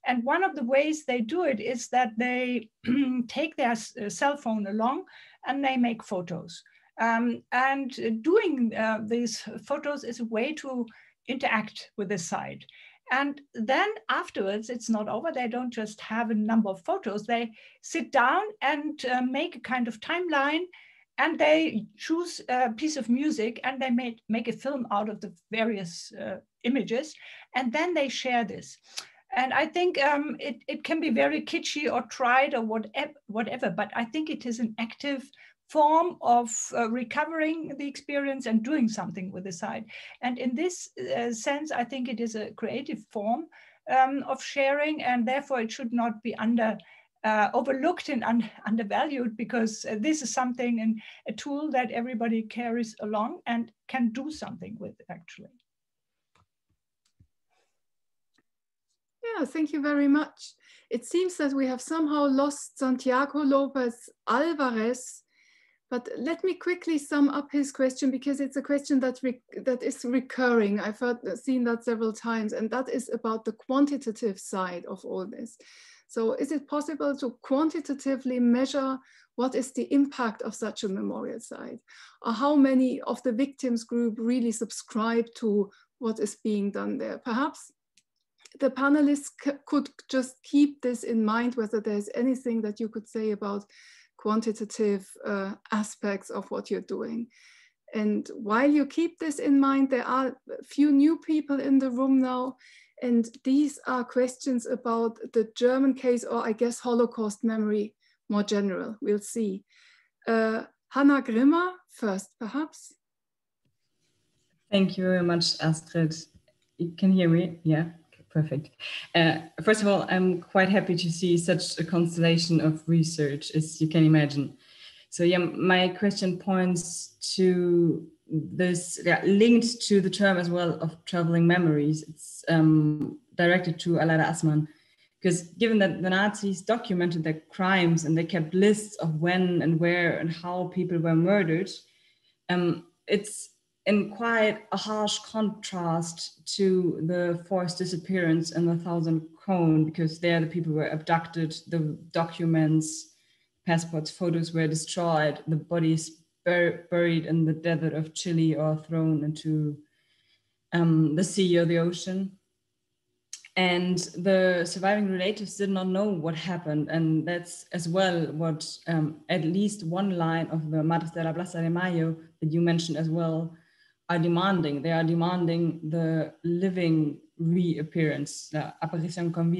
And one of the ways they do it is that they take their uh, cell phone along and they make photos. Um, and doing uh, these photos is a way to interact with the site. And then afterwards, it's not over. They don't just have a number of photos. They sit down and uh, make a kind of timeline and they choose a piece of music and they make, make a film out of the various uh, images. And then they share this. And I think um, it, it can be very kitschy or tried or whatever, whatever, but I think it is an active form of uh, recovering the experience and doing something with the site. And in this uh, sense, I think it is a creative form um, of sharing and therefore it should not be under uh, overlooked and un undervalued because uh, this is something and a tool that everybody carries along and can do something with actually. Yeah, thank you very much. It seems that we have somehow lost Santiago Lopez Alvarez but let me quickly sum up his question because it's a question that, that is recurring. I've heard, seen that several times, and that is about the quantitative side of all this. So is it possible to quantitatively measure what is the impact of such a memorial site? Or how many of the victims group really subscribe to what is being done there? Perhaps the panelists could just keep this in mind, whether there's anything that you could say about quantitative uh, aspects of what you're doing. And while you keep this in mind, there are a few new people in the room now. And these are questions about the German case, or I guess Holocaust memory more general. We'll see. Uh, Hannah Grimmer first, perhaps. Thank you very much, Astrid. You can hear me? Yeah. Perfect. Uh, first of all, I'm quite happy to see such a constellation of research as you can imagine. So yeah, my question points to this yeah, linked to the term as well of traveling memories. It's um, directed to Aleida Assmann because given that the Nazis documented their crimes and they kept lists of when and where and how people were murdered, um, it's in quite a harsh contrast to the forced disappearance in the Southern Cone, because there the people were abducted, the documents, passports, photos were destroyed, the bodies bur buried in the desert of Chile or thrown into um, the sea or the ocean. And the surviving relatives did not know what happened. And that's as well what um, at least one line of the Madres de la Plaza de Mayo that you mentioned as well are demanding. They are demanding the living reappearance, the aparición con.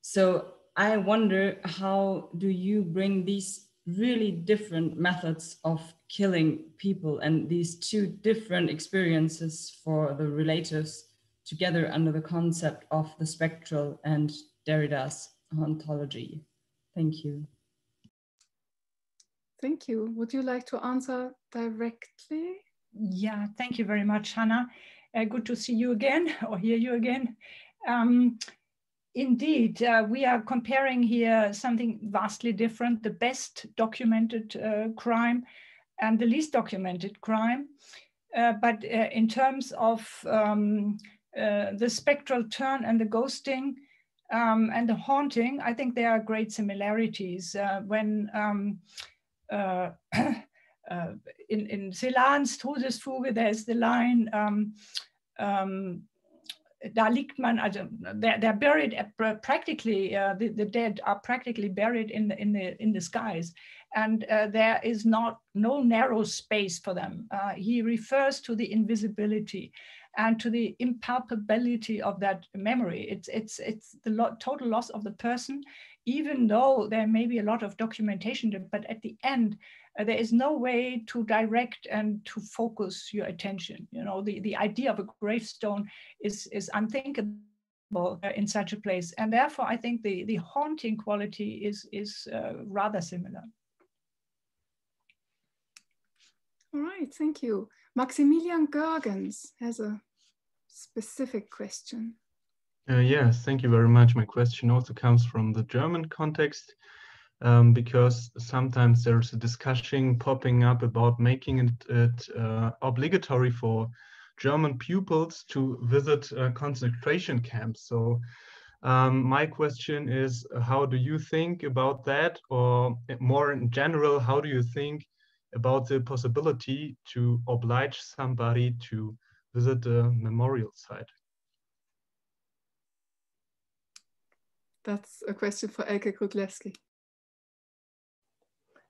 So I wonder how do you bring these really different methods of killing people and these two different experiences for the relatives together under the concept of the spectral and Derrida's ontology. Thank you. Thank you. Would you like to answer directly? Yeah, thank you very much, Hannah. Uh, good to see you again or hear you again. Um, indeed, uh, we are comparing here something vastly different, the best documented uh, crime and the least documented crime. Uh, but uh, in terms of um, uh, the spectral turn and the ghosting um, and the haunting, I think there are great similarities. when um, in, in Celans Todesfuge, there's the line, um, um, da liegt man, also they're, they're buried practically, uh, the, the dead are practically buried in the, in the, in the skies. And uh, there is not no narrow space for them. Uh, he refers to the invisibility and to the impalpability of that memory. It's, it's, it's the lo total loss of the person, even though there may be a lot of documentation, but at the end, uh, there is no way to direct and to focus your attention. You know, the, the idea of a gravestone is, is unthinkable in such a place. And therefore, I think the, the haunting quality is, is uh, rather similar. All right, thank you. Maximilian Gergens has a specific question. Uh, yes, thank you very much. My question also comes from the German context um, because sometimes there's a discussion popping up about making it, it uh, obligatory for German pupils to visit uh, concentration camps. So um, my question is, how do you think about that? Or more in general, how do you think about the possibility to oblige somebody to visit a memorial site? That's a question for Elke Gryglewski.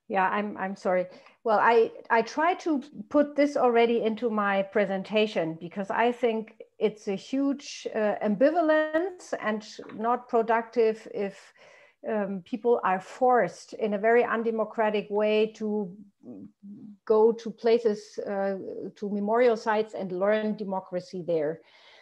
Yeah, I'm, I'm sorry. Well, I, I try to put this already into my presentation because I think it's a huge uh, ambivalence and not productive if um, people are forced in a very undemocratic way to go to places, uh, to memorial sites and learn democracy there.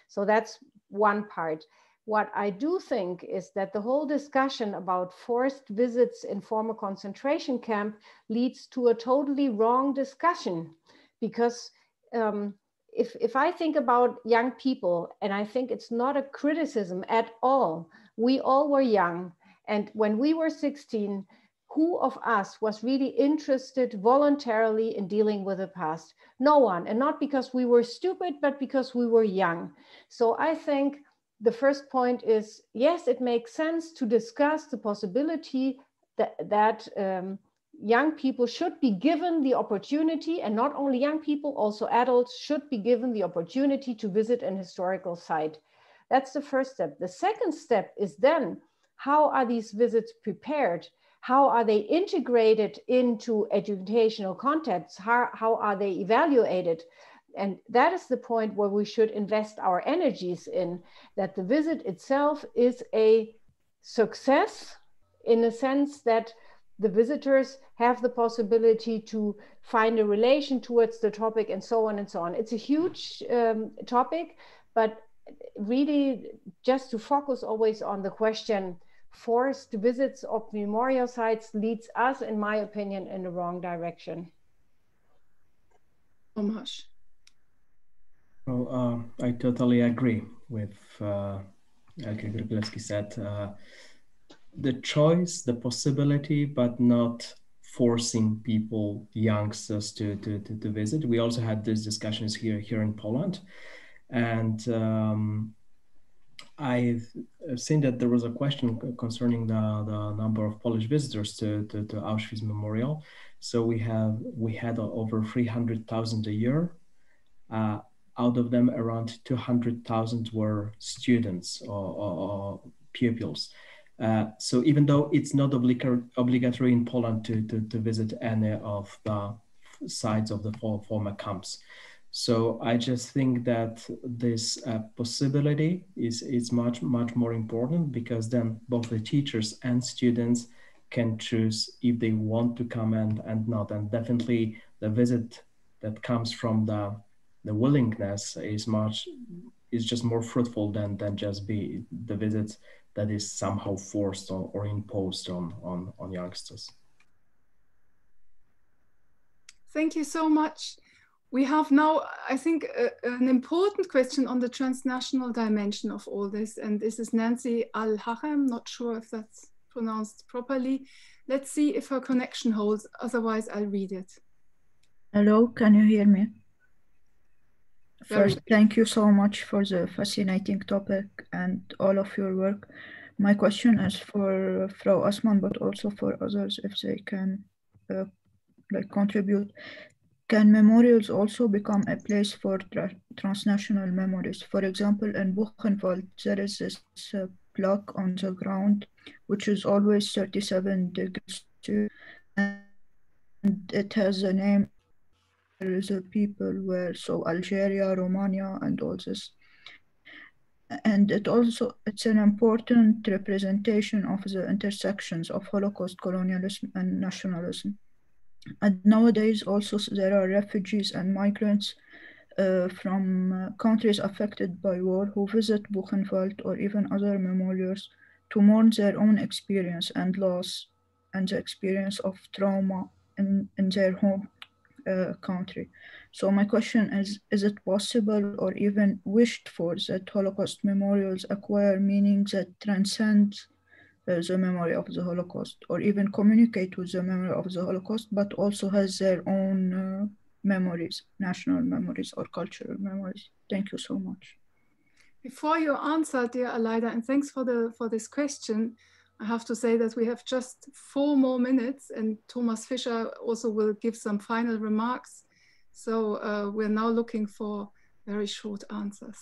So that's one part. What I do think is that the whole discussion about forced visits in former concentration camp leads to a totally wrong discussion because um, if, if I think about young people, and I think it's not a criticism at all, we all were young. And when we were 16, who of us was really interested voluntarily in dealing with the past? No one. And not because we were stupid, but because we were young. So I think the first point is, yes, it makes sense to discuss the possibility that, that um, young people should be given the opportunity, and not only young people, also adults should be given the opportunity to visit an historical site. That's the first step. The second step is then, how are these visits prepared? How are they integrated into educational contexts? How, how are they evaluated? And that is the point where we should invest our energies in that the visit itself is a success in a sense that the visitors have the possibility to find a relation towards the topic and so on and so on. It's a huge um, topic, but really just to focus always on the question forced visits of memorial sites leads us, in my opinion, in the wrong direction. So much. Well, uh, I totally agree with uh, Elke Gryglewski said. Uh, the choice, the possibility, but not forcing people, youngsters, to, to, to, to, visit. We also had these discussions here here in Poland, and um, I've seen that there was a question concerning the, the number of Polish visitors to, to, to Auschwitz Memorial. So we have we had over 300,000 a year. Uh, out of them around 200,000 were students or, or, pupils. Uh, so even though it's not obligatory in Poland to, to, to, visit any of the sites of the four former camps. So I just think that this uh, possibility is, is much, much more important because then both the teachers and students can choose if they want to come and, and not. And definitely the visit that comes from the the willingness is much is just more fruitful than than just be the visits that is somehow forced or, or imposed on, on on youngsters. Thank you so much. We have now, I think, uh, an important question on the transnational dimension of all this. And this is Nancy Al Hachem, not sure if that's pronounced properly. Let's see if her connection holds, otherwise, I'll read it. Hello, can you hear me? First, thank you so much for the fascinating topic and all of your work. My question is for Frau Assmann, but also for others if they can uh, like contribute. can memorials also become a place for tra transnational memories? For example, in Buchenwald, there is this uh, plaque on the ground, which is always 37 degrees, and it has a name. A people where, so Algeria, Romania, and all this. And it also, it's an important representation of the intersections of Holocaust, colonialism, and nationalism. And nowadays, also, there are refugees and migrants uh, from uh, countries affected by war who visit Buchenwald or even other memorials to mourn their own experience and loss and the experience of trauma in, in their home uh, country. So my question is, is it possible or even wished for that Holocaust memorials acquire meaning that transcends uh, the memory of the Holocaust or even communicate with the memory of the Holocaust, but also has their own uh, memories, national memories or cultural memories. Thank you so much. Before you answer, dear Aleida, and thanks for, the, for this question, I have to say that we have just four more minutes and Thomas Fischer also will give some final remarks. So uh, we're now looking for very short answers.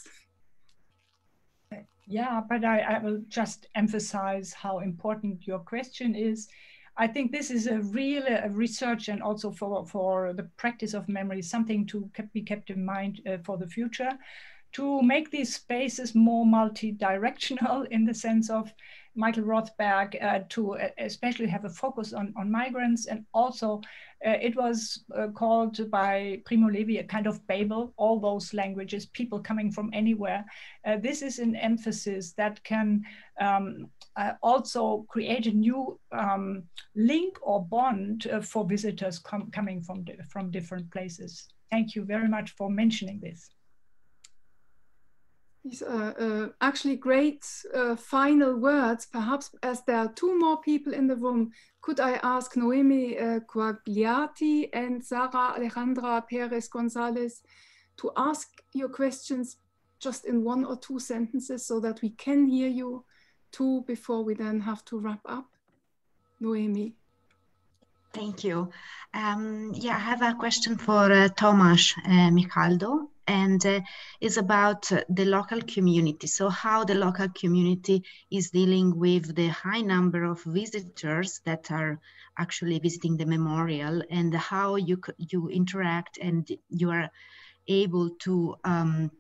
Yeah, but I, I will just emphasize how important your question is. I think this is a real research and also for, for the practice of memory, something to be kept in mind uh, for the future to make these spaces more multi-directional in the sense of Michael Rothberg uh, to uh, especially have a focus on, on migrants. And also uh, it was uh, called by Primo Levi a kind of Babel, all those languages, people coming from anywhere. Uh, this is an emphasis that can um, uh, also create a new um, link or bond for visitors com coming from, from different places. Thank you very much for mentioning this. These are uh, actually great uh, final words. Perhaps as there are two more people in the room, could I ask Noemi uh, Quagliati and Sara Alejandra Perez Gonzalez to ask your questions just in one or two sentences so that we can hear you too before we then have to wrap up? Noemi. Thank you. Um, yeah, I have a question for uh, Tomasz uh, Michaldo and uh, is about uh, the local community. So how the local community is dealing with the high number of visitors that are actually visiting the memorial and how you, you interact and you are able to um,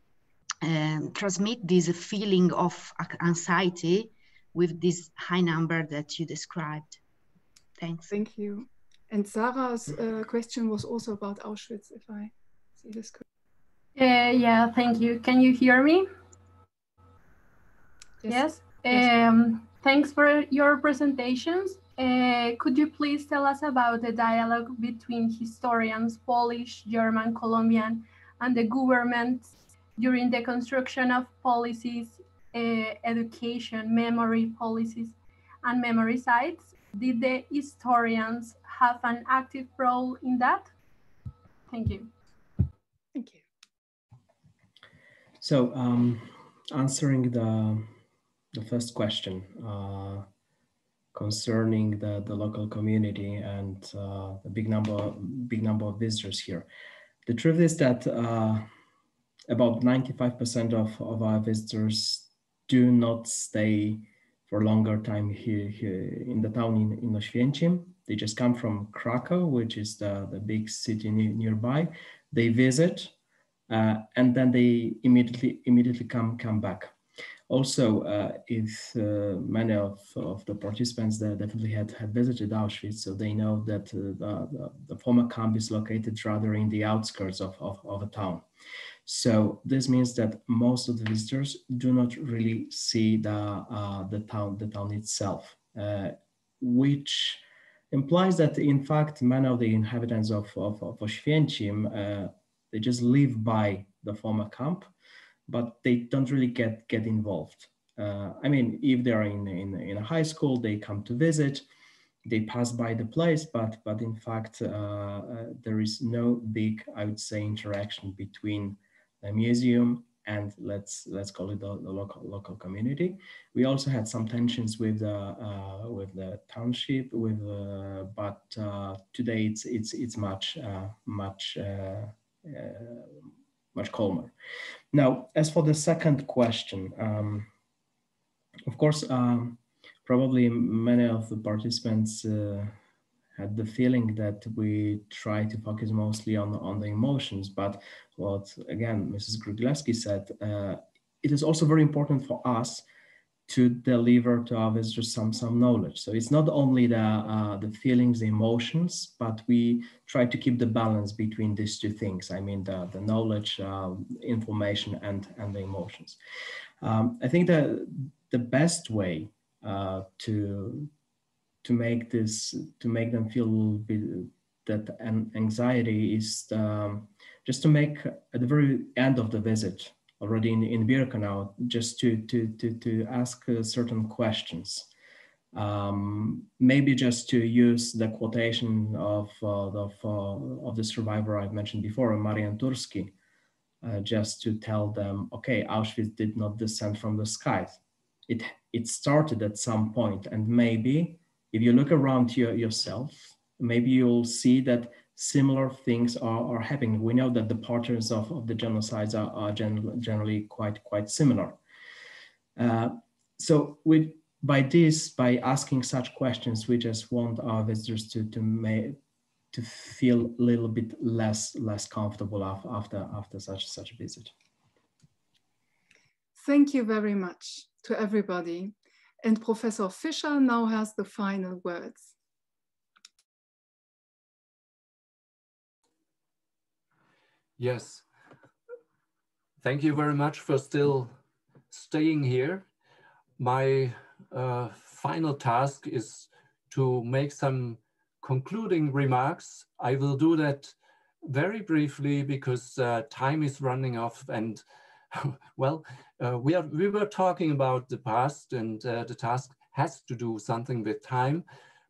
um, transmit this feeling of anxiety with this high number that you described. Thanks. Thank you. And Sarah's uh, question was also about Auschwitz, if I see this correctly. Uh, yeah, thank you. Can you hear me? Yes. yes? Um, thanks for your presentations. Uh, could you please tell us about the dialogue between historians, Polish, German, Colombian, and the government during the construction of policies, uh, education, memory policies, and memory sites? Did the historians have an active role in that? Thank you. Thank you. So um, answering the, the first question uh, concerning the, the local community and uh, the big number, big number of visitors here. The truth is that uh, about 95% of, of our visitors do not stay for longer time here, here in the town in, in Oświęcim. They just come from Krakow, which is the, the big city nearby. They visit, and then they immediately immediately come come back. Also, uh, if uh, many of, of the participants there definitely had, had visited Auschwitz, so they know that uh, the, the, former camp is located rather in the outskirts of, of, of a town. So this means that most of the visitors do not really see the, uh, the, town, the town itself, uh, which implies that in fact many of the inhabitants of, of, of Oświęcim they just live by the former camp, but they don't really get, get involved. Uh, I mean, if they're in, in, in a high school, they come to visit, they pass by the place, but, but in fact, uh, uh, there is no big, I would say, interaction between the museum and let's let's call it the, the local local community. We also had some tensions with uh, uh, with the township, with uh, but uh, today it's it's it's much uh, much uh, much calmer. Now, as for the second question, um, of course, um, probably many of the participants had the feeling that we try to focus mostly on, on the emotions. But what, again, Mrs. Gryglewski said, uh, it is also very important for us to deliver to visitors some, some knowledge. So it's not only the, uh, the feelings, the emotions, but we try to keep the balance between these two things. I mean, the, the knowledge, uh, information, and, and the emotions. Um, I think that the best way uh, to, to make this to make them feel bit that an anxiety is um, just to make at the very end of the visit already in, in Birkenau, just to, to, to, to ask uh, certain questions. Um, maybe just to use the quotation of, uh, of, uh, of the survivor I've mentioned before, Marian Turski, uh, just to tell them, okay, Auschwitz did not descend from the sky. It, it started at some point and maybe if you look around your, yourself, maybe you'll see that similar things are, are happening. We know that the patterns of, of the genocides are, are gen generally quite, quite similar. Uh, so with, by this, by asking such questions, we just want our visitors to, to, make, to feel a little bit less, less comfortable after, after such, such a visit. Thank you very much to everybody. And Professor Fischer now has the final words. Yes. Thank you very much for still staying here. My uh, final task is to make some concluding remarks. I will do that very briefly because uh, time is running off and well, uh, we, are, we were talking about the past and uh, the task has to do something with time,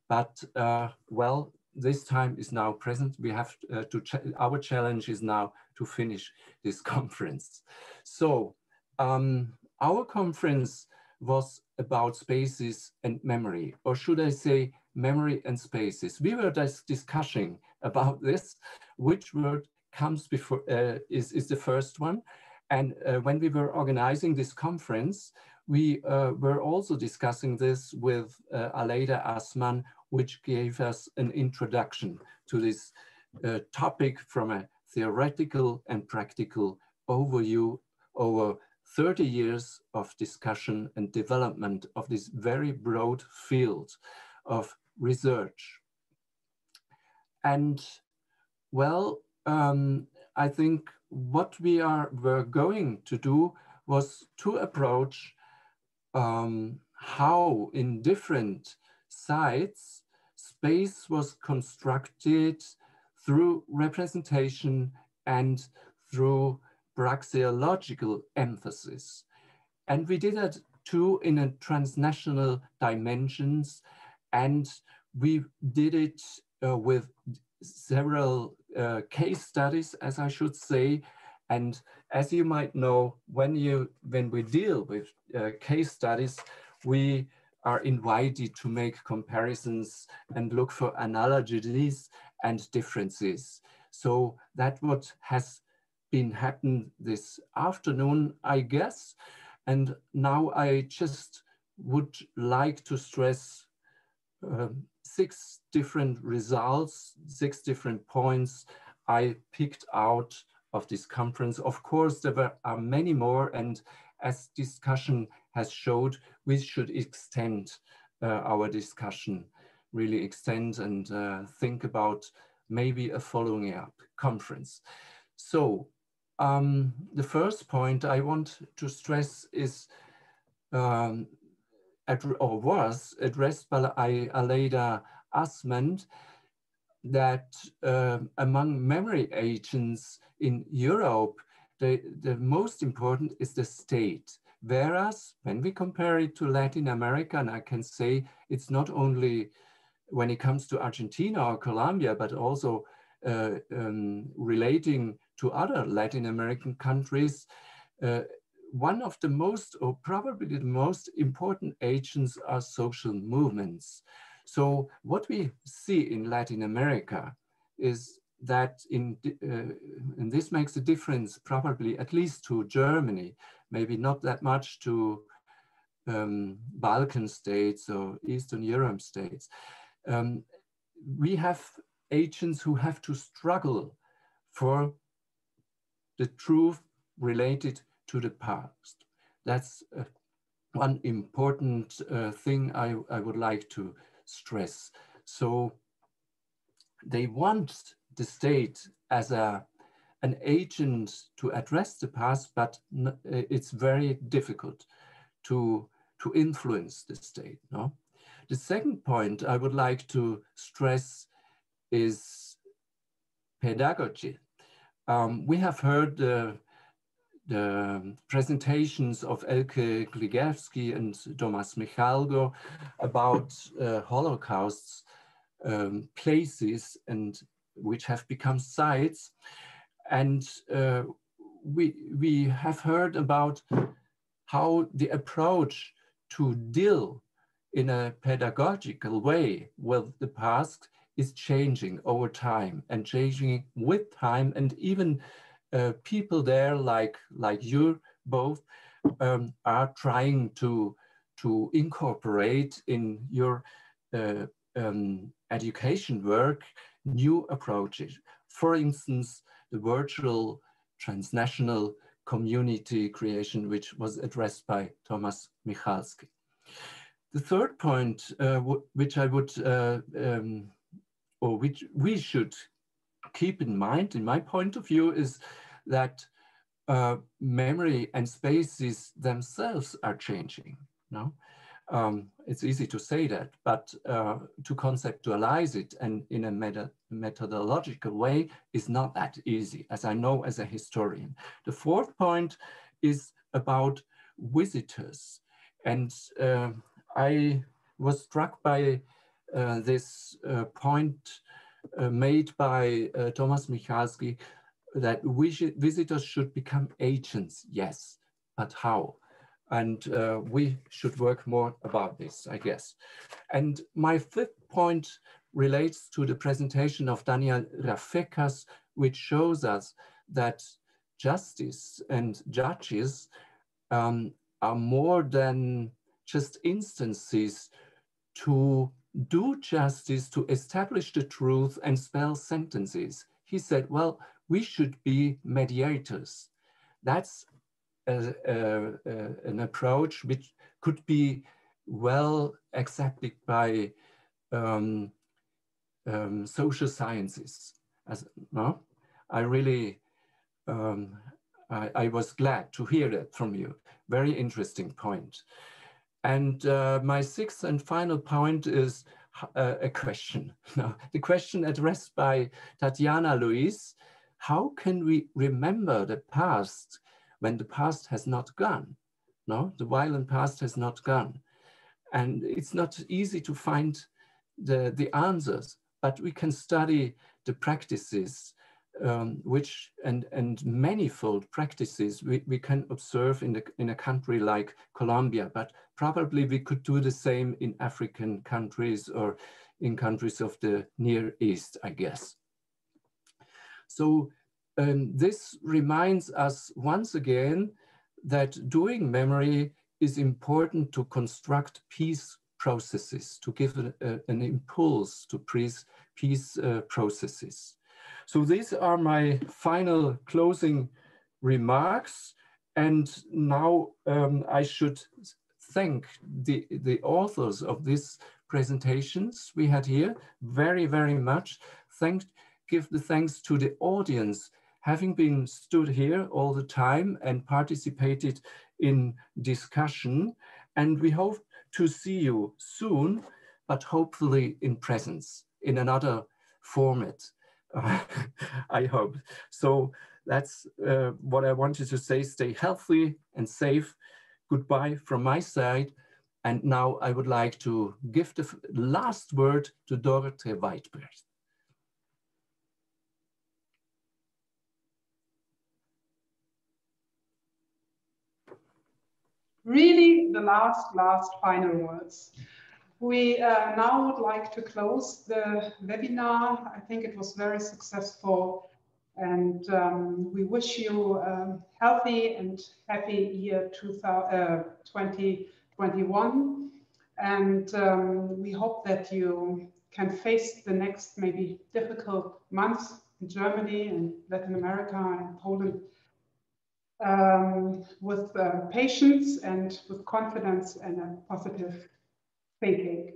but uh, well, this time is now present. We have uh, to, ch our challenge is now to finish this conference. So um, our conference was about spaces and memory, or should I say memory and spaces. We were just discussing about this, which word comes before, uh, is, is the first one. And uh, when we were organizing this conference, we uh, were also discussing this with uh, Aleida Assmann, which gave us an introduction to this uh, topic from a theoretical and practical overview over 30 years of discussion and development of this very broad field of research. And well, um, I think what we are were going to do was to approach um, how in different sites space was constructed through representation and through praxeological emphasis. And we did that too in a transnational dimensions and we did it uh, with several uh, case studies, as I should say. And as you might know, when you when we deal with uh, case studies, we are invited to make comparisons and look for analogies and differences. So that what has been happened this afternoon, I guess. And now I just would like to stress um, six different results, six different points I picked out of this conference. Of course, there were, are many more, and as discussion has showed, we should extend uh, our discussion, really extend and uh, think about maybe a following up conference. So um, the first point I want to stress is um, or was addressed by Aleida Assmann that uh, among memory agents in Europe, the, the most important is the state. Whereas when we compare it to Latin America, and I can say it's not only when it comes to Argentina or Colombia, but also uh, um, relating to other Latin American countries, uh, one of the most, or probably the most important agents are social movements. So what we see in Latin America is that in, uh, and this makes a difference probably at least to Germany, maybe not that much to um, Balkan states or Eastern Europe states. Um, we have agents who have to struggle for the truth related to the past. That's uh, one important uh, thing I, I would like to stress. So they want the state as a, an agent to address the past, but it's very difficult to, to influence the state. No? The second point I would like to stress is pedagogy. Um, we have heard the, the presentations of Elke Gryglewski and Tomasz Michaldo about uh, Holocausts um, places and which have become sites. And uh, we, we have heard about how the approach to deal in a pedagogical way with the past is changing over time and changing with time and even uh, people there like like you both um, are trying to to incorporate in your uh, um, education work new approaches. For instance, the virtual transnational community creation, which was addressed by Thomas Michaldo. The third point, uh, which I would, uh, um, or which we should keep in mind, in my point of view, is that uh, memory and spaces themselves are changing. No, um, it's easy to say that, but uh, to conceptualize it and in a meta methodological way is not that easy, as I know as a historian. The fourth point is about visitors. And uh, I was struck by uh, this uh, point uh, made by uh, Thomas Michaldo that visitors should become agents, yes, but how? And uh, we should work more about this, I guess. And my fifth point relates to the presentation of Daniel Rafecas, which shows us that justice and judges um, are more than just instances to do justice, to establish the truth and spell sentences. He said, well, we should be mediators. That's a, a, an approach which could be well accepted by um, um, social sciences. As no, I really, um, I, I, was glad to hear that from you. Very interesting point. And uh, my sixth and final point is uh, a question. No, the question addressed by Tatjana Louis, how can we remember the past when the past has not gone? No, the violent past has not gone. And it's not easy to find the, the answers, but we can study the practices um, which and and manifold practices we, we can observe in the in a country like Colombia, but probably we could do the same in African countries or in countries of the Near East, I guess. So um, this reminds us once again that doing memory is important to construct peace processes, to give a, a, an impulse to peace, peace uh, processes. So these are my final closing remarks. And now um, I should thank the, the authors of these presentations we had here very, very much. Thank, give the thanks to the audience having been stood here all the time and participated in discussion. And we hope to see you soon, but hopefully in presence in another format. I hope. So that's uh, what I wanted to say. Stay healthy and safe. Goodbye from my side. And now I would like to give the last word to Dorothee Weitbrecht. Really the last, last final words. We uh, now would like to close the webinar. I think it was very successful and um, we wish you a healthy and happy year 2021. And um, we hope that you can face the next maybe difficult months in Germany and Latin America and Poland um, with uh, patience and with confidence and a positive thinking.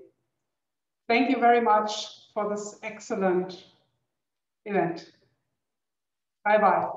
Thank you very much for this excellent event. Bye bye.